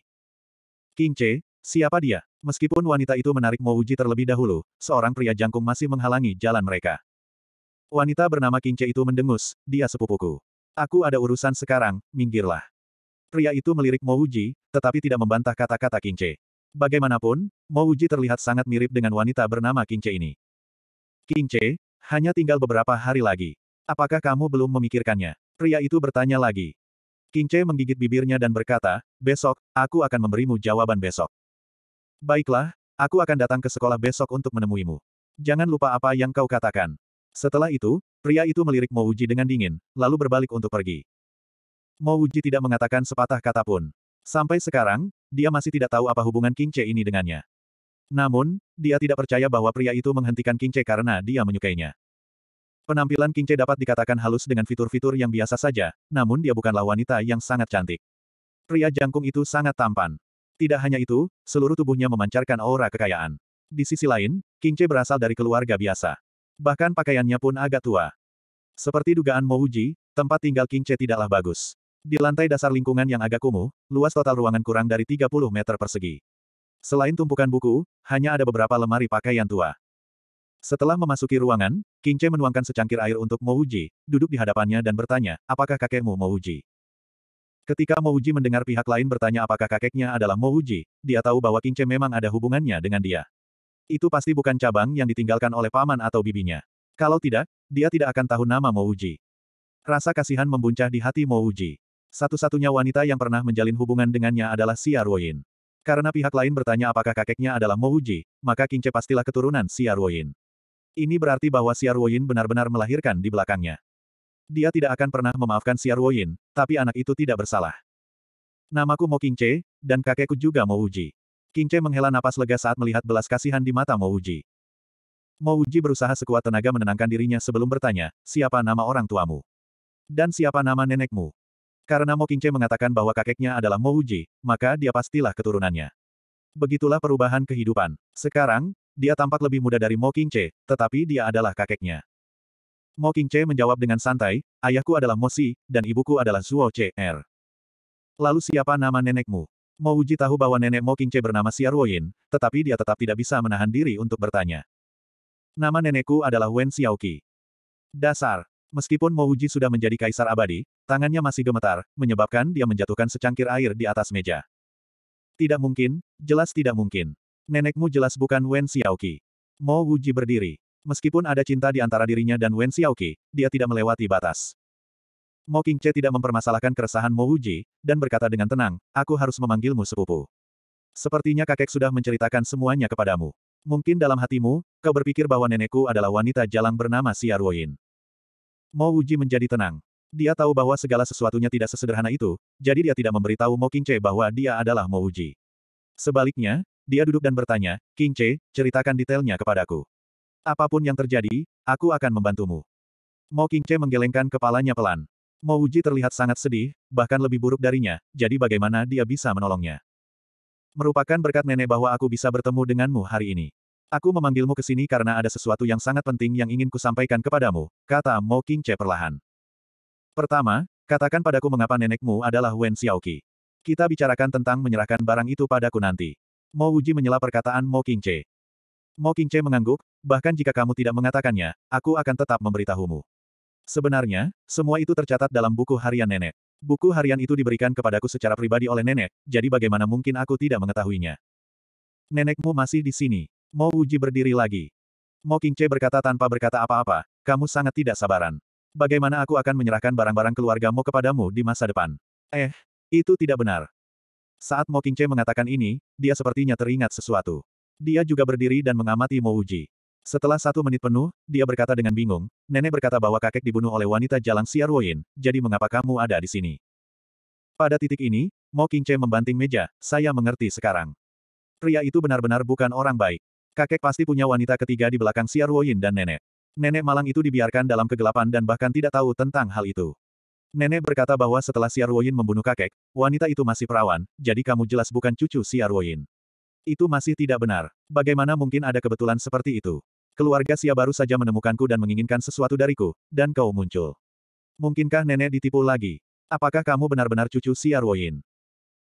King Che, siapa dia? Meskipun wanita itu menarik Mo Wuji terlebih dahulu, seorang pria jangkung masih menghalangi jalan mereka. Wanita bernama King Che itu mendengus, dia sepupuku. Aku ada urusan sekarang, minggirlah. Pria itu melirik Mo Wuji, tetapi tidak membantah kata-kata King Che. Bagaimanapun, Mo Wuji terlihat sangat mirip dengan wanita bernama King Che ini. King Che, hanya tinggal beberapa hari lagi. Apakah kamu belum memikirkannya? Pria itu bertanya lagi. King Che menggigit bibirnya dan berkata, besok, aku akan memberimu jawaban besok. Baiklah, aku akan datang ke sekolah besok untuk menemuimu. Jangan lupa apa yang kau katakan. Setelah itu, pria itu melirik Mo Wuji dengan dingin, lalu berbalik untuk pergi. Mo Wuji tidak mengatakan sepatah kata pun. Sampai sekarang, dia masih tidak tahu apa hubungan King Che ini dengannya. Namun, dia tidak percaya bahwa pria itu menghentikan King Che karena dia menyukainya. Penampilan King Che dapat dikatakan halus dengan fitur-fitur yang biasa saja, namun dia bukanlah wanita yang sangat cantik. Pria jangkung itu sangat tampan. Tidak hanya itu, seluruh tubuhnya memancarkan aura kekayaan. Di sisi lain, King Che berasal dari keluarga biasa. Bahkan pakaiannya pun agak tua. Seperti dugaan Mo Wuji, tempat tinggal King Che tidaklah bagus. Di lantai dasar lingkungan yang agak kumuh, luas total ruangan kurang dari 30 meter persegi. Selain tumpukan buku, hanya ada beberapa lemari pakaian tua. Setelah memasuki ruangan, King Che menuangkan secangkir air untuk Mo Wuji, duduk di hadapannya dan bertanya, apakah kakekmu Mo Wuji? Ketika Mo Wuji mendengar pihak lain bertanya apakah kakeknya adalah Mo Wuji, dia tahu bahwa King Che memang ada hubungannya dengan dia. Itu pasti bukan cabang yang ditinggalkan oleh paman atau bibinya. Kalau tidak, dia tidak akan tahu nama Mo Wuji. Rasa kasihan membuncah di hati Mo Wuji. Satu-satunya wanita yang pernah menjalin hubungan dengannya adalah Xia Ruoyin. Karena pihak lain bertanya apakah kakeknya adalah Mo Wuji, maka King Che pastilah keturunan Xia Ruoyin. Ini berarti bahwa Xia Ruoyin benar-benar melahirkan di belakangnya. Dia tidak akan pernah memaafkan Xia Ruoyin, tapi anak itu tidak bersalah. Namaku Mo King Che, dan kakekku juga Mo Che menghela napas lega saat melihat belas kasihan di mata Mo Wuji. Mo Wuji berusaha sekuat tenaga menenangkan dirinya sebelum bertanya, siapa nama orang tuamu? Dan siapa nama nenekmu? Karena Mo Qingce mengatakan bahwa kakeknya adalah Mo Wuji, maka dia pastilah keturunannya. Begitulah perubahan kehidupan. Sekarang, dia tampak lebih muda dari Mo Qingce, tetapi dia adalah kakeknya. Mo Qingce menjawab dengan santai, ayahku adalah Mo Si, dan ibuku adalah Zuo Che Er. Lalu siapa nama nenekmu? Mo Wuji tahu bahwa nenek Mo Qingce bernama Xia Ruoyin, tetapi dia tetap tidak bisa menahan diri untuk bertanya. Nama nenekku adalah Wen Xiaoqi. Dasar. Meskipun Mo Wuji sudah menjadi kaisar abadi, tangannya masih gemetar, menyebabkan dia menjatuhkan secangkir air di atas meja. Tidak mungkin, jelas tidak mungkin. Nenekmu jelas bukan Wen Xiaoqi. Mo berdiri. Meskipun ada cinta di antara dirinya dan Wen Xiaoqi, dia tidak melewati batas. Mo Qingce tidak mempermasalahkan keresahan Mo dan berkata dengan tenang, aku harus memanggilmu sepupu. Sepertinya kakek sudah menceritakan semuanya kepadamu. Mungkin dalam hatimu, kau berpikir bahwa nenekku adalah wanita jalang bernama Xia Ruoyin. Mo Wuji menjadi tenang. Dia tahu bahwa segala sesuatunya tidak sesederhana itu, jadi dia tidak memberitahu Mo Qingce bahwa dia adalah Mo Wuji. Sebaliknya, dia duduk dan bertanya, Qingce, ceritakan detailnya kepadaku. Apa pun yang terjadi, aku akan membantumu. Mo Qingce menggelengkan kepalanya pelan. Mo Wuji terlihat sangat sedih, bahkan lebih buruk darinya, jadi bagaimana dia bisa menolongnya. Merupakan berkat nenek bahwa aku bisa bertemu denganmu hari ini. Aku memanggilmu ke sini karena ada sesuatu yang sangat penting yang ingin kusampaikan kepadamu, kata Mo Qingce perlahan. Pertama, katakan padaku mengapa nenekmu adalah Wen Xiaoqi. Kita bicarakan tentang menyerahkan barang itu padaku nanti. Mo Wuji menyela perkataan Mo Qingce. Mo Qingce mengangguk, bahkan jika kamu tidak mengatakannya, aku akan tetap memberitahumu. Sebenarnya, semua itu tercatat dalam buku harian nenek. Buku harian itu diberikan kepadaku secara pribadi oleh nenek, jadi bagaimana mungkin aku tidak mengetahuinya. Nenekmu masih di sini. Mo Wuji berdiri lagi. Mo Qingce berkata tanpa berkata apa-apa, kamu sangat tidak sabaran. Bagaimana aku akan menyerahkan barang-barang keluargamu kepadamu di masa depan? Eh, itu tidak benar. Saat Mo Qingce mengatakan ini, dia sepertinya teringat sesuatu. Dia juga berdiri dan mengamati Mo Wuji. Setelah satu menit penuh, dia berkata dengan bingung, nenek berkata bahwa kakek dibunuh oleh wanita jalang Xia Ruoyin, jadi mengapa kamu ada di sini? Pada titik ini, Mo Qingce membanting meja, saya mengerti sekarang. Pria itu benar-benar bukan orang baik. Kakek pasti punya wanita ketiga di belakang Xia Ruoyin dan nenek. Nenek malang itu dibiarkan dalam kegelapan dan bahkan tidak tahu tentang hal itu. Nenek berkata bahwa setelah Xia Ruoyin membunuh kakek, wanita itu masih perawan, jadi kamu jelas bukan cucu Xia Ruoyin. Itu masih tidak benar. Bagaimana mungkin ada kebetulan seperti itu? Keluarga Xia baru saja menemukanku dan menginginkan sesuatu dariku, dan kau muncul. Mungkinkah nenek ditipu lagi? Apakah kamu benar-benar cucu Xia Ruoyin?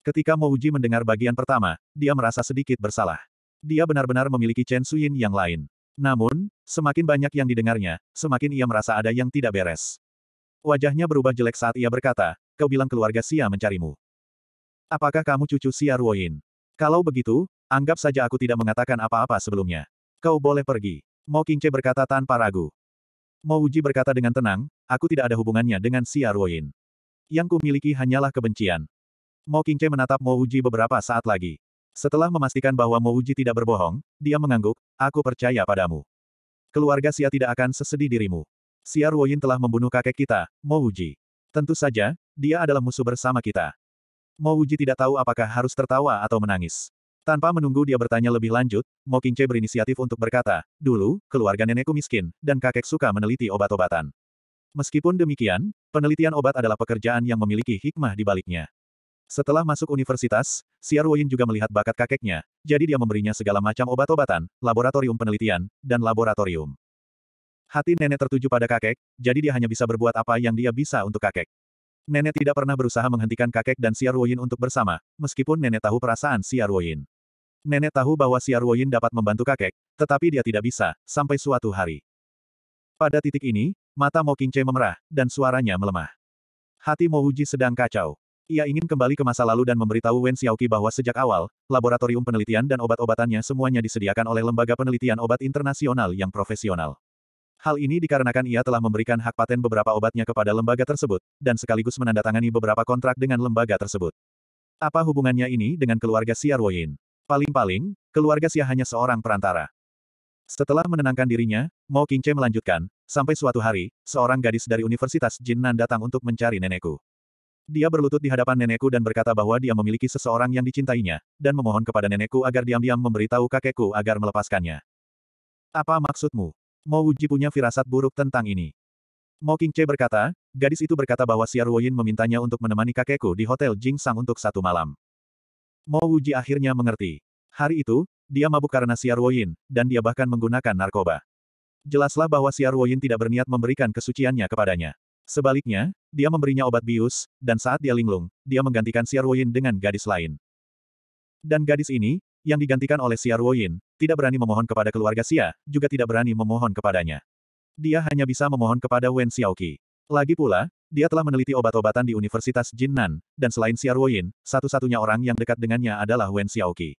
Ketika Mo Wuji mendengar bagian pertama, dia merasa sedikit bersalah. Dia benar-benar memiliki Chen Suyin yang lain. Namun, semakin banyak yang didengarnya, semakin ia merasa ada yang tidak beres. Wajahnya berubah jelek saat ia berkata, kau bilang keluarga Xia mencarimu. Apakah kamu cucu Xia Ruoyin? Kalau begitu, anggap saja aku tidak mengatakan apa-apa sebelumnya. Kau boleh pergi. Mo Qingce berkata tanpa ragu. Mo Wuji berkata dengan tenang, aku tidak ada hubungannya dengan Xia Ruoyin. Yang kumiliki hanyalah kebencian. Mo Qingce menatap Mo Wuji beberapa saat lagi. Setelah memastikan bahwa Mo Wuji tidak berbohong, dia mengangguk, aku percaya padamu. Keluarga Xia tidak akan sesedih dirimu. Xia Ruoyin telah membunuh kakek kita, Mo Wuji. Tentu saja, dia adalah musuh bersama kita. Mo Wuji tidak tahu apakah harus tertawa atau menangis. Tanpa menunggu dia bertanya lebih lanjut, Mo Qingce berinisiatif untuk berkata, dulu, keluarga nenekku miskin, dan kakek suka meneliti obat-obatan. Meskipun demikian, penelitian obat adalah pekerjaan yang memiliki hikmah di baliknya. Setelah masuk universitas, Xiao Ruoyin juga melihat bakat kakeknya, jadi dia memberinya segala macam obat-obatan, laboratorium penelitian, dan laboratorium. Hati nenek tertuju pada kakek, jadi dia hanya bisa berbuat apa yang dia bisa untuk kakek. Nenek tidak pernah berusaha menghentikan kakek dan Xia Ruoyin untuk bersama, meskipun nenek tahu perasaan Xia Ruoyin. Nenek tahu bahwa Xia Ruoyin dapat membantu kakek, tetapi dia tidak bisa, sampai suatu hari. Pada titik ini, mata Mo Qingce memerah, dan suaranya melemah. Hati Mo Wuji sedang kacau. Ia ingin kembali ke masa lalu dan memberitahu Wen Xiaoqi bahwa sejak awal, laboratorium penelitian dan obat-obatannya semuanya disediakan oleh lembaga penelitian obat internasional yang profesional. Hal ini dikarenakan ia telah memberikan hak paten beberapa obatnya kepada lembaga tersebut, dan sekaligus menandatangani beberapa kontrak dengan lembaga tersebut. Apa hubungannya ini dengan keluarga Xia Ruoyin? Paling-paling, keluarga Xia hanya seorang perantara. Setelah menenangkan dirinya, Mo Qingce melanjutkan, sampai suatu hari, seorang gadis dari Universitas Jinnan datang untuk mencari nenekku. Dia berlutut di hadapan nenekku dan berkata bahwa dia memiliki seseorang yang dicintainya, dan memohon kepada nenekku agar diam-diam memberitahu kakekku agar melepaskannya. Apa maksudmu? Mo Wuji punya firasat buruk tentang ini. Mo Qingce berkata, gadis itu berkata bahwa Xia Ruoyin memintanya untuk menemani kakekku di Hotel Jingsang untuk satu malam. Mo Wuji akhirnya mengerti. Hari itu, dia mabuk karena Xia Ruoyin, dan dia bahkan menggunakan narkoba. Jelaslah bahwa Xia Ruoyin tidak berniat memberikan kesuciannya kepadanya. Sebaliknya, dia memberinya obat bius, dan saat dia linglung, dia menggantikan Xia Ruoyin dengan gadis lain. Dan gadis ini, yang digantikan oleh Xia Ruoyin, tidak berani memohon kepada keluarga Xia, juga tidak berani memohon kepadanya. Dia hanya bisa memohon kepada Wen Xiaoqi. Lagi pula, dia telah meneliti obat-obatan di Universitas Jinnan, dan selain Xia Ruoyin, satu-satunya orang yang dekat dengannya adalah Wen Xiaoqi.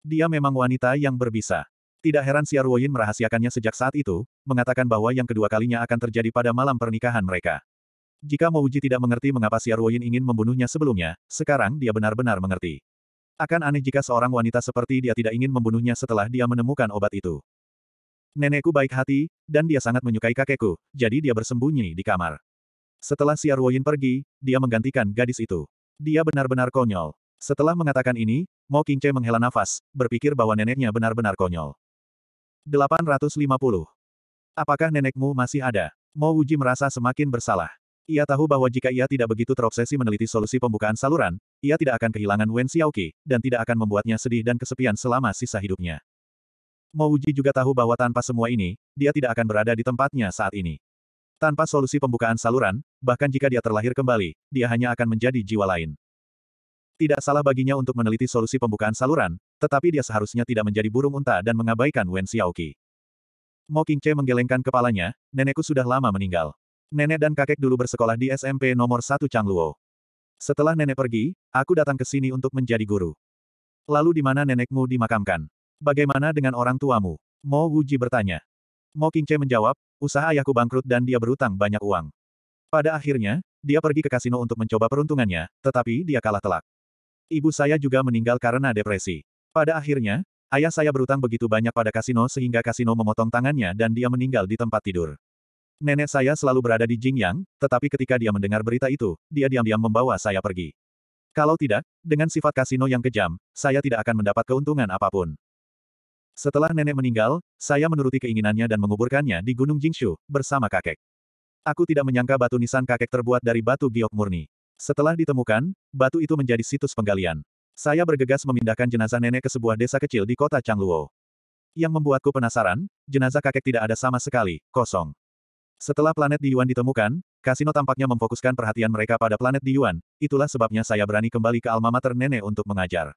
Dia memang wanita yang berbisa. Tidak heran Xia Ruoyin merahasiakannya sejak saat itu, mengatakan bahwa yang kedua kalinya akan terjadi pada malam pernikahan mereka. Jika Mouji tidak mengerti mengapa Xia Ruoyin ingin membunuhnya sebelumnya, sekarang dia benar-benar mengerti. Akan aneh jika seorang wanita seperti dia tidak ingin membunuhnya setelah dia menemukan obat itu. Nenekku baik hati, dan dia sangat menyukai kakekku, jadi dia bersembunyi di kamar. Setelah Xia Ruoyin pergi, dia menggantikan gadis itu. Dia benar-benar konyol. Setelah mengatakan ini, Mo Qingce menghela nafas, berpikir bahwa neneknya benar-benar konyol. 850. Apakah nenekmu masih ada? Mo Wuji merasa semakin bersalah. Ia tahu bahwa jika ia tidak begitu terobsesi meneliti solusi pembukaan saluran, ia tidak akan kehilangan Wen Xiaoqi, dan tidak akan membuatnya sedih dan kesepian selama sisa hidupnya. Mo Wuji juga tahu bahwa tanpa semua ini, dia tidak akan berada di tempatnya saat ini. Tanpa solusi pembukaan saluran, bahkan jika dia terlahir kembali, dia hanya akan menjadi jiwa lain. Tidak salah baginya untuk meneliti solusi pembukaan saluran, tetapi dia seharusnya tidak menjadi burung unta dan mengabaikan Wen Xiaoqi. Mo Qingce menggelengkan kepalanya, nenekku sudah lama meninggal. Nenek dan kakek dulu bersekolah di SMP nomor 1 Changluo. Setelah nenek pergi, aku datang ke sini untuk menjadi guru. Lalu di mana nenekmu dimakamkan? Bagaimana dengan orang tuamu? Mo Wuji bertanya. Mo Qingce menjawab, usaha ayahku bangkrut dan dia berutang banyak uang. Pada akhirnya, dia pergi ke kasino untuk mencoba peruntungannya, tetapi dia kalah telak. Ibu saya juga meninggal karena depresi. Pada akhirnya, ayah saya berutang begitu banyak pada kasino sehingga kasino memotong tangannya dan dia meninggal di tempat tidur. Nenek saya selalu berada di Jingyang, tetapi ketika dia mendengar berita itu, dia diam-diam membawa saya pergi. Kalau tidak, dengan sifat kasino yang kejam, saya tidak akan mendapat keuntungan apa pun. Setelah nenek meninggal, saya menuruti keinginannya dan menguburkannya di Gunung Jingshu, bersama kakek. Aku tidak menyangka batu nisan kakek terbuat dari batu giok murni. Setelah ditemukan, batu itu menjadi situs penggalian. Saya bergegas memindahkan jenazah nenek ke sebuah desa kecil di kota Changluo. Yang membuatku penasaran, jenazah kakek tidak ada sama sekali, kosong. Setelah planet di Yuan ditemukan, kasino tampaknya memfokuskan perhatian mereka pada planet di Yuan, itulah sebabnya saya berani kembali ke alma mater nenek untuk mengajar.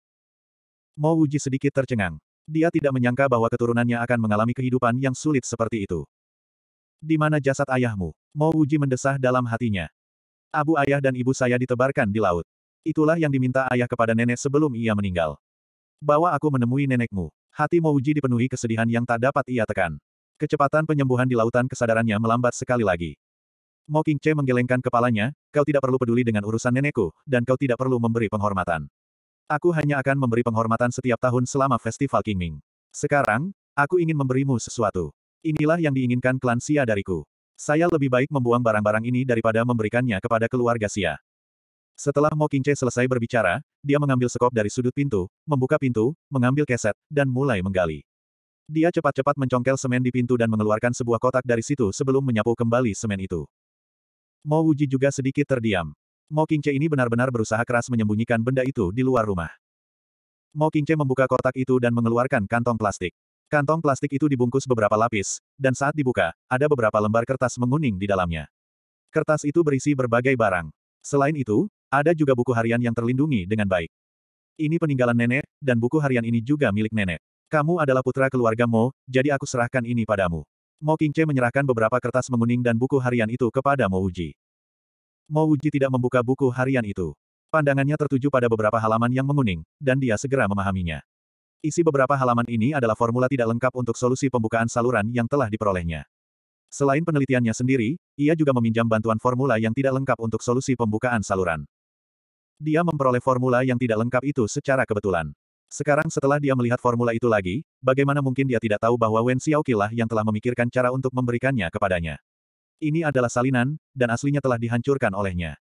Mo Wuji sedikit tercengang. Dia tidak menyangka bahwa keturunannya akan mengalami kehidupan yang sulit seperti itu. Di mana jasad ayahmu? Mo Wuji mendesah dalam hatinya. Abu ayah dan ibu saya ditebarkan di laut. Itulah yang diminta ayah kepada nenek sebelum ia meninggal. Bawa aku menemui nenekmu. Hati Mo Wuji dipenuhi kesedihan yang tak dapat ia tekan. Kecepatan penyembuhan di lautan kesadarannya melambat sekali lagi. Mo Qingce menggelengkan kepalanya, kau tidak perlu peduli dengan urusan nenekku, dan kau tidak perlu memberi penghormatan. Aku hanya akan memberi penghormatan setiap tahun selama festival Qingming. Sekarang, aku ingin memberimu sesuatu. Inilah yang diinginkan klan Xia dariku. Saya lebih baik membuang barang-barang ini daripada memberikannya kepada keluarga Xia. Setelah Mo Qingce selesai berbicara, dia mengambil sekop dari sudut pintu, membuka pintu, mengambil keset, dan mulai menggali. Dia cepat-cepat mencongkel semen di pintu dan mengeluarkan sebuah kotak dari situ sebelum menyapu kembali semen itu. Mo Wuji juga sedikit terdiam. Mo Qingce ini benar-benar berusaha keras menyembunyikan benda itu di luar rumah. Mo Qingce membuka kotak itu dan mengeluarkan kantong plastik. Kantong plastik itu dibungkus beberapa lapis, dan saat dibuka, ada beberapa lembar kertas menguning di dalamnya. Kertas itu berisi berbagai barang. Selain itu, ada juga buku harian yang terlindungi dengan baik. Ini peninggalan nenek, dan buku harian ini juga milik nenek. Kamu adalah putra keluarga Mo, jadi aku serahkan ini padamu. Mo Qingce menyerahkan beberapa kertas menguning dan buku harian itu kepada Mo Wuji. Mo Wuji tidak membuka buku harian itu. Pandangannya tertuju pada beberapa halaman yang menguning, dan dia segera memahaminya. Isi beberapa halaman ini adalah formula tidak lengkap untuk solusi pembukaan saluran yang telah diperolehnya. Selain penelitiannya sendiri, ia juga meminjam bantuan formula yang tidak lengkap untuk solusi pembukaan saluran. Dia memperoleh formula yang tidak lengkap itu secara kebetulan. Sekarang setelah dia melihat formula itu lagi, bagaimana mungkin dia tidak tahu bahwa Wen Xiaoqi lah yang telah memikirkan cara untuk memberikannya kepadanya. Ini adalah salinan, dan aslinya telah dihancurkan olehnya.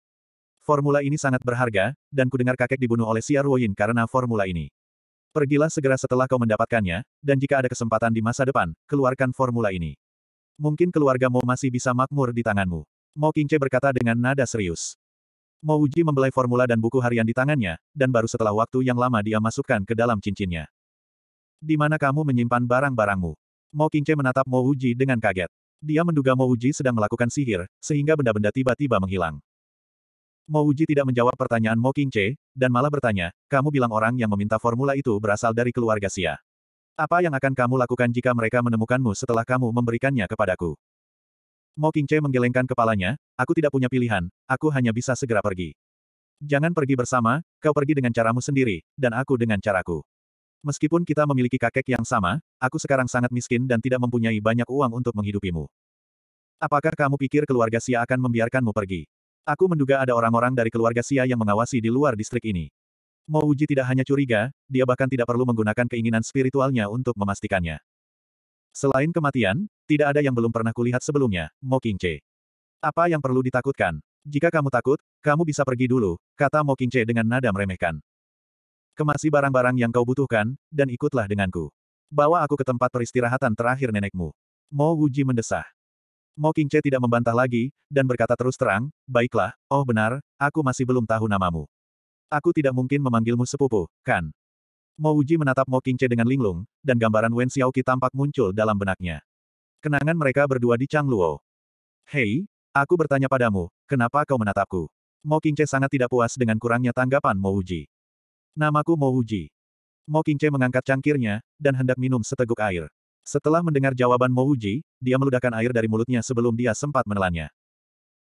Formula ini sangat berharga, dan kudengar kakek dibunuh oleh Xia Ruoyin karena formula ini. Pergilah segera setelah kau mendapatkannya, dan jika ada kesempatan di masa depan, keluarkan formula ini. Mungkin keluarga Mo masih bisa makmur di tanganmu. Mo Qingce berkata dengan nada serius. Mo Wuji membelai formula dan buku harian di tangannya, dan baru setelah waktu yang lama dia masukkan ke dalam cincinnya. Di mana kamu menyimpan barang-barangmu? Mo Qingce menatap Mo Wuji dengan kaget. Dia menduga Mo Wuji sedang melakukan sihir, sehingga benda-benda tiba-tiba menghilang. Mo Wuji tidak menjawab pertanyaan Mo Qingce, dan malah bertanya, kamu bilang orang yang meminta formula itu berasal dari keluarga Xia. Apa yang akan kamu lakukan jika mereka menemukanmu setelah kamu memberikannya kepadaku? Mo Qingce menggelengkan kepalanya, aku tidak punya pilihan, aku hanya bisa segera pergi. Jangan pergi bersama, kau pergi dengan caramu sendiri, dan aku dengan caraku. Meskipun kita memiliki kakek yang sama, aku sekarang sangat miskin dan tidak mempunyai banyak uang untuk menghidupimu. Apakah kamu pikir keluarga Xia akan membiarkanmu pergi? Aku menduga ada orang-orang dari keluarga Xia yang mengawasi di luar distrik ini. Mo Wuji tidak hanya curiga, dia bahkan tidak perlu menggunakan keinginan spiritualnya untuk memastikannya. Selain kematian, tidak ada yang belum pernah kulihat sebelumnya, Mo Qingce. Apa yang perlu ditakutkan? Jika kamu takut, kamu bisa pergi dulu, kata Mo Qingce dengan nada meremehkan. Kemasi barang-barang yang kau butuhkan, dan ikutlah denganku. Bawa aku ke tempat peristirahatan terakhir nenekmu. Mo Wuji mendesah. Mo Qingce tidak membantah lagi, dan berkata terus terang, baiklah, oh benar, aku masih belum tahu namamu. Aku tidak mungkin memanggilmu sepupu, kan? Mo Wuji menatap Mo Qingce dengan linglung, dan gambaran Wen Xiaoqi tampak muncul dalam benaknya. Kenangan mereka berdua di Changluo. Hei, aku bertanya padamu, kenapa kau menatapku? Mo Qingce sangat tidak puas dengan kurangnya tanggapan Mo Wuji. Namaku Mo Wuji. Mo Qingce mengangkat cangkirnya, dan hendak minum seteguk air. Setelah mendengar jawaban Mo Wuji, dia meludahkan air dari mulutnya sebelum dia sempat menelannya.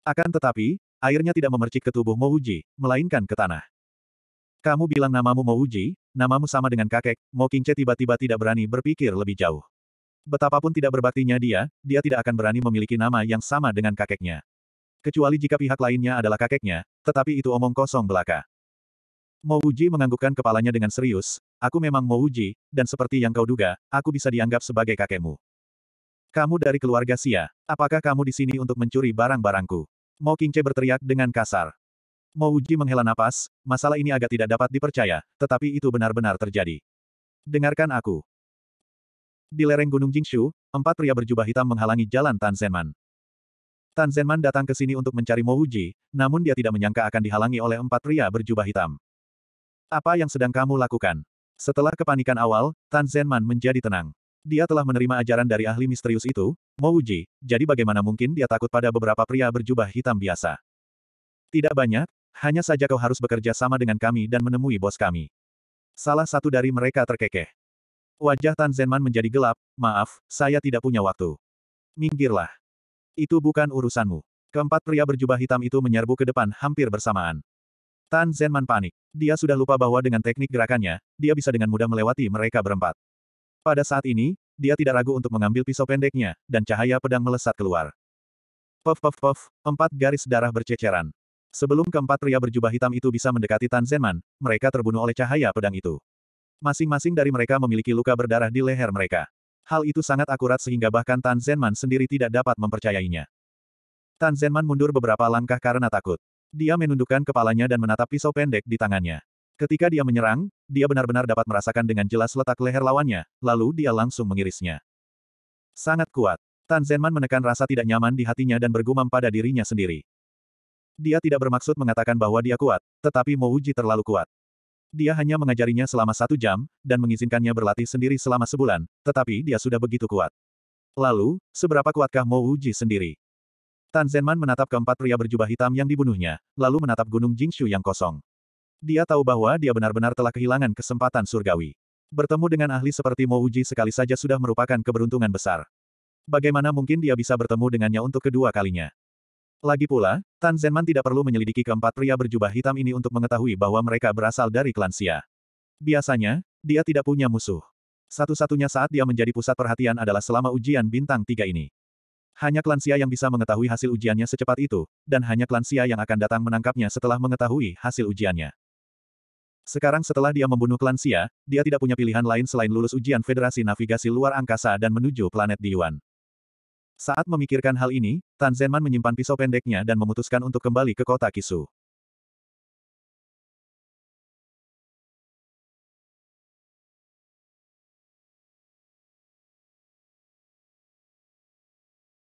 Akan tetapi, airnya tidak memercik ke tubuh Mo Wuji, melainkan ke tanah. Kamu bilang namamu Mo Wuji, namamu sama dengan kakek, Mo Qingce tiba-tiba tidak berani berpikir lebih jauh. Betapapun tidak berbaktinya dia, dia tidak akan berani memiliki nama yang sama dengan kakeknya. Kecuali jika pihak lainnya adalah kakeknya, tetapi itu omong kosong belaka. Mo menganggukkan kepalanya dengan serius, aku memang Mo Wuji, dan seperti yang kau duga, aku bisa dianggap sebagai kakekmu. Kamu dari keluarga Xia, apakah kamu di sini untuk mencuri barang-barangku? Mo Qingce berteriak dengan kasar. Mo Wuji menghela napas, masalah ini agak tidak dapat dipercaya, tetapi itu benar-benar terjadi. Dengarkan aku. Di lereng Gunung Jingshu, empat pria berjubah hitam menghalangi jalan Tan Zenman. Tan Zenman datang ke sini untuk mencari Mo Wuji, namun dia tidak menyangka akan dihalangi oleh empat pria berjubah hitam. Apa yang sedang kamu lakukan? Setelah kepanikan awal, Tan Zenman menjadi tenang. Dia telah menerima ajaran dari ahli misterius itu, Mo Wuji, jadi bagaimana mungkin dia takut pada beberapa pria berjubah hitam biasa? Tidak banyak, hanya saja kau harus bekerja sama dengan kami dan menemui bos kami. Salah satu dari mereka terkekeh. Wajah Tan Zenman menjadi gelap, maaf, saya tidak punya waktu. Minggirlah. Itu bukan urusanmu. Keempat pria berjubah hitam itu menyerbu ke depan hampir bersamaan. Tan Zenman panik. Dia sudah lupa bahwa dengan teknik gerakannya, dia bisa dengan mudah melewati mereka berempat. Pada saat ini, dia tidak ragu untuk mengambil pisau pendeknya, dan cahaya pedang melesat keluar. Puff puff puff, empat garis darah berceceran. Sebelum keempat pria berjubah hitam itu bisa mendekati Tan Zenman, mereka terbunuh oleh cahaya pedang itu. Masing-masing dari mereka memiliki luka berdarah di leher mereka. Hal itu sangat akurat sehingga bahkan Tan Zenman sendiri tidak dapat mempercayainya. Tan Zenman mundur beberapa langkah karena takut. Dia menundukkan kepalanya dan menatap pisau pendek di tangannya. Ketika dia menyerang, dia benar-benar dapat merasakan dengan jelas letak leher lawannya, lalu dia langsung mengirisnya. Sangat kuat. Tan Zenman menekan rasa tidak nyaman di hatinya dan bergumam pada dirinya sendiri. Dia tidak bermaksud mengatakan bahwa dia kuat, tetapi Mo Wuji terlalu kuat. Dia hanya mengajarinya selama satu jam, dan mengizinkannya berlatih sendiri selama sebulan, tetapi dia sudah begitu kuat. Lalu, seberapa kuatkah Mo Wuji sendiri? Tan Zenman menatap keempat pria berjubah hitam yang dibunuhnya, lalu menatap gunung Jingshu yang kosong. Dia tahu bahwa dia benar-benar telah kehilangan kesempatan surgawi. Bertemu dengan ahli seperti Mo Wuji sekali saja sudah merupakan keberuntungan besar. Bagaimana mungkin dia bisa bertemu dengannya untuk kedua kalinya? Lagi pula, Tan Zenman tidak perlu menyelidiki keempat pria berjubah hitam ini untuk mengetahui bahwa mereka berasal dari klan Xia. Biasanya, dia tidak punya musuh. Satu-satunya saat dia menjadi pusat perhatian adalah selama ujian bintang tiga ini. Hanya klan Xia yang bisa mengetahui hasil ujiannya secepat itu, dan hanya klan Xia yang akan datang menangkapnya setelah mengetahui hasil ujiannya. Sekarang setelah dia membunuh klan Xia, dia tidak punya pilihan lain selain lulus ujian Federasi Navigasi Luar Angkasa dan menuju planet Diyuan. Saat memikirkan hal ini, Tan Zenman menyimpan pisau pendeknya dan memutuskan untuk kembali ke kota Kisu.